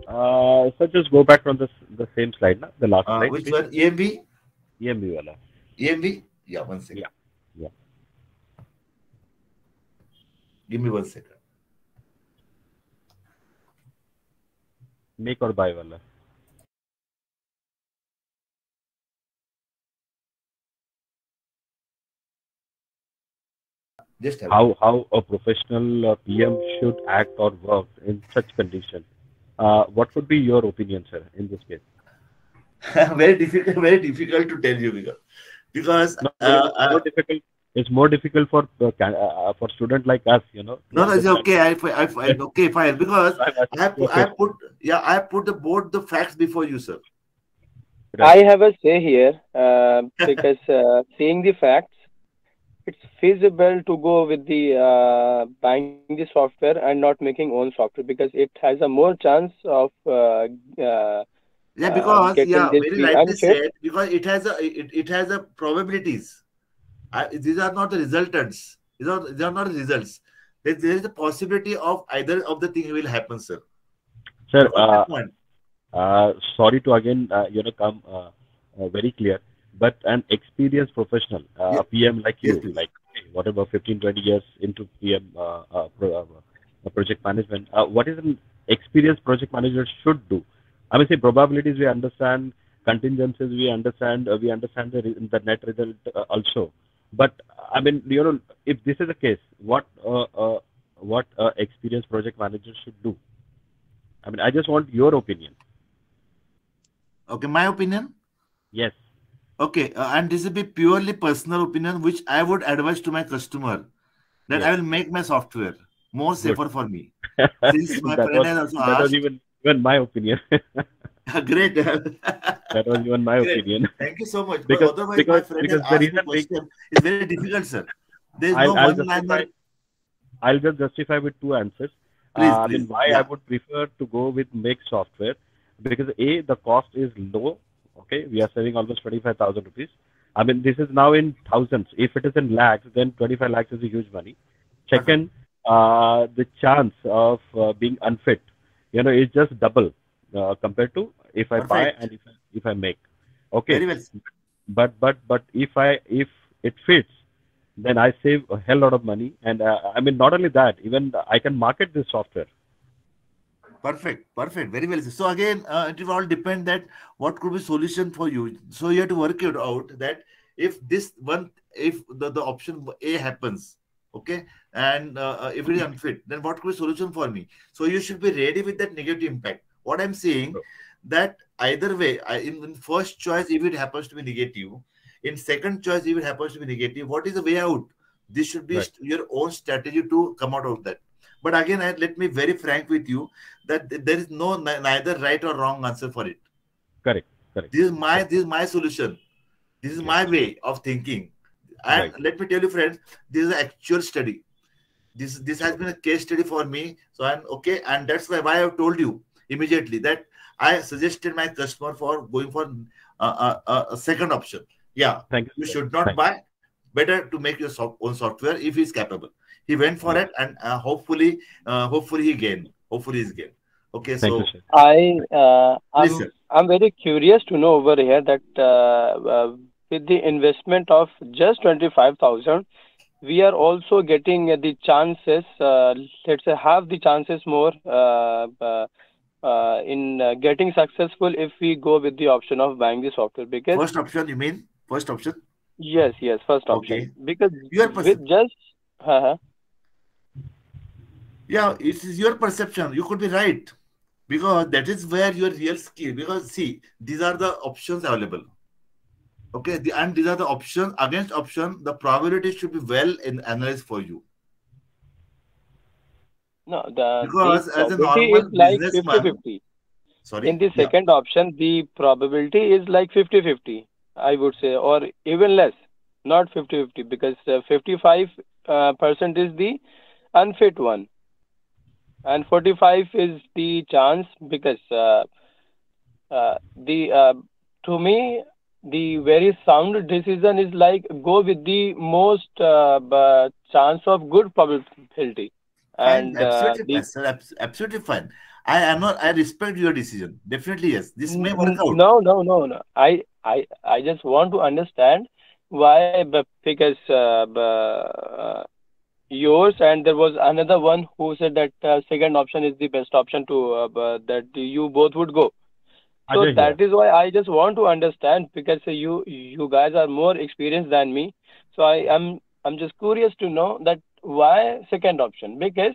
Uh, sir, just go back from this the same slide, na? the last Uh, slide. which please. one? EMV? EMB wala. EMV? Yeah, one second. Yeah. Yeah. Give me one second. Make or buy wala. Just have How how a professional uh, PM should act or work in such condition. Uh, what would be your opinion, sir, in this case? *laughs* very difficult, very difficult to tell you because because No, uh, it's more uh, difficult. It's more difficult for uh, uh, for student like us, you know. no, no, it's okay. I, I, I okay, fine. Because I'm asking I, put, a I question. put, yeah, I put the both the facts before you, sir. I have a say here uh, because uh, seeing the facts, it's feasible to go with the uh, buying the software and not making own software because it has a more chance of uh, uh, Yeah, uh, because getting yeah, very the rightly said. Because it has a it, it has a probabilities. I, these are not the resultants. These are these are not the results. There, there is a possibility of either of the thing will happen, sir. Sir, Got uh, point. uh, sorry to again, uh, you know, come uh, uh, very clear, but an experienced professional, uh, Yes. a PM like you, please. like whatever 15, 20 years into PM uh, uh, pro, uh, project management, uh, what is an experienced project manager should do? I mean, say probabilities we understand, contingencies we understand, uh, we understand the, re- the net result uh, also. But I mean, you know, if this is the case, what uh, uh, what uh, experienced project manager should do? I mean, I just want your opinion. Okay, my opinion. Yes. Okay, uh, and this will be purely personal opinion, which I would advise to my customer that I will make my software more Good. safer for me. *laughs* Since my that friend was has also that was even even my opinion. *laughs* great. *laughs* that was even my Great. opinion. Thank you so much. But Because otherwise, because my friend because has the asked me reason being, question. It's very difficult, sir. There is I'll, no I'll one liner. I'll just justify with two answers. Please, Uh, I mean, why I would prefer to go with make software because a the cost is low. Okay, we are saving almost twenty five thousand rupees. I mean, this is now in thousands. If it is in lakhs, then twenty five lakhs is a huge money. Second, uh, the chance of uh, being unfit, you know, is just double uh, compared to if I buy and if I, if I make. Okay. Very well. But but but if I if it fits, then I save a hell lot of money. And uh, I mean, not only that, even I can market this software. Perfect, perfect, very well. So again, uh, it will all depend that what could be solution for you. So you have to work it out that if this one, if the, the option A happens, okay, and uh, uh, if it is unfit, then what could be solution for me? So you should be ready with that negative impact. What I'm saying that either way, I, in, in first choice, if it happens to be negative, in second choice, if it happens to be negative, what is the way out? This should be Right. your own strategy to come out of that. But again, I, let me very frank with you that there is no neither right or wrong answer for it. Correct. Correct. This is my this is my solution. This is my way of thinking. And Right. let me tell you, friends, this is an actual study. This this has been a case study for me. So I'm okay, and that's why why I've told you immediately that I suggested my customer for going for uh, uh, uh, a second option. Yeah, Thank you. you should not Thank- buy. Better to make your soft, own software if he's capable. He went for it, and uh, hopefully, uh, hopefully he gained. Hopefully he's gained. Okay, Thank so you. I uh, I'm, sir. I'm very curious to know over here that uh, uh, with the investment of just twenty five thousand, we are also getting uh, the chances. Uh, let's say have the chances more uh, uh, uh, in uh, getting successful if we go with the option of buying the software because first option, you mean first option? yes yes first option Okay. because Your with just uh Yeah, it is your perception. You could be right because that is where your real skill. Because see, these are the options available. Okay, the, and these are the options against option. The probability should be well in analyzed for you no the because as a normal is like 50 businessman, 50 sorry, in the yeah, second option the probability is like 50 50 i would say or even less not 50 50 because uh, 55 uh, percent is the unfit one and 45 is the chance because uh, uh, the uh, to me the very sound decision is like go with the most uh, chance of good probability and uh, absolutely the fine, sir, absolutely fine. I am not. I respect your decision. Definitely yes. This may work out. No, no, no, no. I, I, I just want to understand why, because uh, uh, yours and there was another one who said that uh, second option is the best option to uh, that you both would go. So Ajay that is why I just want to understand because you you guys are more experienced than me. So I am I'm just curious to know that why second option because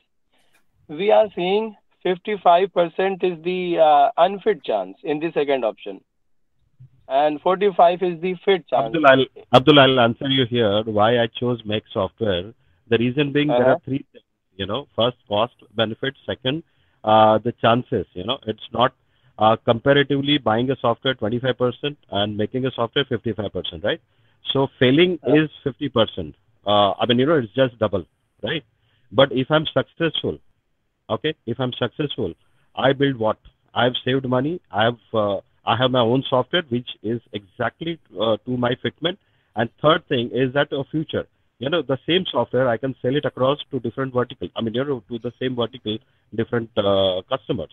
we are seeing 55% is the uh, unfit chance in the second option and 45 is the fit chance Abdul, I'll, Abdul, I'll answer you here why I chose Make Software. The reason being there Uh-huh. are three things, you know. First, cost benefit. Second, uh, the chances, you know. It's not uh, comparatively buying a software 25% and making a software 55%, right? So failing Uh-huh. is 50%. Uh, I mean, you know, it's just double, right? But if I'm successful, okay, if I'm successful, I build what? I've saved money. I've uh, I have my own software which is exactly uh, to my fitment. And third thing is that a future. You know, the same software I can sell it across to different vertical. I mean, you know, to the same vertical, different uh, customers.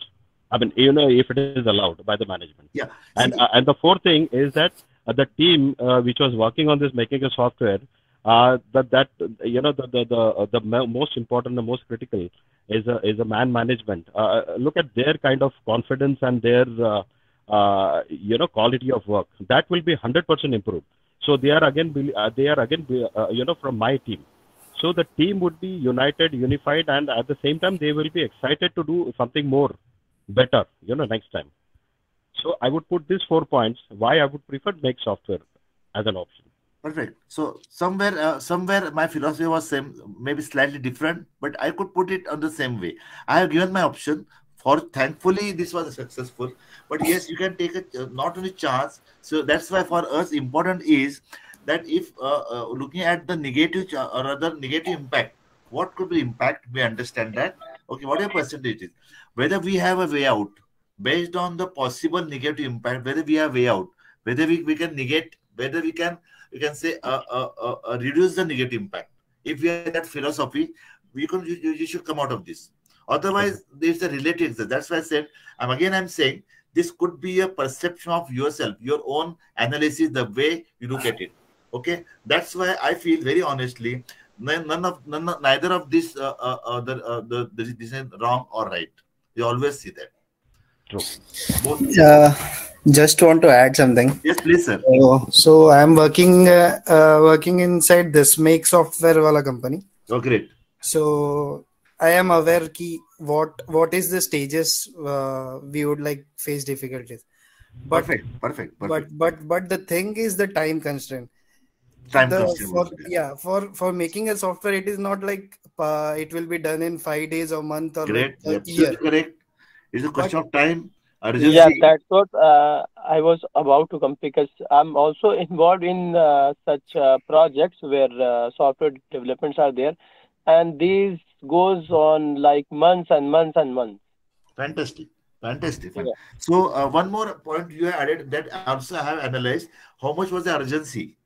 I mean, you know, if it is allowed by the management. Yeah. And uh, and the fourth thing is that uh, the team uh, which was working on this making a software, uh, that that you know the the the, the most important, the most critical is a is a man management. Uh, look at their kind of confidence and their uh, uh, you know quality of work. That will be hundred percent improved. So they are again uh, they are again uh, you know from my team. So the team would be united, unified, and at the same time they will be excited to do something more, better. You know next time. So I would put these four points why I would prefer make software as an option. Perfect. So somewhere, uh, somewhere my philosophy was same, maybe slightly different, but I could put it on the same way. I have given my option. For thankfully, this was successful. But yes, you can take a uh, not only chance. So that's why for us important is that if uh, uh, looking at the negative or other negative impact, what could be impact? We understand that. Okay, what your percentage is? Whether we have a way out based on the possible negative impact, whether we have way out, whether we, we can negate, whether we can we can say uh, uh, uh, reduce the negative impact. If we have that philosophy, you can you, you should come out of this. Otherwise, there's a relative. That's why I said, I'm again I'm saying this could be a perception of yourself, your own analysis, the way you look at it. Okay, that's why I feel very honestly, none, none of none, neither of this uh, uh, uh, the, uh, the, the this is wrong or right. You always see that. True. Both. Uh, just want to add something. Yes, please, sir. So, so I am working uh, uh, working inside this make software wala company. Oh, great. So I am aware ki what what is the stages uh, we would like face difficulties. But perfect, perfect, but perfect. but but the thing is the time constraint. Time The- constraint for yeah for for making a software it is not like uh, it will be done in five days or month or Great, like a absolutely year. correct. It's a question of time, urgency. Yeah, that's what uh, I was about to come because I'm also *laughs* involved in uh, such uh, projects where uh, software developments are there, and these goes on like months and months and months. Fantastic. Fantastic. Yeah. So uh, one more point you added that also I have analyzed how much was the urgency.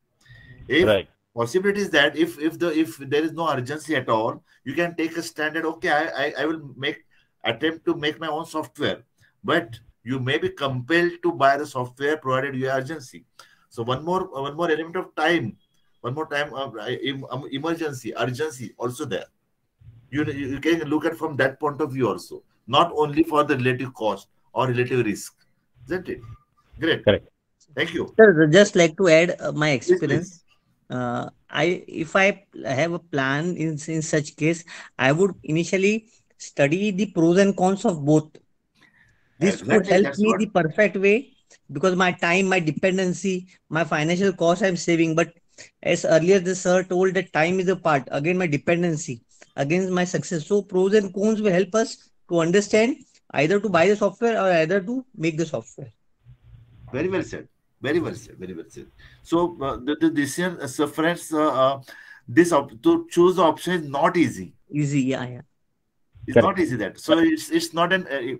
If Right. possibility is that if if the if there is no urgency at all, you can take a standard. Okay, I I, I will make attempt to make my own software, but you may be compelled to buy the software provided you have urgency. So one more one more element of time, one more time of uh, em- um, emergency, urgency also there. You you can look at from that point of view also, not only for the relative cost or relative risk, isn't it? Great. Correct. Thank you. Sir, just like to add uh, my Please, experience. Uh, I if I have a plan in in such case, I would initially study the pros and cons of both. This would Exactly, help me what- the perfect way because my time, my dependency, my financial cost I'm saving. But as earlier the sir told that time is a part. Again, my dependency against my success. So pros and cons will help us to understand either to buy the software or either to make the software. Very well said. Very well said. Very well said. So uh, the, the decision, uh, so friends, uh, uh, this op- to choose the option is not easy. Easy, yeah, yeah. It's Correct. not easy that. So it's it's not an. Uh,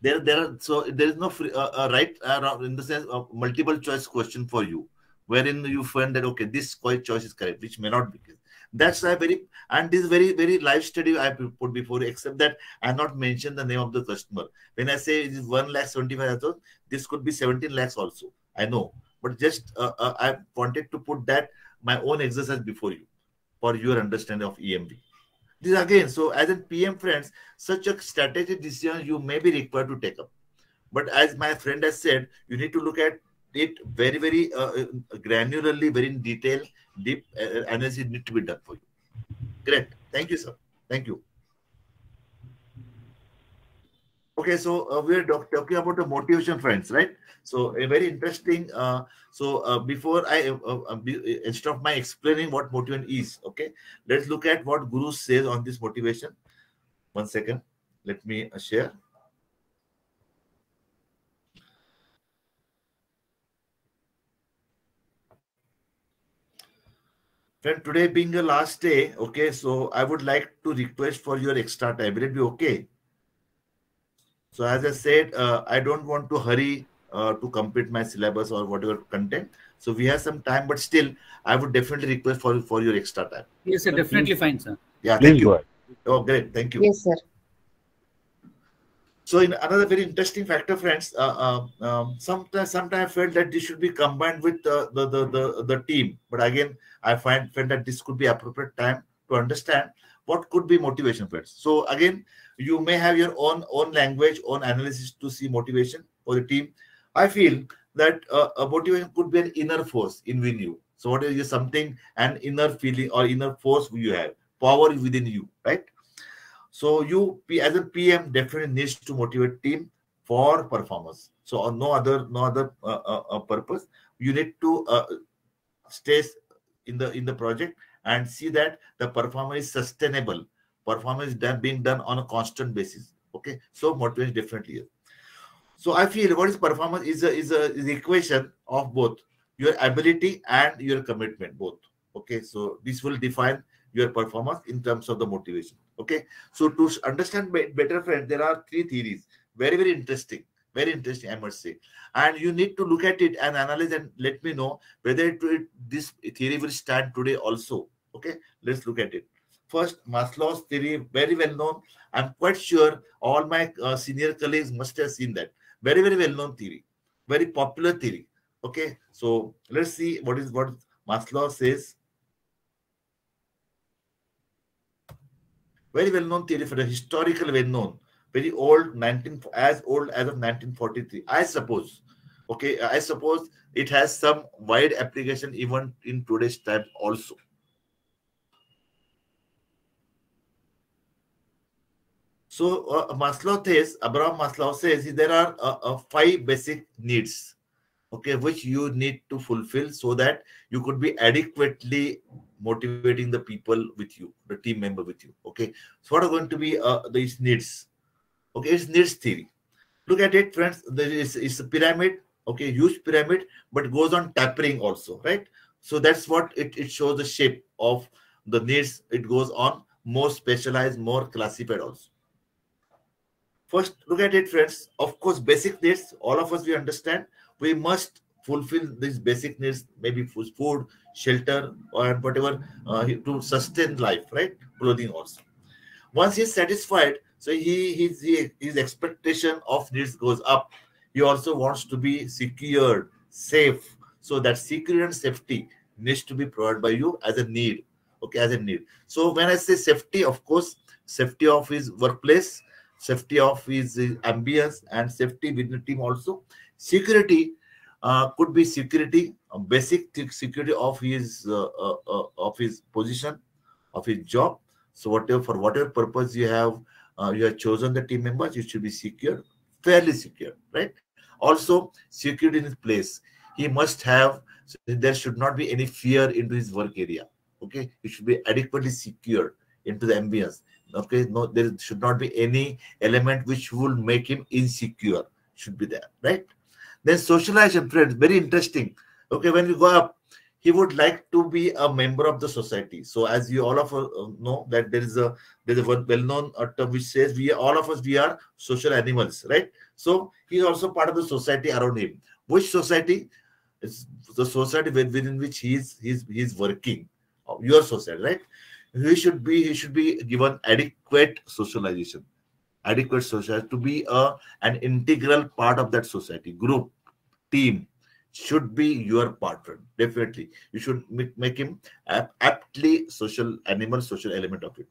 there there are so there is no free, uh, uh, right in the sense of multiple choice question for you, wherein you find that okay this choice is correct, which may not be. That's a very and this very very live study I put before, you, except that I have not mentioned the name of the customer. When I say it is one lakh seventy five thousand, this could be seventeen lakhs also. I know, but just uh, uh, I wanted to put that my own exercise before you for your understanding of EMV. This again, so as a PM friends, such a strategic decision you may be required to take up. But as my friend has said, you need to look at it very, very uh, uh, granularly, very in detail, deep uh, analysis need to be done for you. Great. Thank you, sir. Thank you. Okay, so uh, we're talking about the motivation, friends, right? So a very interesting. Uh, so uh, before I, uh, uh, be- instead of my explaining what motivation is, okay, let's look at what Guru says on this motivation. One second, let me uh, share. Friend, today being the last day, okay, so I would like to request for your extra time. Will it be okay? So as I said, uh, I don't want to hurry uh, to complete my syllabus or whatever content. So we have some time, but still, I would definitely request for for your extra time. Yes, sir, definitely fine, sir. Yeah, Please thank you. Oh, great, thank you. Yes, sir. So, in another very interesting factor, friends, uh, uh, um, sometimes sometimes I felt that this should be combined with uh, the, the the the team. But again, I find felt that this could be appropriate time to understand what could be motivation, friends. So again, you may have your own own language, own analysis to see motivation for the team. I feel that uh, a motivation could be an inner force in within you. So, what is something an inner feeling or inner force you have, power is within you, right? So you as a PM definitely needs to motivate team for performance. So no other no other uh, uh, uh, purpose, you need to uh, stay in the in the project and see that the performance is sustainable. Performance done, being done on a constant basis. Okay, so motivation is. So I feel what is performance is a is a is equation of both your ability and your commitment both. Okay, so this will define your performance in terms of the motivation. Okay, so to understand better, friend, there are three theories. Very very interesting. Very interesting, I must say. And you need to look at it and analyze and let me know whether it, will- this theory will stand today also. Okay, let's look at it. First, Maslow's theory, very well known. I'm quite sure all my uh, senior colleagues must have seen that. Very, very well known theory, very popular theory. Okay, so let's see what is what Maslow says. Very well known theory for the historical well known, very old, 19 as old as of 1943. I suppose. Okay, I suppose it has some wide application even in today's time also. So uh, Maslow says, Abraham Maslow says there are uh, uh, five basic needs, okay, which you need to fulfill so that you could be adequately motivating the people with you, the team member with you. Okay, so what are going to be uh, these needs? Okay, it's needs theory. Look at it, friends. There is it's a pyramid. Okay, huge pyramid, but goes on tapering also, right? So that's what it, it shows the shape of the needs. It goes on more specialized, more classified also. First, look at it, friends. Of course, basic needs, all of us we understand. We must fulfill these basic needs, maybe food, shelter, or whatever, uh, to sustain life, right? Clothing also. Once he's satisfied, so he his his expectation of needs goes up. He also wants to be secured, safe. So that security and safety needs to be provided by you as a need. Okay, as a need. So when I say safety, of course, safety of his workplace, safety of his ambience and safety within the team also security uh, could be security basic security of his uh, uh, of his position of his job. So whatever for whatever purpose you have you have chosen the team members you should be secure fairly secure right? Also security in his place. He must have there should not be any fear into his work area okay? He should be adequately secure into the ambience okay? No there should not be any element which will make him insecure should be there right then socialization friends. Very interesting. Okay when you go up he would like to be a member of the society. So as you all of us uh, know that there is a there is a well-known uh, term which says we all of us we are social animals right? So he's also part of the society around him. Which society? Is the society within which he's he's he's working. Uh, your society right? He should be he should be given adequate socialization adequate social to be a an integral part of that society. Group team should be your partner definitely. You should make, make him aptly social animal social element of it.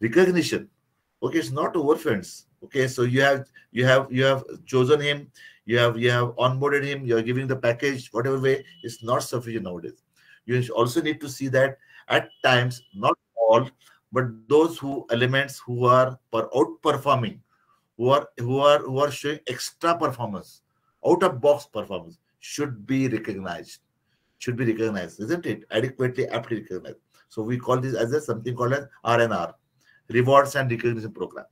Recognition okay it's not over friends okay? So you have you have you have chosen him you have you have onboarded him you're giving the package whatever way is not sufficient nowadays. You also need to see that at times not all but those who elements who are per outperforming who are who are who are showing extra performance out of box performance should be recognized. Should be recognized isn't it? Adequately aptly recognized. So we call this as a something called as rnr rewards and recognition program.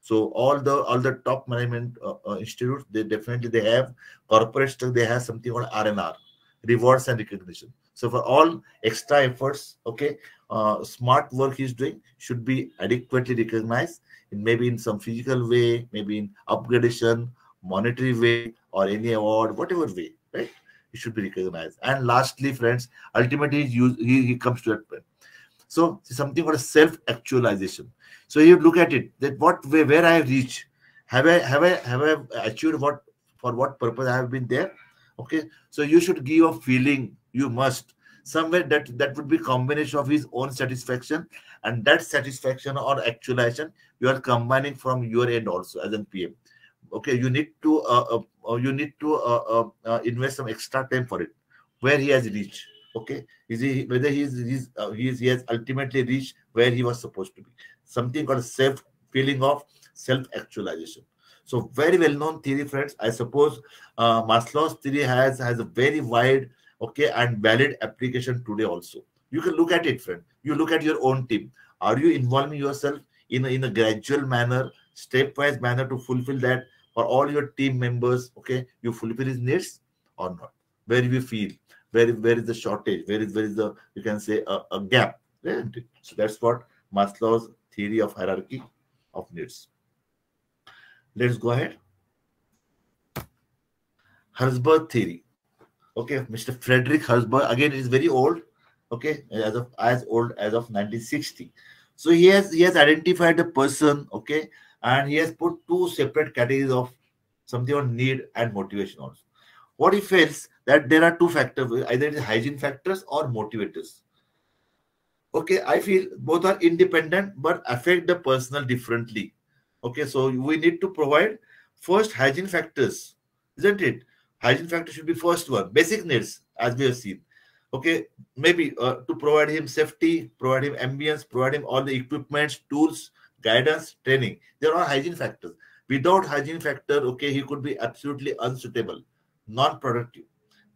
So all the all the top management uh, uh, institutes they definitely they have corporate they have something called rnr rewards and recognition. So for all extra efforts okay uh, smart work he's doing should be adequately recognized in maybe in some physical way, maybe in upgradation, monetary way, or any award, whatever way, right? It should be recognized. And lastly, friends, ultimately he, he, comes to that point. So something called self-actualization. So you look at it that what way where I reached, have I have I have I achieved what for what purpose I have been there? Okay, so you should give a feeling. You must somewhere that that would be combination of his own satisfaction and that satisfaction or actualization you are combining from your end also as an pm okay you need to uh, uh, uh you need to uh, uh, uh, invest some extra time for it where he has reached. Okay is he whether he is he's, he's he has ultimately reached where he was supposed to be. Something called self feeling of self actualization. So very well known theory friends. I suppose uh, maslow's theory has has a very wide okay and valid application today also. You can look at it friend. You look at your own team. Are you involving yourself in a, in a gradual manner stepwise manner to fulfill that for all your team members okay? You fulfill his needs or not? Where do you feel? Where where is the shortage? Where is where is the you can say a, a gap so that's what maslow's theory of hierarchy of needs. Let's go ahead. Herzberg theory okay mr frederick herzberg again is very old okay as of as old as of 1960 So he has he has identified the person, okay, and he has put two separate categories of something on need and motivation also. What he feels that there are two factors, either it is hygiene factors or motivators. Okay, I feel both are independent but affect the personal differently. Okay, so we need to provide first hygiene factors, isn't it? Hygiene factor should be first one, basic needs, as we have seen. Okay, maybe uh, to provide him safety, provide him ambience, provide him all the equipments, tools, guidance, training. There are hygiene factors. Without hygiene factor, okay, he could be absolutely unsuitable, non-productive.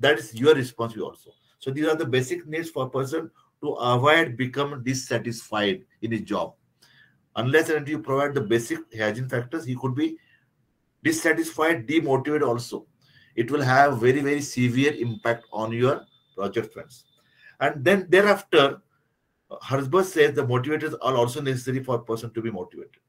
That is your responsibility also. So these are the basic needs for a person to avoid become dissatisfied in his job. Unless and until you provide the basic hygiene factors, he could be dissatisfied, demotivated also. It will have very, very severe impact on your project friends. And then thereafter, Herzberg says the motivators are also necessary for a person to be motivated.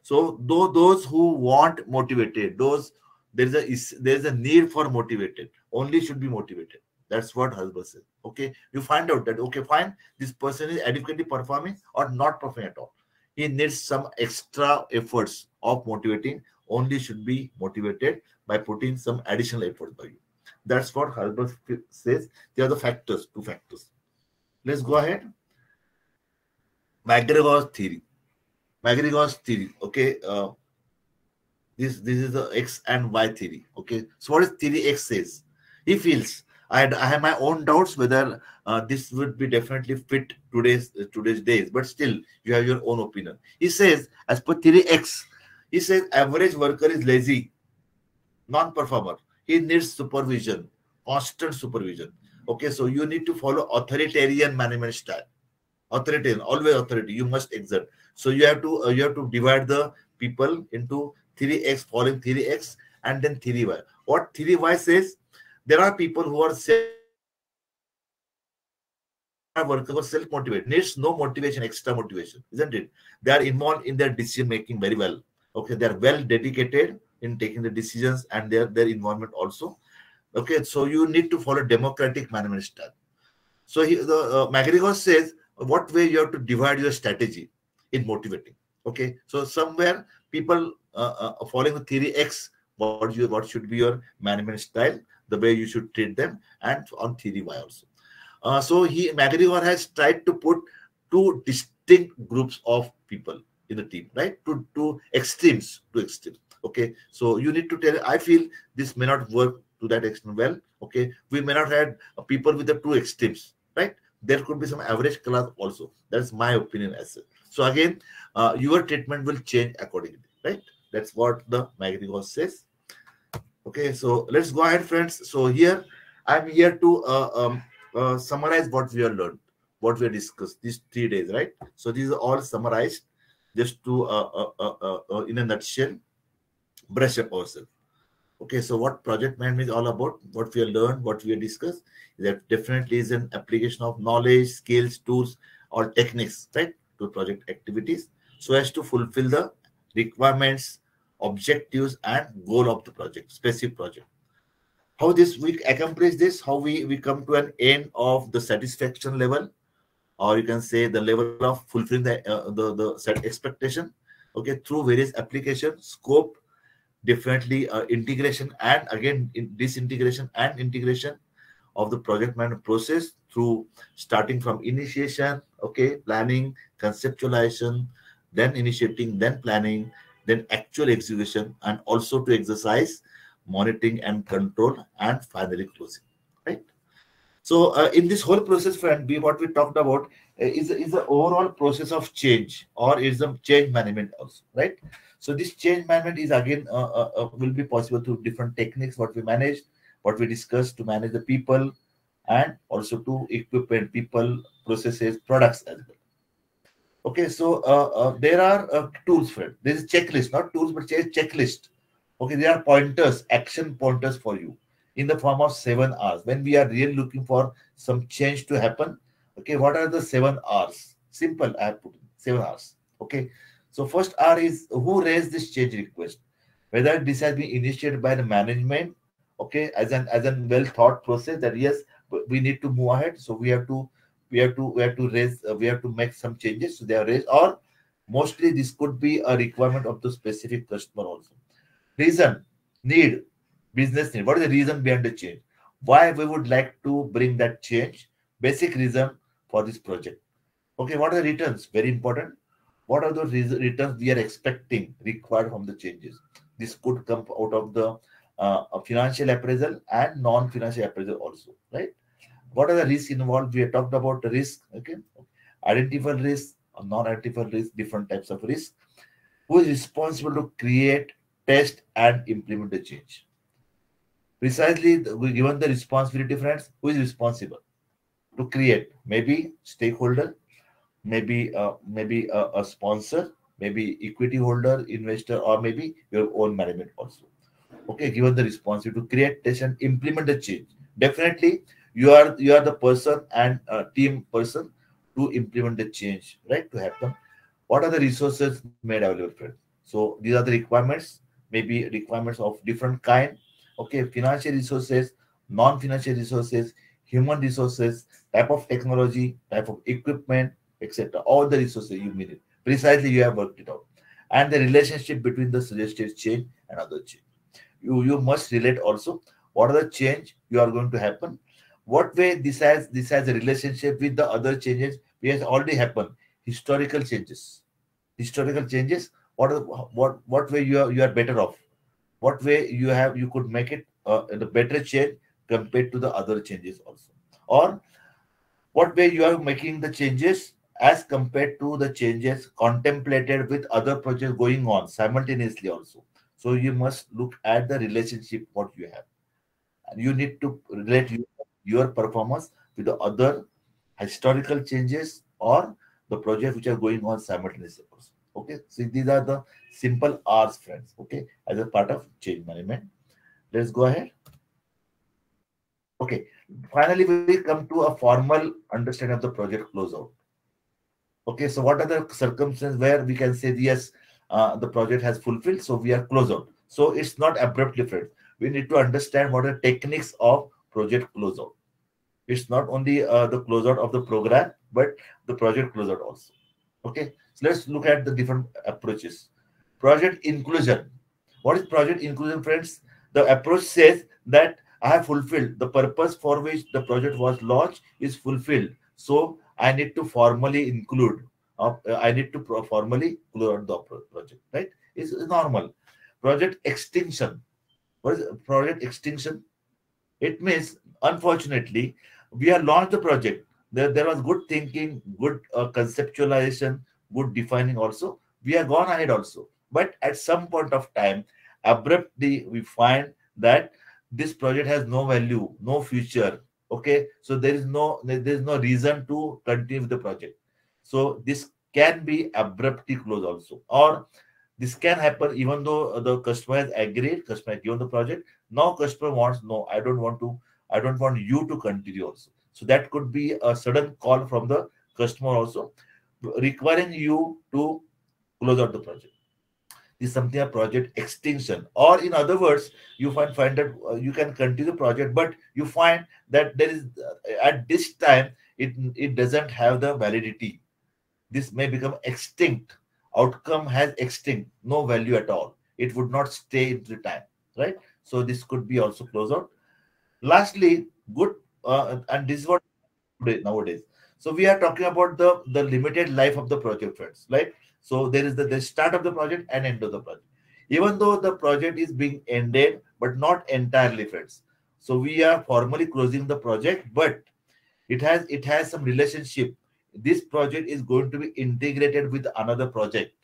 So though those who want motivated, those there is a there is a need for motivated, only should be motivated. That's what Herzberg says. Okay, you find out that okay, fine, this person is adequately performing or not performing at all. He needs some extra efforts of motivating. Only should be motivated by putting some additional effort by you. That's what Herzberg says. They are the factors, two factors. Let's go ahead. McGregor's theory. McGregor's theory. Okay. Uh, this this is the X and Y theory. Okay. So what is theory X says? He feels I had, I have my own doubts whether uh, this would be definitely fit today's uh, today's days, but still you have your own opinion. He says, as per theory X, he says average worker is lazy, non-performer. He needs supervision, constant supervision. Okay, so you need to follow authoritarian management style. Authoritarian, always authority. You must exert. So you have to uh, you have to divide the people into theory X, following theory X, and then theory Y. What theory Y says? There are people who are self worker self motivated needs no motivation extra motivation isn't it they are involved in their decision making very well okay they are well dedicated in taking the decisions and their their involvement also. Okay so you need to follow democratic management style so he, the uh, McGregor says what way you have to divide your strategy in motivating? Okay so somewhere people uh, uh, following the theory x what you what should be your management style the way you should treat them and on theory y also. Uh, so he McGregor has tried to put two distinct groups of people in the team right? To two extremes to extremes okay so you need to tell i feel this may not work to that extent well okay? We may not have people with the two extremes right? There could be some average class also. That's my opinion as well. So again uh, your treatment will change accordingly right? That's what the McGregor says. Okay so let's go ahead friends. So here i'm here to uh, um, uh, summarize what we have learned what we have discussed these three days right? So these are all summarized just to uh, uh, uh, in a nutshell brush up ourselves. Okay so what project management is all about what we have learned what we have discussed that definitely is an application of knowledge skills tools or techniques right to project activities so as to fulfill the requirements objectives and goal of the project specific project. How this we accomplish this how we we come to an end of the satisfaction level or you can say the level of fulfilling the uh, the the set expectation okay through various applications scope definitely uh, integration and again in disintegration and integration of the project management process through starting from initiation okay planning conceptualization then initiating then planning then actual execution and also to exercise monitoring and control and finally closing right? So uh, in this whole process friend we what we talked about uh, is is the overall process of change or is the change management also right so this change management is again uh, uh, uh, will be possible through different techniques what we manage what we discuss to manage the people and also to equipment people processes products as well okay so uh, there are tools friend there is checklist not tools but checklist okay there are pointers action pointers for you in the form of seven R's. When we are really looking for some change to happen, okay, what are the seven R's? Simple, I have put seven R's. Okay, so first R is who raised this change request, whether this has been initiated by the management, okay, as an as a well thought process that yes, we need to move ahead, so we have to we have to we have to raise uh, we have to make some changes. So they are raised or mostly this could be a requirement of the specific customer also. Reason need business need. What is the reason behind the change? Why we would like to bring that change? Basic reason for this project. Okay what are the returns? Very important what are the returns we are expecting required from the changes? This could come out of the uh, financial appraisal and non-financial appraisal also right? What are the risks involved? We have talked about the risk okay? Identifiable risk non-identifiable risk different types of risk who is responsible to create test and implement the change. Precisely given the responsibility friends who is responsible to create? Maybe stakeholder maybe uh, maybe a, a sponsor maybe equity holder investor or maybe your own management also. Okay given the responsibility to create test and implement the change. Definitely you are you are the person and uh, team person to implement the change right to happen. What are the resources made available friends so these are the requirements maybe requirements of different kind. Okay financial resources non-financial resources human resources type of technology type of equipment etc all the resources you needed. Precisely you have worked it out. And the relationship between the suggested change and other change. You you must relate also what are the change you are going to happen. What way this has this has a relationship with the other changes which has already happened. Historical changes. Historical changes what are, what what way you are you are better off? What way you have you could make it uh, the better change compared to the other changes also? Or what way you are making the changes as compared to the changes contemplated with other projects going on simultaneously also. So you must look at the relationship what you have. And you need to relate your performance with the other historical changes or the projects which are going on simultaneously also. okay? So these are the simple r's friends. Okay? As a part of change management. Let's go ahead. Okay. Finally we come to a formal understanding of the project closeout Okay, so what are the circumstances where we can say yes, uh, the project has fulfilled, so we are closeout. So it's not abrupt different. We need to understand what are techniques of project closeout. It's not only uh, the closeout of the program, but the project closeout also. Okay, so let's look at the different approaches. Project inclusion. What is project inclusion, friends? The approach says that I have fulfilled the purpose for which the project was launched is fulfilled. So I need to formally include, uh, I need to formally include the project, right? It's normal. Project extinction. What is project extinction? It means, unfortunately, we have launched the project. There, there was good thinking, good uh, conceptualization, good defining also. We have gone ahead also. But at some point of time, abruptly, we find that this project has no value, no future, okay so there is no there is no reason to continue the project. So this can be abruptly closed also or this can happen even though the customer has agreed customer has given the project. Now customer wants no i don't want to i don't want you to continue also. So that could be a sudden call from the customer also requiring you to close out the project is something a project extinction or in other words you find find that uh, you can continue the project but you find that there is uh, at this time it it doesn't have the validity. This may become extinct. Outcome has extinct. No value at all. It would not stay in the time right? So this could be also close out. Lastly good uh, and this is what nowadays. So we are talking about the the limited life of the project friends right so there is the, the start of the project and end of the project. Even though the project is being ended, but not entirely, friends. So we are formally closing the project, but it has it has some relationship. This project is going to be integrated with another project,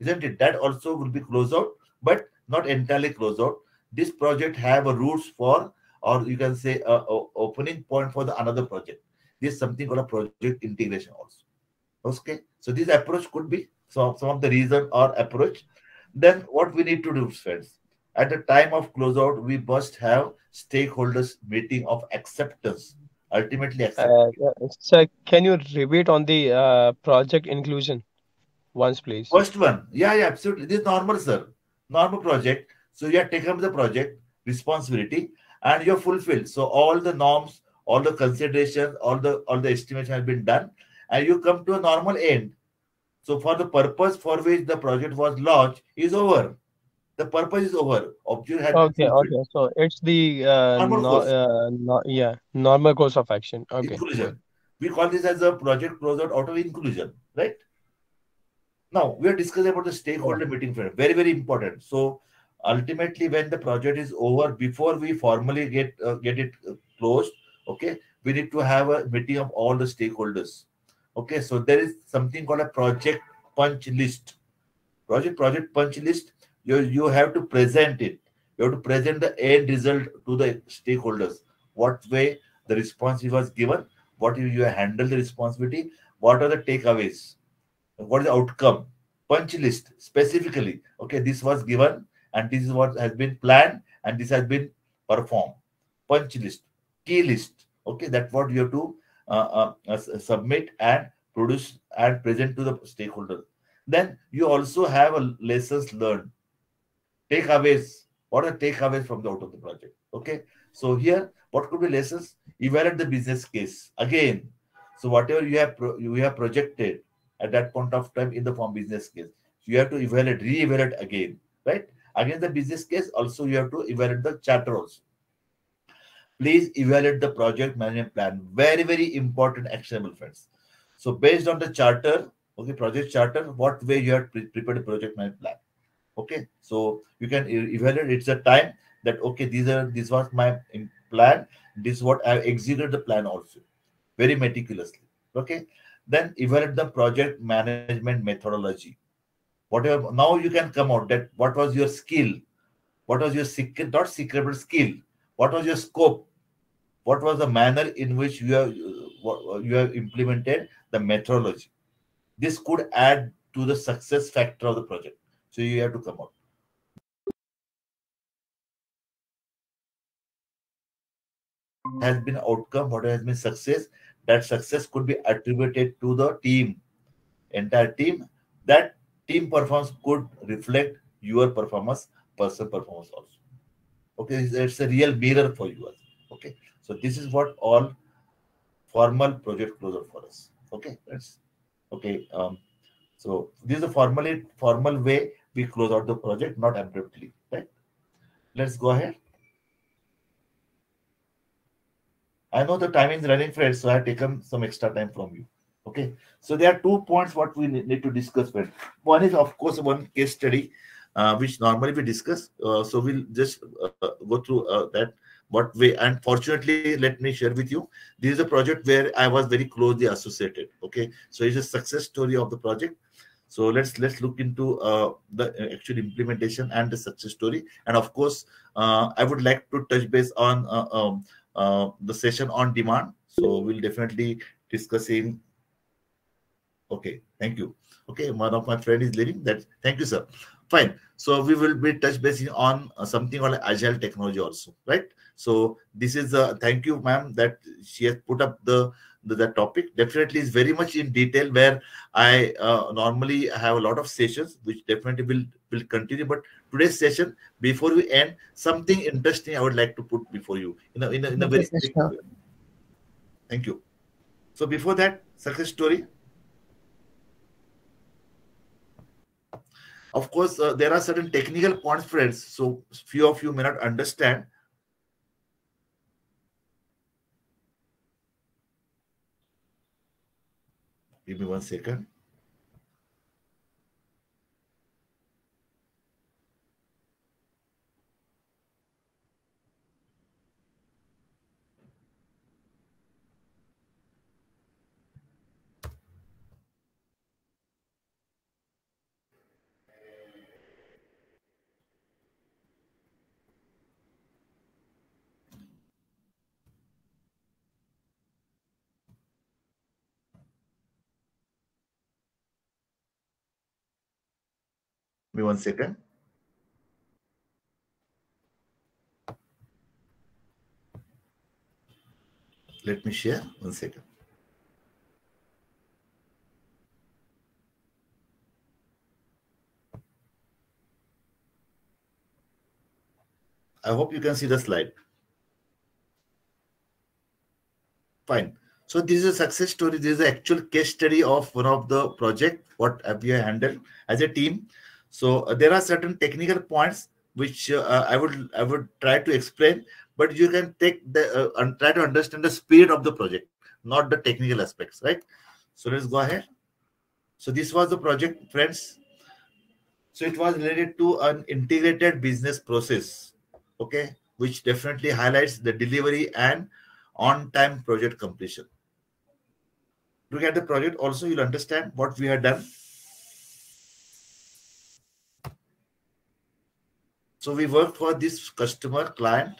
isn't it? That also will be closed out, but not entirely closed out. This project have a roots for, or you can say, a, a opening point for the another project. This is something called a project integration also. Okay, so this approach could be some, some of the reason or approach, then what we need to do, friends, at the time of closeout, we must have stakeholders meeting of acceptance, ultimately acceptance. Uh, sir, can you repeat on the uh, project inclusion once, please? First one, yeah, yeah, absolutely. This is normal, sir. Normal project. So you have taken up the project responsibility and you're fulfilled. So all the norms, all the considerations, all the all the estimation has been done, and you come to a normal end. So for the purpose for which the project was launched is over. The purpose is over. Object had Okay, okay. So it's the uh, Normal no, course. uh, no, yeah, normal course of action. Okay. inclusion. We call this as a project closeout out of inclusion, right? Now we are discussing about the stakeholder meeting. friend. Very, very important. So ultimately, when the project is over, before we formally get uh, get it uh, closed, okay, we need to have a meeting of all the stakeholders. Okay, so there is something called a project punch list. Project project punch list. You you have to present it. You have to present the end result to the stakeholders. What way the response was given, what you, you handle the responsibility, what are the takeaways, what is the outcome, punch list specifically. Okay, this was given and this is what has been planned and this has been performed. Punch list, key list. Okay, that's what you have to Uh, uh, uh, submit and produce and present to the stakeholder. Then you also have a lessons learned, takeaways. What are takeaways from the out of the project? Okay, so here what could be lessons? Evaluate the business case again. So whatever you have you have projected at that point of time in the form business case, you have to evaluate, re-evaluate again, right? Against the business case, also you have to evaluate the charter also. Please evaluate the project management plan. Very, very important actionable friends. So based on the charter, okay, project charter, what way you have pre- prepared a project management plan. Okay, so you can evaluate. It's a time that okay, these are this was my plan. This is what I executed the plan also, very meticulously. Okay, then evaluate the project management methodology. Whatever now you can come out that what was your skill, what was your secret, not secret but skill, what was your scope, what was the manner in which you have you have implemented the methodology. This could add to the success factor of the project. So you have to come out. Has been outcome, what has been success. That success could be attributed to the team, entire team. That team performance could reflect your performance, personal performance also. Okay, it's- a real mirror for you. Okay, so this is what all formal project closure for us. Okay, that's okay. Um, so this is a formally formal way we close out the project, not abruptly. Right? Let's go ahead. I know the time is running, Fred, so I have taken some extra time from you. Okay, so there are two points what we need to discuss. Fred. One is, of course, one case study, which normally we discuss. Uh, so we'll just uh, go through uh, that. What way? And fortunately, let me share with you. This is a project where I was very closely associated. Okay, so it's a success story of the project. So let's let's look into uh, the actual implementation and the success story. And of course, uh, I would like to touch base on uh, um, uh, the session on demand. So we'll definitely discussing. Okay, thank you. Okay, one of my friend is leaving. That thank you, sir. Fine. So we will be touch basing on uh, something called agile technology also, right? So this is uh, thank you, ma'am, that she has put up the the, the topic. Definitely is very much in detail where I uh, normally have a lot of sessions, which definitely will will continue. But today's session, before we end, something interesting I would like to put before you in a in a, in a very Okay, quick sure. way. Thank you. So before that, success story. Of course, uh, there are certain technical points, friends. So few of you may not understand. Give me one second. Me one second. Let me share one second. I hope you can see the slide. Fine. So this is a success story. This is an actual case study of one of the project what we have handled as a team. So uh, there are certain technical points which uh, I would I would try to explain, but you can take the uh, and try to understand the spirit of the project, not the technical aspects, right? So let's go ahead. So this was the project, friends. So it was related to an integrated business process, okay, which definitely highlights the delivery and on-time project completion. Look at the project also, you'll understand what we have done. So we worked for this customer client.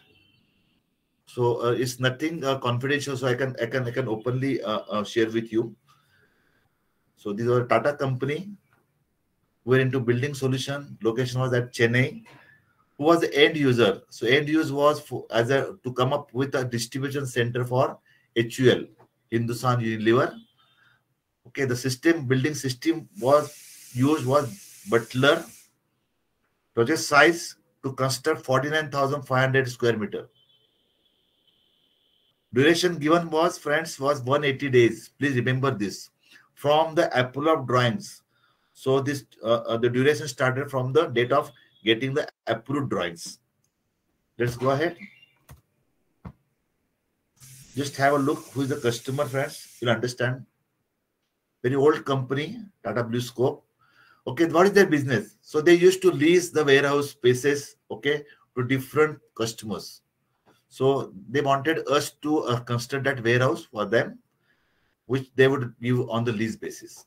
So uh, it's nothing uh, confidential. So I can I can I can openly uh, uh share with you. So these are Tata company. We're into building solution. Location was at Chennai. Who was the end user? So end use was for, as a to come up with a distribution center for HUL, Hindustan Unilever. Okay, the system building system was used was Butler. Project size to construct 49,500 square meter. Duration given was, friends, was 180 days. Please remember this from the approved drawings. So this uh, uh, the duration started from the date of getting the approved drawings. Let's go ahead. Just have a look who is the customer, friends. You'll understand. Very old company, Tata BlueScope. Okay, what is their business? So they used to lease the warehouse spaces, okay, to different customers. So they wanted us to uh, construct that warehouse for them which they would give on the lease basis.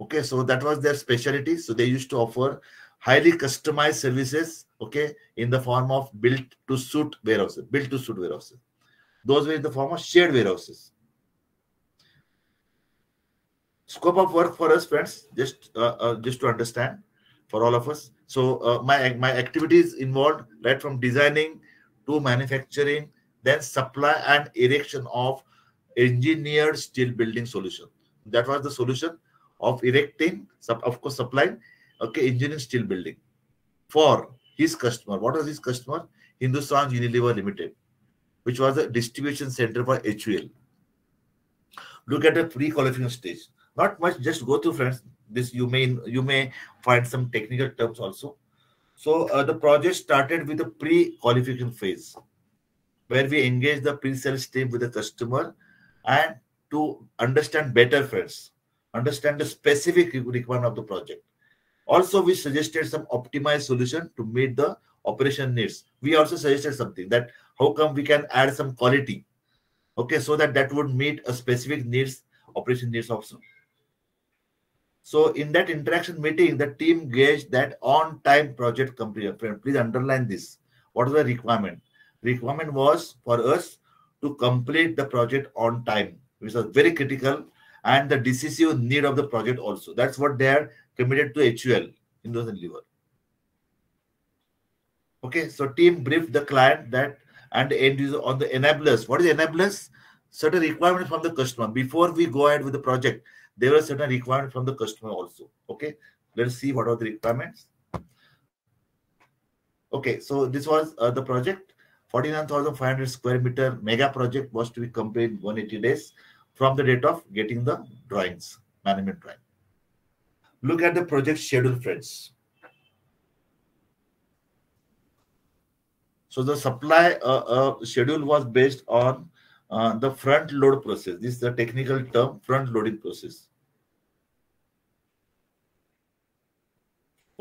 Okay, so that was their specialty. So they used to offer highly customized services, okay, in the form of built to suit warehouses, built to suit warehouses. Those were in the form of shared warehouses. Scope of work for us, friends, just uh, uh, just to understand for all of us. So uh, my my activities involved right from designing to manufacturing then supply and erection of engineered steel building solution. That was the solution of erecting, of course, supplying, okay, engineering steel building for his customer. What was his customer? Hindustan Unilever Limited, which was a distribution center for HUL. Look at the pre-qualification stage. Not much, just go through, friends. This you may you may find some technical terms also. So uh, the project started with the pre-qualification phase where we engage the pre-sales team with the customer and to understand better first, understand the specific requirement of the project. Also, we suggested some optimized solution to meet the operation needs. We also suggested something that how come we can add some quality, okay, so that that would meet a specific needs, operation needs also. So in that interaction meeting, the team gauged that on-time project completion. Please underline this. What is the requirement? requirement was for us to complete the project on time, which was very critical, and the decisive need of the project also. That's what they are committed to HUL, Hindustan Unilever. Okay, so team briefed the client that and the end user on the enablers. What is enablers? Certain requirements from the customer. Before we go ahead with the project, there were certain requirements from the customer also. Okay, let's see what are the requirements. Okay, so this was uh, the project 49,500 square meter mega project was to be completed in 180 days from the date of getting the drawings, management drawing. Look at the project schedule, friends. So the supply uh, uh, schedule was based on uh, the front load process. This is the technical term, front loading process.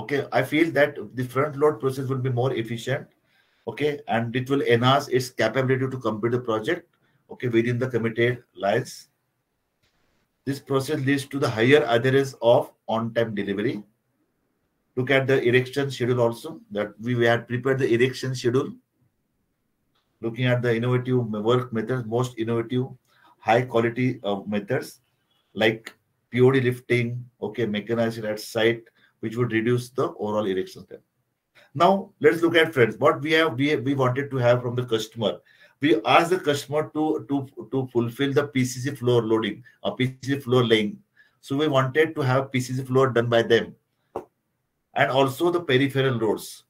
Okay, I feel that the front load process will be more efficient okay and it will enhance its capability to complete the project okay within the committed lines. This process leads to the higher adherence of on-time delivery. Look at the erection schedule also that we had prepared the erection schedule. Looking at the innovative work methods most innovative high quality uh, methods like POD lifting okay mechanized at site which would reduce the overall erection time now let's look at friends. What we have we, we wanted to have from the customer. We asked the customer to to to fulfill the PCC floor loading or PCC floor laying. So we wanted to have PCC floor done by them, and also the peripheral roads,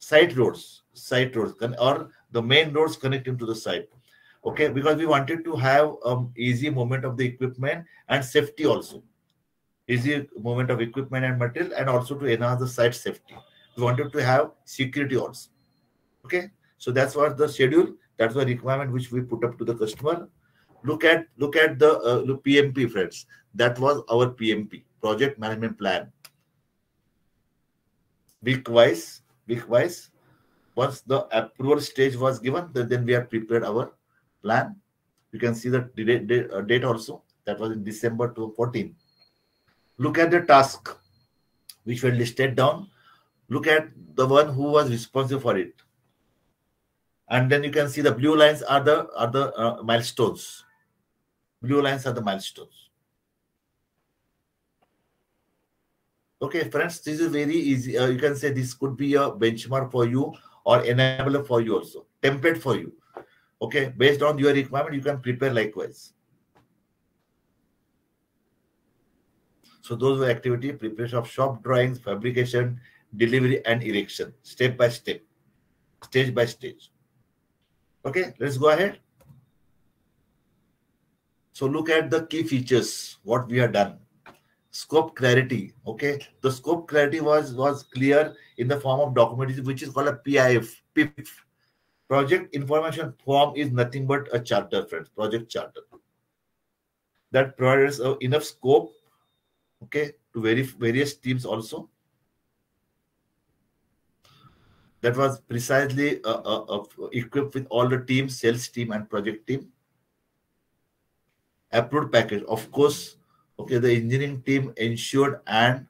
site roads, site roads, or the main roads connecting to the site. Okay, because we wanted to have um, easy movement of the equipment and safety also. Easy movement of equipment and material, and also to enhance the site safety. We wanted to have security also. Okay, so that's what the schedule. That's the requirement which we put up to the customer. Look at look at the uh, PMP, friends. That was our PMP, project management plan. Week wise, week wise. Once the approval stage was given, then, we have prepared our plan. You can see the date, date, uh, date also. That was in December 2014. Look at the task which were listed down. Look at the one who was responsible for it. And then you can see the blue lines are the are the uh, milestones. Blue lines are the milestones. Okay, friends, this is very easy. Uh, you can say this could be a benchmark for you or enabler for you also, template for you. Okay, based on your requirement, you can prepare likewise. So those were activity, preparation of shop drawings, fabrication, delivery, and erection, step by step, stage by stage. Okay, let's go ahead. So look at the key features, what we have done. Scope clarity. Okay, the scope clarity was was clear in the form of documentation, which is called a PIF. PIF. Project information form is nothing but a charter, friends. Project charter that provides enough scope okay to very various teams also. That was precisely uh, uh, uh, equipped with all the teams sales team and project team. Approved package. Of course okay the engineering team ensured and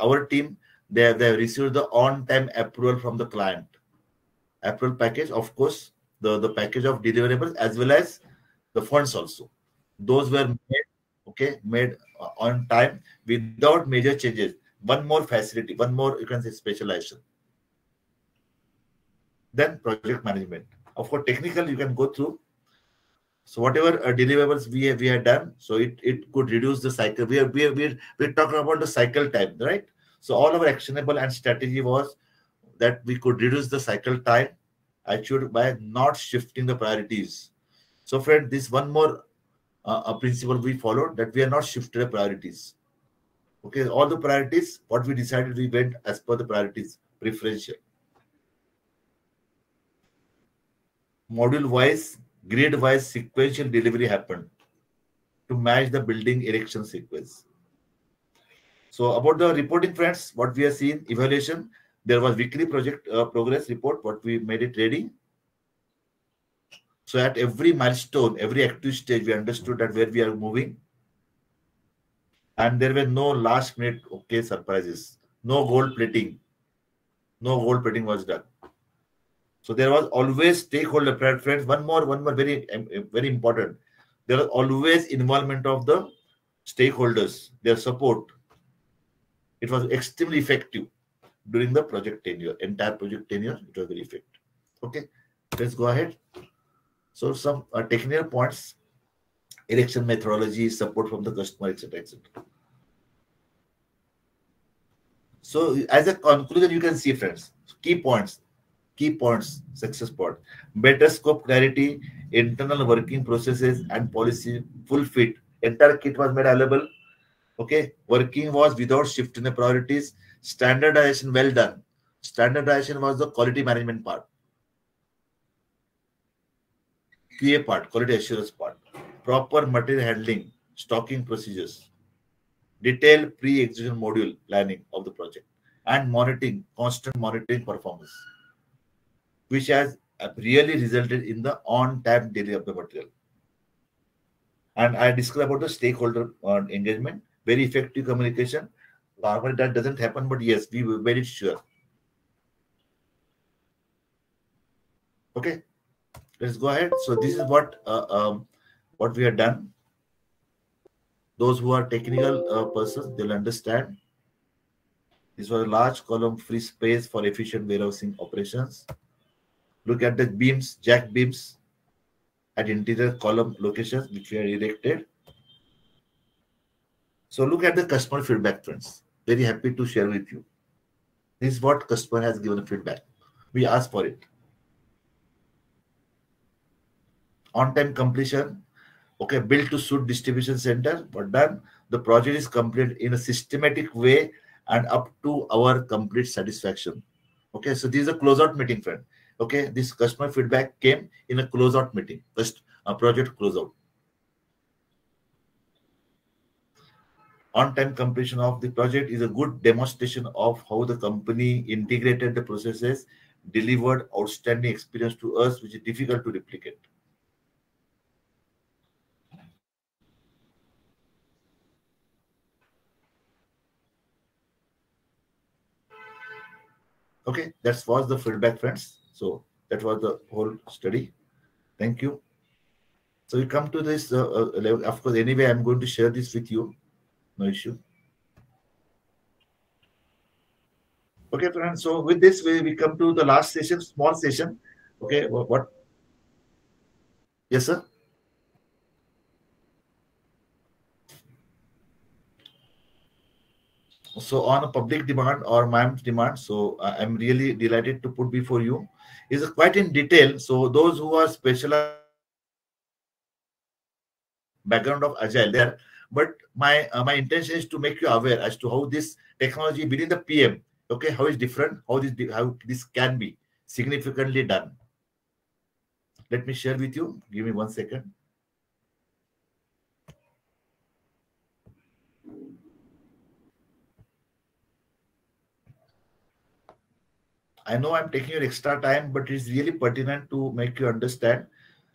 our team they have, they have received the on time approval from the client. Approval package of course the the package of deliverables as well as the funds also. Those were made okay made on time without major changes. One more facility one more you can say specialization. Then project management. Of course technical you can go through. So whatever uh, deliverables we have, we have done so it, it could reduce the cycle. We are we are, we're, we're talking about the cycle time right? So all our actionable and strategy was that we could reduce the cycle time actually by not shifting the priorities. So friend this one more uh, a principle we followed that we are not shifted priorities. Okay, all the priorities, what we decided, we went as per the priorities, preferential. Module wise, grade wise, sequential delivery happened to match the building erection sequence. So about the reporting, friends, what we have seen, evaluation, there was weekly project uh, progress report, what we made it ready so at every milestone, every active stage, we understood that where we are moving. And there were no last minute okay surprises, no gold plating. No gold plating was done. So there was always stakeholder preference. One more, one more very very important. There was always involvement of the stakeholders, their support. It was extremely effective during the project tenure, entire project tenure. It was very effective. Okay, let's go ahead. So some uh, technical points, erection methodology, support from the customer, etc., etc. So as a conclusion, you can see, friends, key points, key points, success part, better scope clarity, internal working processes and policy full fit. Entire kit was made available. Okay, working was without shifting the priorities. Standardization well done. Standardization was the quality management part. QA part, quality assurance part, proper material handling, stocking procedures, detailed pre-execution module planning of the project, and monitoring, constant monitoring performance, which has really resulted in the on-time delivery of the material. And I discussed about the stakeholder uh, engagement, very effective communication. Normally that doesn't happen, but yes, we were very sure. Okay let's go ahead. So this is what uh, um, what we have done. Those who are technical uh, persons they'll understand. This was a large column free space for efficient warehousing operations. Look at the beams jack beams at interior column locations which we are erected. So look at the customer feedback friends. Very happy to share with you. This is what customer has given feedback. We asked for it on-time completion. Okay, built to suit distribution center, but done. The project is completed in a systematic way and up to our complete satisfaction. Okay, so this is a closeout meeting, friend. Okay, this customer feedback came in a closeout meeting, just a project closeout. On-time completion of the project is a good demonstration of how the company integrated the processes, delivered outstanding experience to us, which is difficult to replicate. Okay, that was the feedback, friends. So that was the whole study. Thank you. So we come to this. Uh, uh, of course, anyway, I'm going to share this with you. No issue. Okay, friends. So with this, we, we come to the last session, small session. Okay, what? Yes, sir. So on a public demand or MIM's demand so i'm really delighted to put before you. Is quite in detail. So those who are specialized background of agile there but my uh, my intention is to make you aware as to how this technology within the pm okay how is different how this how this can be significantly done. Let me share with you. Give me one second I know I'm taking your extra time, but it's really pertinent to make you understand.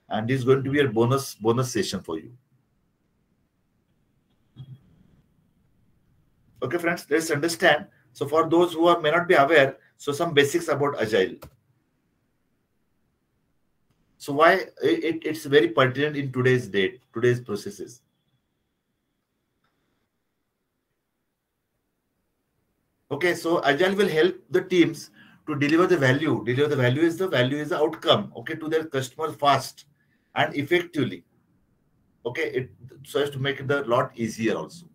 And this is going to be a bonus bonus session for you. Okay, friends, let's understand. So for those who are may not be aware, so some basics about Agile. So why it, it's very pertinent in today's date, today's processes. Okay, so Agile will help the teams to deliver the value. Deliver the value is the value is the outcome, okay, to their customers fast and effectively. Okay, it so as to make it a lot easier also.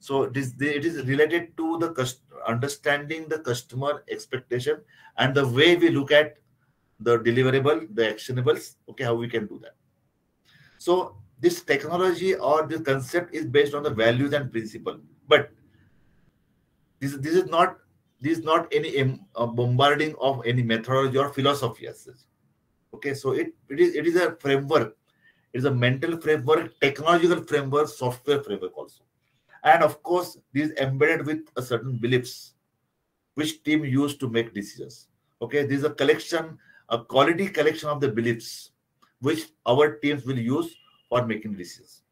So it is it is related to the understanding the customer expectation and the way we look at the deliverable, the actionables. Okay, how we can do that. So this technology or this concept is based on the values and principle, but this this is not this is not any um, uh, bombarding of any methodology or philosophy as such. Okay, so it, it is it is a framework. It is a mental framework, technological framework, software framework also. And of course, this is embedded with a certain beliefs which team use to make decisions. Okay, this is a collection, a quality collection of the beliefs which our teams will use for making decisions.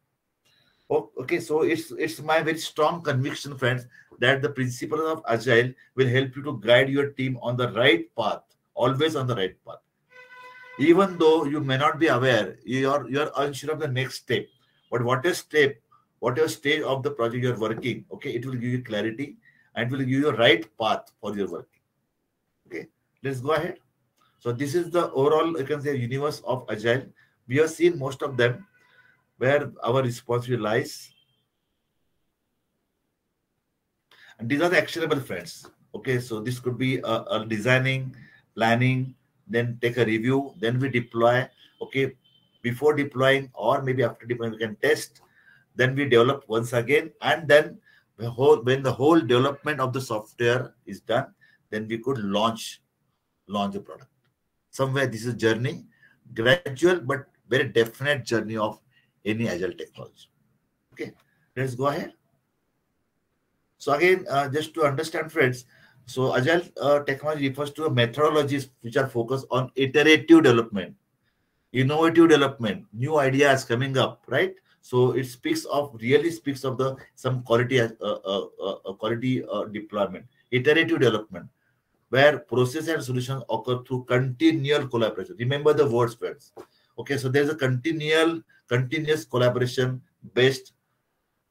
Okay, so it's it's my very strong conviction, friends, that the principles of agile will help you to guide your team on the right path, always on the right path. Even though you may not be aware, you're you're unsure of the next step. But whatever step, whatever stage of the project you're working, okay, it will give you clarity and will give you a right path for your work. Okay, let's go ahead. So this is the overall, you can say, universe of agile. We have seen most of them where our responsibility lies. And these are the actionable friends. Okay, so this could be a, a designing, planning, then take a review, then we deploy. Okay, before deploying or maybe after deploying, we can test. Then we develop once again, and then the whole when the whole development of the software is done, then we could launch launch a product. Somewhere this is journey, gradual but very definite journey of any agile technology. Okay, let's go ahead. So again, uh, just to understand, friends, so agile uh, technology refers to methodologies which are focused on iterative development, innovative development, new ideas coming up, right? So it speaks of really speaks of the some quality uh, uh, uh quality uh, deployment, iterative development, where process and solutions occur through continual collaboration. Remember the words, friends. Okay, so there's a continual continuous collaboration based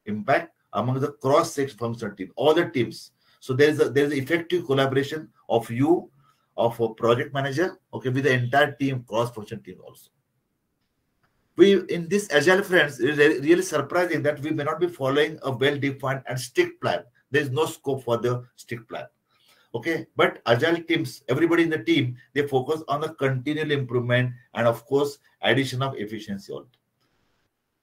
impact among the cross-section functional team, all the teams. So there is a there is effective collaboration of you, of a project manager, okay, with the entire team, cross function team also. We in this agile friends, it is really surprising that we may not be following a well-defined and strict plan. There is no scope for the strict plan. Okay, but agile teams, everybody in the team, they focus on the continual improvement and of course addition of efficiency also.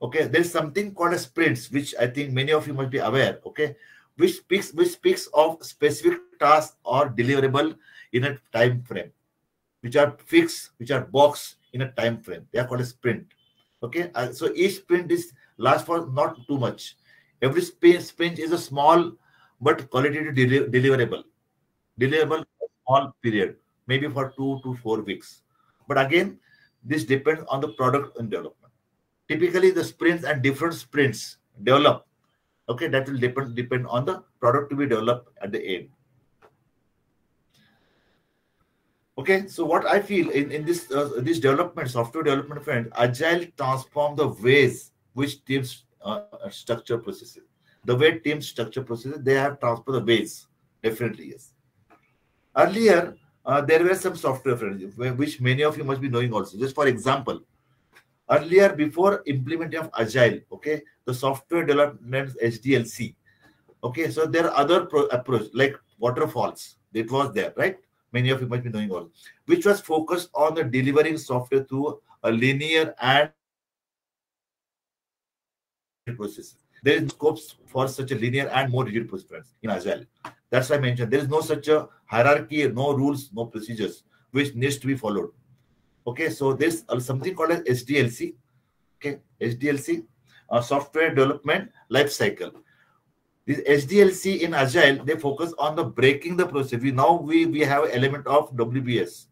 Okay, there's something called a sprints, which I think many of you must be aware. Okay, which speaks which speaks of specific tasks or deliverable in a time frame, which are fixed, which are boxed in a time frame. They are called a sprint. Okay, uh, so each sprint is lasts for not too much. Every sprint, is a small but qualitative deli- deliverable deliverable small period, maybe for two to four weeks. But again, this depends on the product and development. Typically, the sprints and different sprints develop. Okay, that will depend depend on the product to be developed at the end. Okay, so what I feel in, in this uh, this development, software development friend, agile transform the ways which teams uh, structure processes. The way teams structure processes, they have transformed the ways. Definitely, yes. Earlier, uh, there were some software friends, which many of you must be knowing also. Just for example, earlier before implementing of Agile, okay, the software development SDLC. Okay, so there are other pro- approach like waterfalls. It was there, right? Many of you must be knowing all, which was focused on the delivering software through a linear and process. There is scopes for such a linear and more rigid process in Agile. That's why I mentioned there is no such a hierarchy, no rules, no procedures which needs to be followed. Okay, so there's something called as SDLC. Okay, SDLC, uh, software development life cycle. This SDLC in Agile, they focus on the breaking the process. We now we we have element of WBS.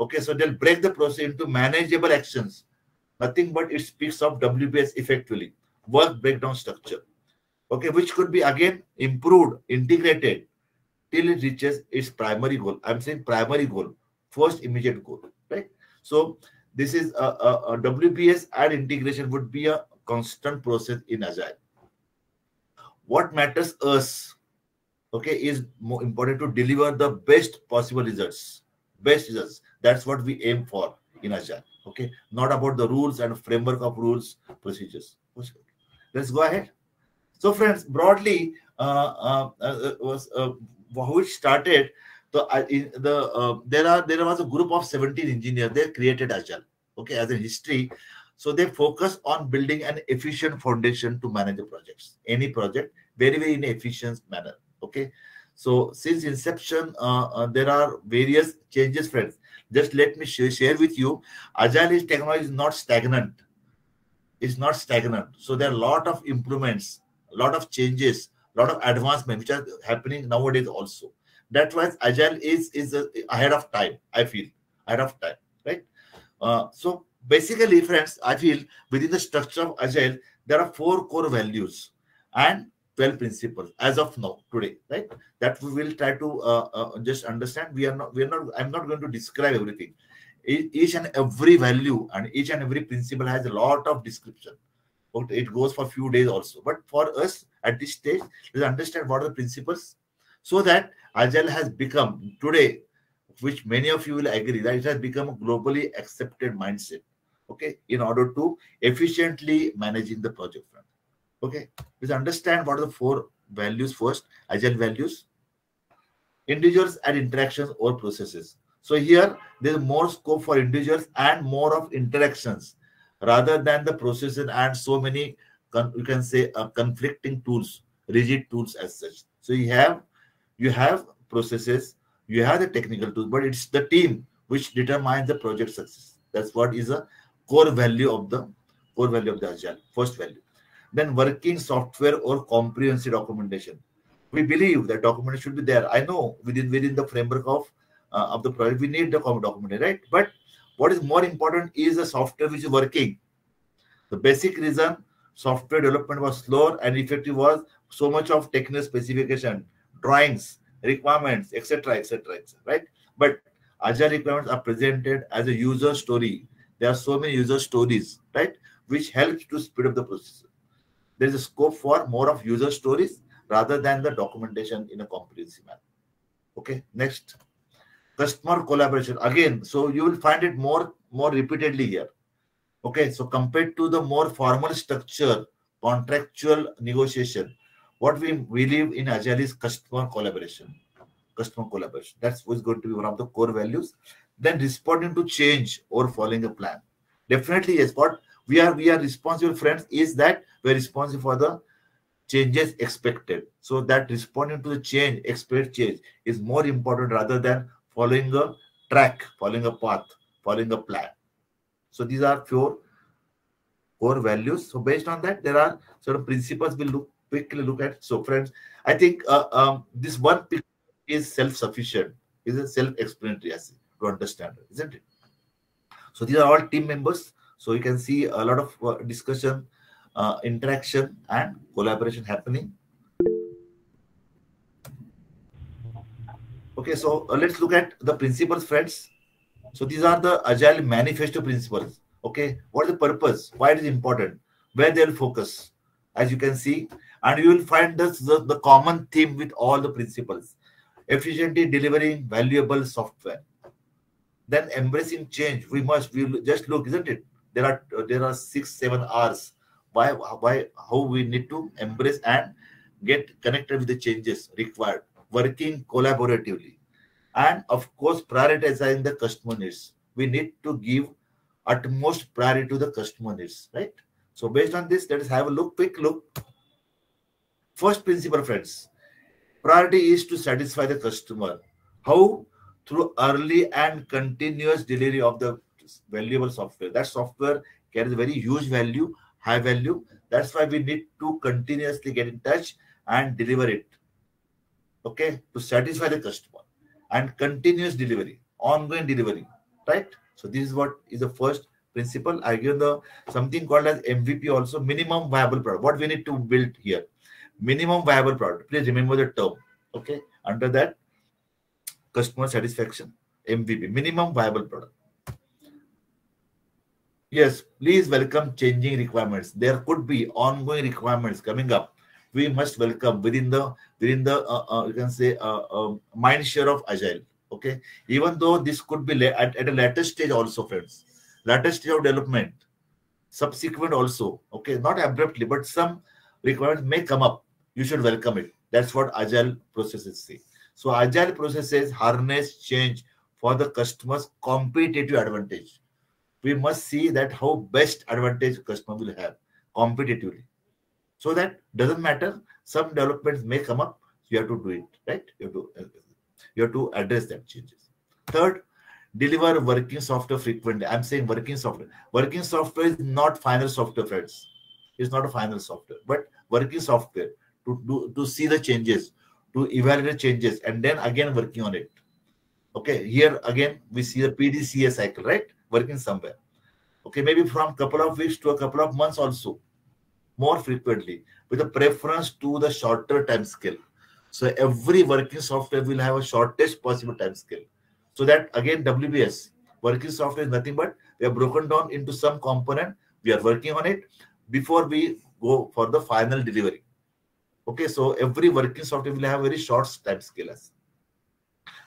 Okay, so they'll break the process into manageable actions. Nothing but it speaks of WBS effectively, work breakdown structure. Okay, which could be again improved, integrated till it reaches its primary goal. I'm saying primary goal, first immediate goal, right? So this is a, a, a WBS and integration would be a constant process in Agile. What matters us okay is more important to deliver the best possible results. Best results. That's what we aim for in agile okay? Not about the rules and framework of rules procedures. Let's go ahead. So friends broadly uh, uh, uh, was uh, how it started so uh, the uh, there are there was a group of 17 engineers they created agile okay as a history so they focus on building an efficient foundation to manage the projects, any project, very, very in efficient manner. Okay. So since inception, uh, uh, there are various changes, friends. Just let me sh share with you. Agile is technology is not stagnant. It's not stagnant. So there are a lot of improvements, a lot of changes, a lot of advancement which are happening nowadays also. That's was Agile is is ahead of time. I feel ahead of time, right? Uh, so basically friends i feel within the structure of agile there are four core values and 12 principles as of now today right that we will try to uh, uh, just understand we are not we are not i'm not going to describe everything each and every value and each and every principle has a lot of description it goes for few days also but for us at this stage let's understand what are the principles so that agile has become today which many of you will agree that it has become a globally accepted mindset okay in order to efficiently managing the project front okay let's understand what are the four values first. Agile values individuals and interactions or processes. So here there's more scope for individuals and more of interactions rather than the processes and so many you can say uh, conflicting tools rigid tools as such. So you have you have processes you have the technical tools but it's the team which determines the project success. That's what is a core value of the core value of the agile first value. Then working software or comprehensive documentation. We believe that documentation should be there. I know within within the framework of uh, of the project we need the documentation right? But what is more important is the software which is working. The basic reason software development was slower and effective was so much of technical specification drawings requirements etc etc etc. right but agile requirements are presented as a user story there are so many user stories, right, which helps to speed up the process. There is a scope for more of user stories rather than the documentation in a comprehensive manner. Okay, next. Customer collaboration. Again, so you will find it more, more repeatedly here. Okay, so compared to the more formal structure, contractual negotiation, what we believe in Agile is customer collaboration. customer collaboration. That's what's going to be one of the core values. Then responding to change or following a plan. Definitely, yes. What we are we are responsible, friends, is that we're responsible for the changes expected. So that responding to the change, expect change, is more important rather than following a track, following a path, following a plan. So these are four core values. So based on that, there are sort of principles we'll look quickly look at. So friends, I think uh, um, this one picture is self-sufficient, is a self-explanatory to understand, isn't it? So these are all team members. So you can see a lot of uh, discussion, uh, interaction, and collaboration happening. Okay, so uh, let's look at the principles, friends. So these are the agile manifesto principles. Okay, what is the purpose? Why it is important? Where they'll focus, as you can see, and you will find this the, the common theme with all the principles. Efficiently delivering valuable software. Then embracing change. We must we just look, isn't it? There are there are six seven hours Why why how we need to embrace and get connected with the changes required working collaboratively, and of course, prioritizing the customer needs. We need to give utmost priority to the customer needs, right? So, based on this, let us have a look, quick look. First principle, friends priority is to satisfy the customer. How? Through early and continuous delivery of the valuable software. That software carries very huge value, high value. That's why we need to continuously get in touch and deliver it okay, to satisfy the customer and continuous delivery, ongoing delivery, right? So this is what is the first principle. I give the something called as MVP also, minimum viable product. What we need to build here, minimum viable product. Please remember the term, okay? Under that, customer satisfaction, MVP, minimum viable product. Yes, please welcome changing requirements. There could be ongoing requirements coming up we must welcome within the within the uh, uh, you can say uh, um, mind share of agile okay even though this could be at, at a later stage also friends later stage of development subsequent also okay not abruptly but some requirements may come up. You should welcome it. That's what agile processes say. So agile processes harness change for the customer's competitive advantage. We must see that how best advantage customer will have competitively. So that doesn't matter. Some developments may come up. You have to do it right? You have to uh, you have to address that changes. Third deliver working software frequently. I'm saying working software. Working software is not final software friends it's not a final software but working software to do to see the changes to evaluate changes and then again working on it okay here again we see the pdca cycle right working somewhere okay maybe from couple of weeks to a couple of months also more frequently with a preference to the shorter time scale. So every working software will have a shortest possible time scale. So that again, WBS, working software is nothing but we have broken down into some component. We are working on it before we go for the final delivery. Okay, so every working software will have very short time scales.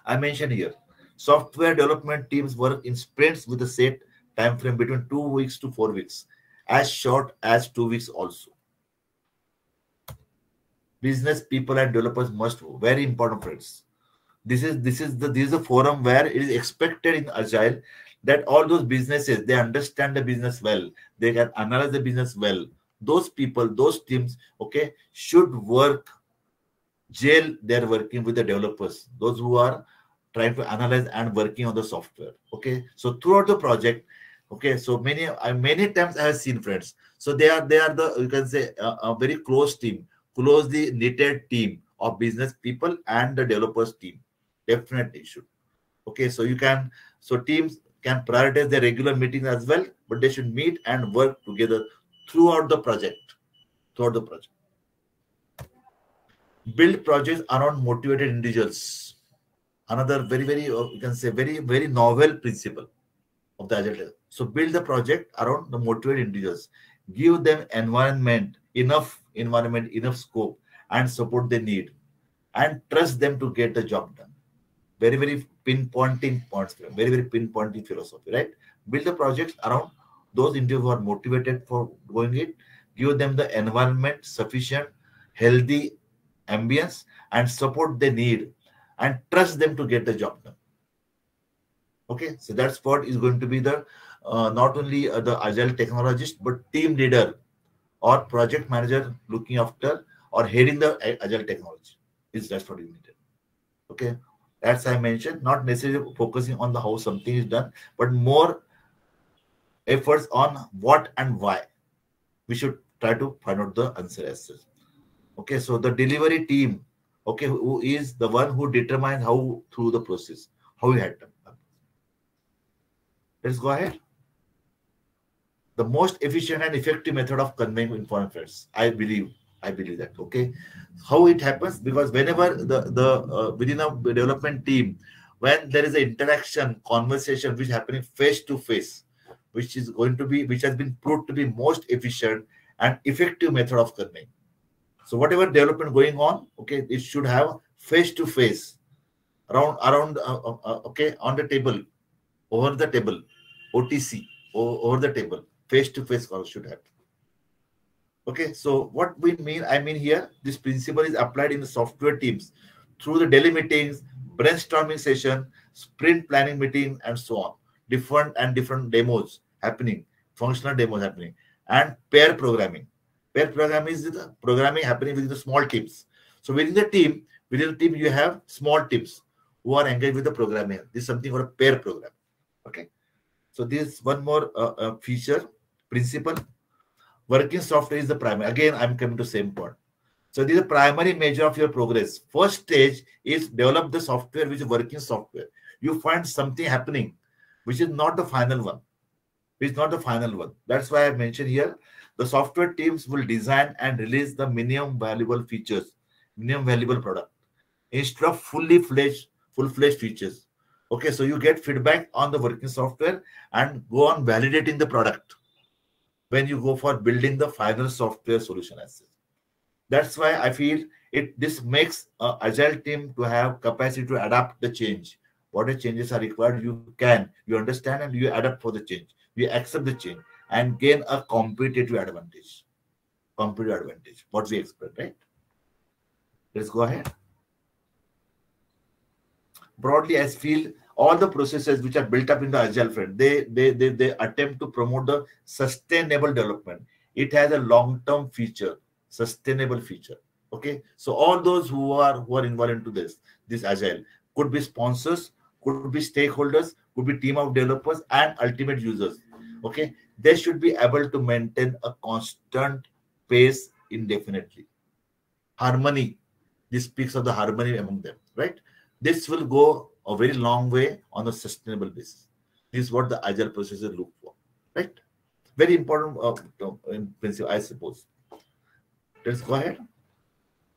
I mentioned here, software development teams work in sprints with a set time frame between two weeks to four weeks as short as two weeks also. Business people and developers must very important friends. This is this is the this is a forum where it is expected in agile that all those businesses they understand the business well, they can analyze the business well. Those people, those teams, okay, should work jail they're working with the developers, those who are trying to analyze and working on the software. Okay, so throughout the project, okay so many uh, many times i have seen friends so they are they are the you can say a very close team closely knitted team of business people and the developers team definitely should okay so you can so teams can prioritize their regular meetings as well but they should meet and work together throughout the project throughout the project build projects around motivated individuals another very very uh, you can say very very novel principle of the agile so build the project around the motivated individuals. Give them environment, enough environment, enough scope, and support they need, and trust them to get the job done. Very, very pinpointing points, very, very pinpointing philosophy, right? Build the projects around those individuals who are motivated for doing it. Give them the environment, sufficient, healthy ambience, and support they need and trust them to get the job done. Okay, so that's what is going to be the uh, not only uh, the agile technologist but team leader or project manager looking after or heading the agile technology is that's what you needed. Okay, as I mentioned, not necessarily focusing on the how something is done, but more efforts on what and why. We should try to find out the answer as such. Okay, so the delivery team, okay, who is the one who determines how through the process, how we had done. Let's go ahead. The most efficient and effective method of conveying information, I believe, I believe that. Okay, how it happens because whenever the the uh, within a development team, when there is an interaction, conversation which happening face to face, which is going to be which has been proved to be most efficient and effective method of conveying. So whatever development going on, okay, it should have face to face, around around uh, uh, uh okay on the table, over the table, OTC, over the table, face to face call should happen. Okay, so what we mean, I mean here, this principle is applied in the software teams through the daily meetings, brainstorming session, sprint planning meeting, and so on. Different and different demos happening, functional demos happening, and pair programming. Pair programming is the programming happening within the small teams. So within the team, within the team, you have small teams who are engaged with the programming. This is something called a pair program. Okay. So this one more uh, uh, feature principle working software is the primary. Again, I'm coming to same point. So this is the primary measure of your progress. First stage is develop the software which is working software. You find something happening, which is not the final one. Which is not the final one. That's why I mentioned here. The software teams will design and release the minimum valuable features, minimum valuable product, instead of fully fledged, full-fledged features. Okay, so you get feedback on the working software and go on validating the product when you go for building the final software solution as That's why I feel it this makes an agile team to have capacity to adapt the change. What the changes are required, you can, you understand and you adapt for the change. You accept the change and gain a competitive advantage. Competitive advantage. What we expect, right? Let's go ahead. Broadly, I feel all the processes which are built up in the agile front they they they, they attempt to promote the sustainable development. It has a long term feature sustainable feature. Okay? So all those who are who are involved into this this agile could be sponsors could be stakeholders could be team of developers and ultimate users. Okay? They should be able to maintain a constant pace indefinitely. Harmony. This speaks of the harmony among them right? This will go a very long way on a sustainable basis. This is what the agile processor look for, right? Very important uh, in principle, I suppose. Let's go ahead.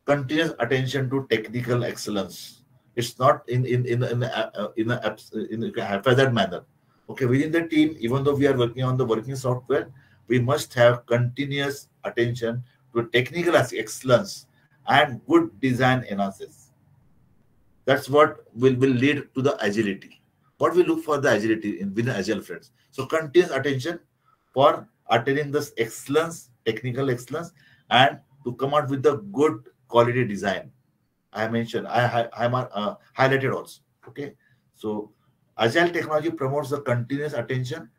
Continuous attention to technical excellence. It's not in in in in a, in a, in a haphazard manner. Okay, within the team, even though we are working on the working software, we must have continuous attention to technical excellence and good design analysis that's what will, will lead to the agility. What we look for the agility in within agile friends. So continuous attention for attaining this excellence, technical excellence, and to come out with the good quality design. I mentioned, I, I, am uh, highlighted also. Okay. So agile technology promotes the continuous attention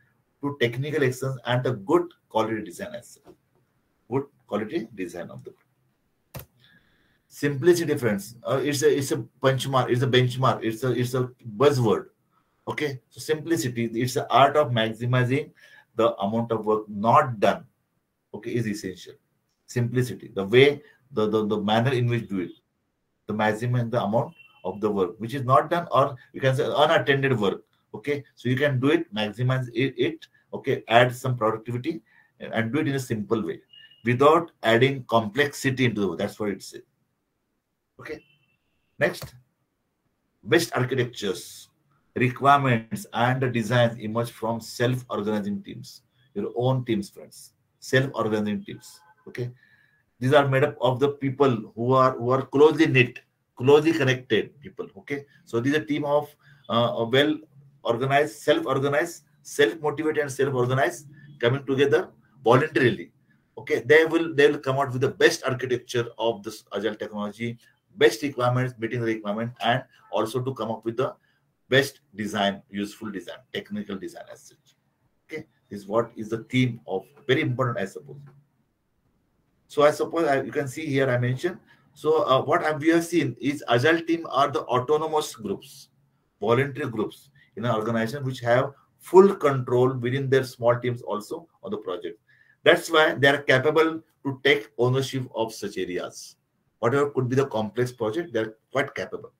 to technical excellence and the good quality design as well. Good quality design of the simplicity friends uh, it's a it's a benchmark it's a benchmark it's a it's a buzzword. Okay? So simplicity it's the art of maximizing the amount of work not done. Okay? Is essential. Simplicity the way the the, the manner in which do it. The maximum the amount of the work which is not done or you can say unattended work. Okay? So you can do it maximize it, it okay? Add some productivity and do it in a simple way without adding complexity into the work. that's what it says Okay. Next, best architectures, requirements, and designs emerge from self-organizing teams, your own teams, friends. Self-organizing teams. Okay. These are made up of the people who are who are closely knit, closely connected people. Okay. So these are team of uh, well organized, self-organized, self-motivated, and self-organized coming together voluntarily okay they will they will come out with the best architecture of this agile technology best requirements, meeting the requirement, and also to come up with the best design, useful design, technical design as such. Okay, this is what is the theme of very important, I suppose. So I suppose I, you can see here I mentioned. So uh, what we have seen is agile team are the autonomous groups, voluntary groups in an organization which have full control within their small teams also on the project. That's why they are capable to take ownership of such areas. Whatever could be the complex project, they're quite capable.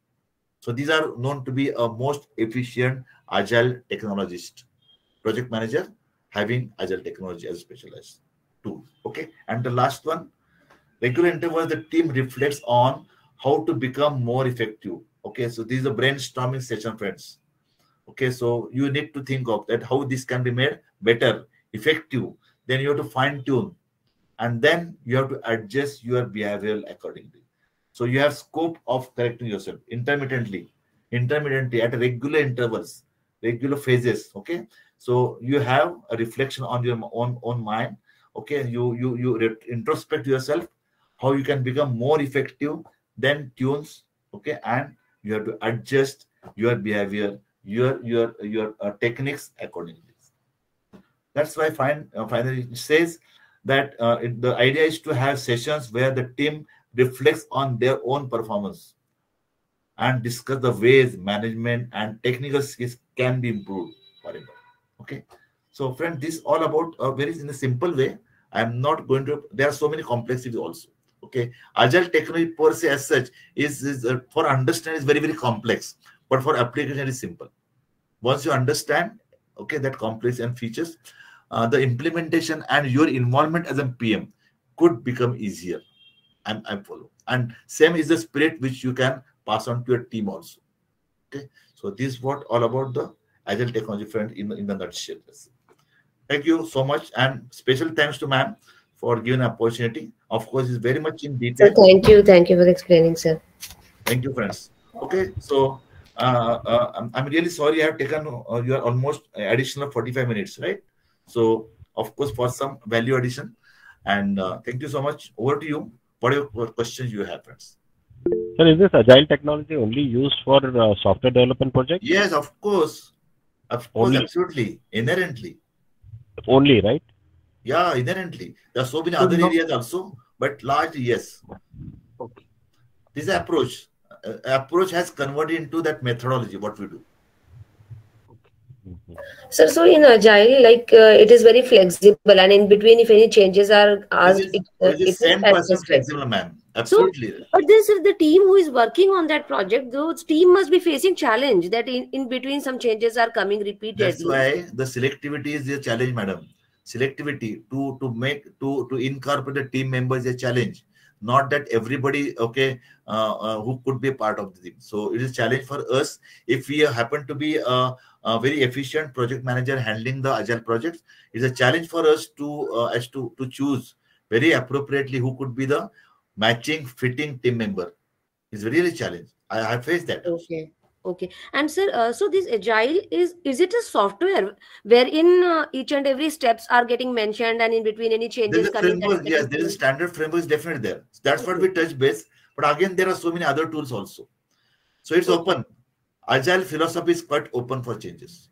So these are known to be a most efficient agile technologist, project manager having agile technology as a specialized tool. Okay. And the last one, regular intervals, the team reflects on how to become more effective. Okay. So this is a brainstorming session, friends. Okay. So you need to think of that how this can be made better, effective. Then you have to fine tune and then you have to adjust your behavioral accordingly. So you have scope of correcting yourself intermittently, intermittently at regular intervals, regular phases. Okay, so you have a reflection on your own own mind. Okay, you you you introspect yourself, how you can become more effective. Then tunes. Okay, and you have to adjust your behavior, your your your uh, techniques accordingly. That's why fine, uh, finally it says that uh, it, the idea is to have sessions where the team reflects on their own performance and discuss the ways management and technical skills can be improved forever. Okay. So, friend, this all about uh, very in a simple way. I'm not going to. There are so many complexities also. Okay, agile technology per se as such is, is uh, for understanding is very very complex, but for application is simple. Once you understand, okay, that complex and features, uh, the implementation and your involvement as a PM could become easier. I'm, I'm follow. And same is the spirit which you can pass on to your team also. Okay. So this is what all about the agile technology friend in, in the nutshell. Thank you so much. And special thanks to ma'am for giving opportunity. Of course, it's very much in detail. Sir, thank you. Thank you for explaining, sir. Thank you, friends. Okay. So uh, uh, I'm, I'm really sorry I have taken uh, your almost additional 45 minutes, right? So, of course, for some value addition. And uh, thank you so much. Over to you. What are your questions you have, friends? Sir, is this agile technology only used for uh, software development projects? Yes, of course. Of course, Only. absolutely. Inherently. Only, right? Yeah, inherently. There are so many So other areas also, but largely, yes. Okay. This approach. Uh, approach has converted into that methodology, what we do. Sir, so in agile, like uh, it is very flexible, and in between, if any changes are asked, it, uh, It is it 10% adjusted. flexible, ma'am. So, Absolutely. but this is the team who is working on that project, those team must be facing challenge that in, in between some changes are coming repeatedly. That's why the selectivity is a challenge, madam. Selectivity to to make to to incorporate the team members is a challenge. Not that everybody okay uh, uh, who could be a part of the team. So it is a challenge for us if we happen to be a, a very efficient project manager handling the agile projects. It's a challenge for us to uh, as to to choose very appropriately who could be the matching fitting team member. It's really a challenge. I have faced that. Okay. Okay. And sir, uh, so this agile is is it a software wherein uh, each and every steps are getting mentioned and in between any changes coming? framework, yes, there is a standard framework is definitely there. That's what we touch base. But again, there are so many other tools also. So it's open. Agile philosophy is quite open for changes.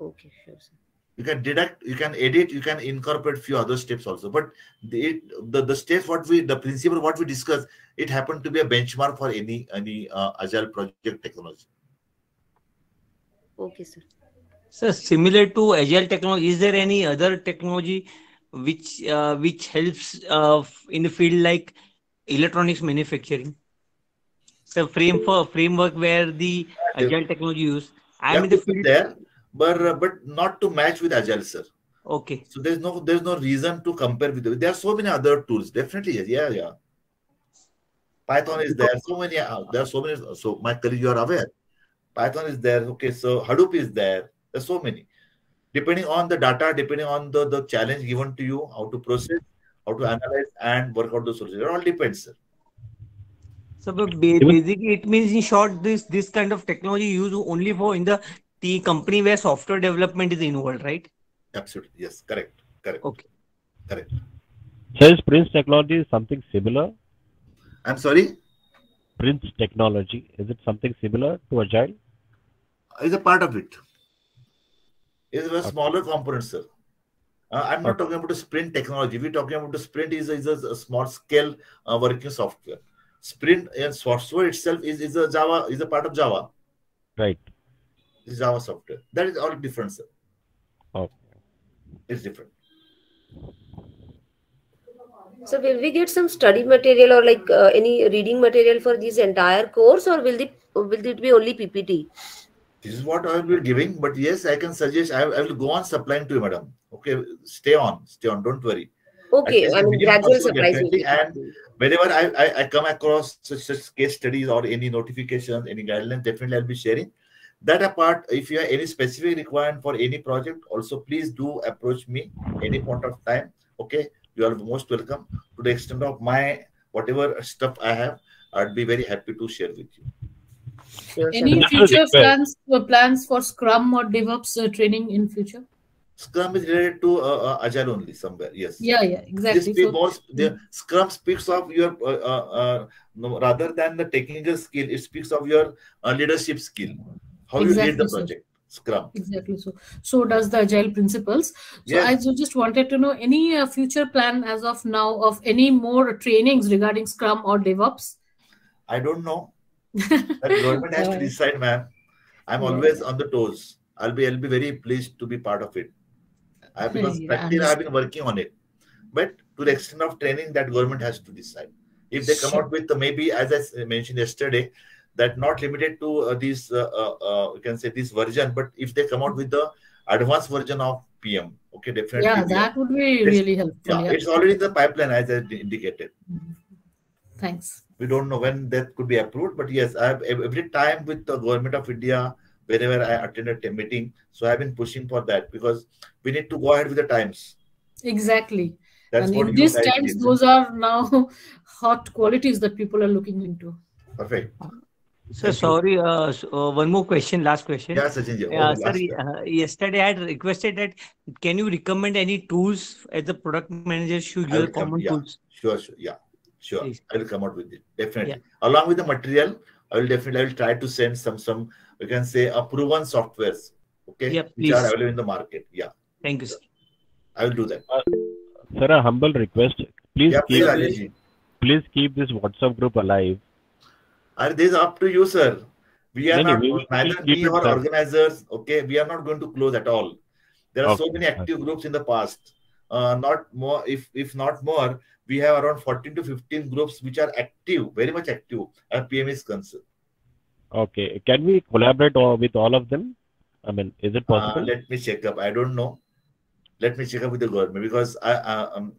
Okay, sure. Sir. You can deduct, you can edit, you can incorporate few other steps also. But the the, the steps what we the principle what we discuss, it happened to be a benchmark for any any uh, agile project technology. Okay, sir. So similar to agile technology, is there any other technology which uh, which helps uh, in the field like electronics manufacturing? So frame for framework where the agile technology used. I'm in the field. there, but uh, but not to match with agile, sir. Okay. So there's no there's no reason to compare with it. There are so many other tools. Definitely, yes. yeah, yeah. Python is there. So many. Uh, there are so many. So my colleague, you are aware. Python is there. Okay, so Hadoop is there. There's so many. Depending on the data, depending on the the challenge given to you, how to process, how to analyze, and work out the solution. It all depends, sir. So basically, it means in short, this this kind of technology used only for in the the company where software development is involved, right? Absolutely, yes, correct, correct. Okay. Correct. So is Prince technology something similar? I'm sorry. Prince technology. Is it something similar to Agile? Is a part of it. It's a smaller component, sir. Uh, I'm not talking about the Sprint technology. We're talking about the Sprint is, is a, a small scale uh, working software. Sprint and software itself is, is a Java is a part of Java. Right. It's Java software. That is all different, sir. Okay. It's different. So will we get some study material or like uh, any reading material for this entire course, or will the will it be only PPT? This is what I will be giving, but yes, I can suggest I, I will go on supplying to you, madam. Okay, stay on, stay on, don't worry. Okay, At I the mean gradual also, supplies will definitely, be. and whenever I, I, I come across such, such case studies or any notifications, any guidelines, definitely I'll be sharing. That apart, if you have any specific requirement for any project, also please do approach me any point of time. Okay, you are most welcome. To the extent of my whatever stuff I have, I'd be very happy to share with you. Any future plans uh, plans for Scrum or DevOps uh, training in future? Scrum is related to uh, uh, Agile only somewhere. Yes. Yeah, yeah, exactly. This So- more, the Scrum speaks of your uh, uh, no, rather than the technical skill. It speaks of your uh, leadership skill. How you lead the Exactly, sir. project. Scrum. Exactly. So, so does the agile principles. So, Yes. I just wanted to know any uh, future plan as of now of any more trainings regarding Scrum or DevOps. I don't know. *laughs* the government has to decide, ma'am. I'm Yeah. always on the toes. I'll be I'll be very pleased to be part of it. I, because Yeah, practically I've been working on it. But to the extent of training, that government has to decide. If they come Sure. out with uh, maybe, as I mentioned yesterday, that not limited to uh, these, uh, uh, uh, you can say this version, but if they come out with the advanced version of PM, okay, definitely. Yeah, that would be It's- really helpful. Yeah, Yeah. it's already the pipeline, as I indicated. Thanks. We don't know when that could be approved, but yes, I have every time with the government of India, wherever I attended a meeting, so I've been pushing for that because we need to go ahead with the times. Exactly. That's and what in these times, did. those are now *laughs* hot qualities that people are looking into. Perfect. Sir, sorry, uh, s- uh, one more question, last question. Yeah, Sachin ji. Uh, Oh, sir, last uh, yesterday I had requested that can you recommend any tools as the product manager should use common yeah, tools? sure, sure, yeah, sure. Please. I will come out with it definitely. Along with the material, I will definitely I will try to send some some we can say a proven softwares, okay, Yeah, which are available in the market. Yeah, Thank you, sir. I will do that. Sir, a humble request. Please Yeah, please, keep Rajesh this, please keep this WhatsApp group alive. Are this up to you, sir. We are No, no, not we will- we neither will keep me it, or organizers. Okay, we are not going to close at all. There are so many active groups in the past. Uh, not more, if if not more, we have around 14 to 15 groups which are active, very much active as PM is concerned. Okay. Can we collaborate with all of them? I mean, is it Uh, possible? let me check up. I don't know. Let me check up with the government because I, uh, um,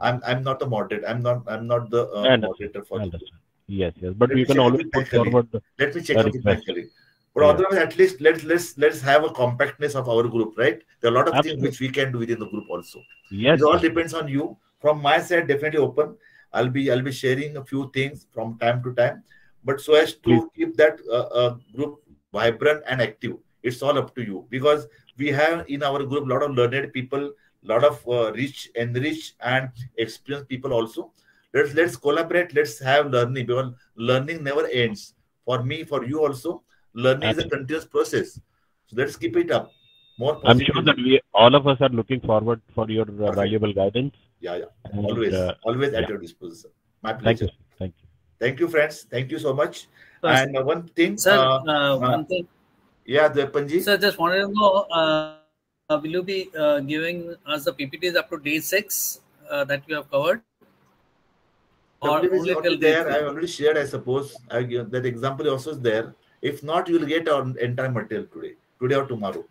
I'm I'm not a moderator. I'm not I'm not the uh, moderator for I understand. Yes, yes. But Let we can always put forward the Let me check up with my colleague. But Yeah. otherwise, at least let's let's let's have a compactness of our group, right? There are a lot of things which we can do within the group also. Yes, It all depends on you. From my side, definitely open. I'll be I'll be sharing a few things from time to time, but so as to keep that uh, uh, group vibrant and active. It's all up to you because we have in our group a lot of learned people, lot of uh, rich, enriched, and experienced people also. Let's let's collaborate. Let's have learning because learning never ends. For me, for you also, learning is a continuous process. So let's keep it up. More I'm sure that we all of us are looking forward for your uh, valuable guidance. Yeah, yeah. And, Always, uh, always at yeah. your disposal. My pleasure. You. sir. Thank you. Friends. Thank you so much. Sir, And uh, one thing, Sir, uh, uh, uh, one thing. yeah, the Panji. Sir, just wanted to know, uh, will you be uh, giving us the PPTs up to day six uh, that you have covered? Or is only till there. three? I already shared, I suppose. I, give- that example also is there. If not, you will get our entire material today, today or tomorrow.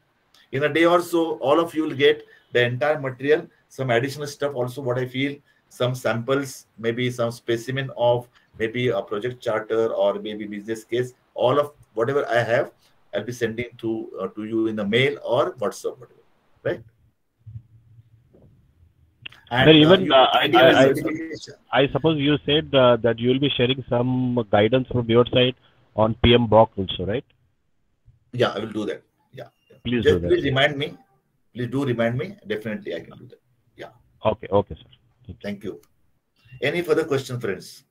In a day or so, all of you will get the entire material, some additional stuff also, what I feel, some samples, maybe some specimen of maybe a project charter or maybe business case. All of whatever I have, I'll be sending to uh, to you in the mail or WhatsApp, whatever. Right? Sir, uh, even you- uh, I, I, I. I suppose you said uh, that you will be sharing some guidance from your side on PMBOK also, right? Yeah, I will do that. Yeah. yeah. Please Just do that. please remind me. Please do remind me. Definitely, I can do that. Yeah. Okay, okay, sir. Thank you. Any further question, friends?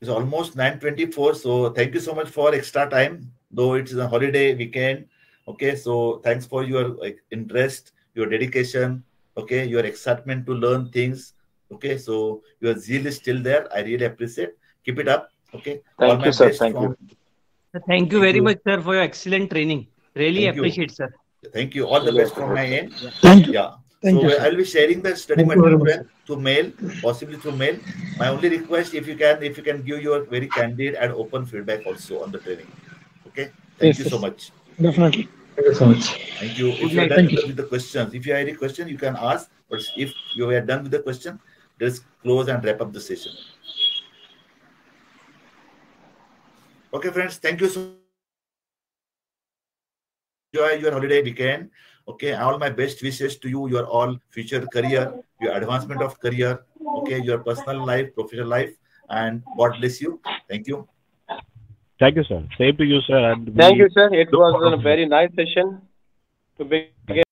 It's almost 9:24. So thank you so much for extra time, though it's a holiday weekend. Okay, so thanks for your like, interest, your dedication. Okay, your excitement to learn things. Okay, so your zeal is still there. I really appreciate. Keep it up. Okay. Thank my you, sir. Thank from- you. Thank you very you. much, sir, for your excellent training. Really Thank you. appreciate, sir. Thank you. All the best from my end. Thank you. Yeah. Thank so you. I'll be sharing the study Thank material much, to mail, possibly through mail. My only request, if you can, if you can give your very candid and open feedback also on the training. Okay. Thank Yes, you so much. Definitely. Thank you so much. Thank you. If Good you are night. done Thank with the questions, if you have any question, you can ask. But if you are done with the question, let's close and wrap up the session. Okay, friends. Thank you so enjoy your holiday weekend. Okay, all my best wishes to you, your all future career, your advancement of career, okay, your personal life, professional life, and God bless you. Thank you. Thank you, sir. Same to you, sir. And Thank you, sir. It was a very nice session to begin.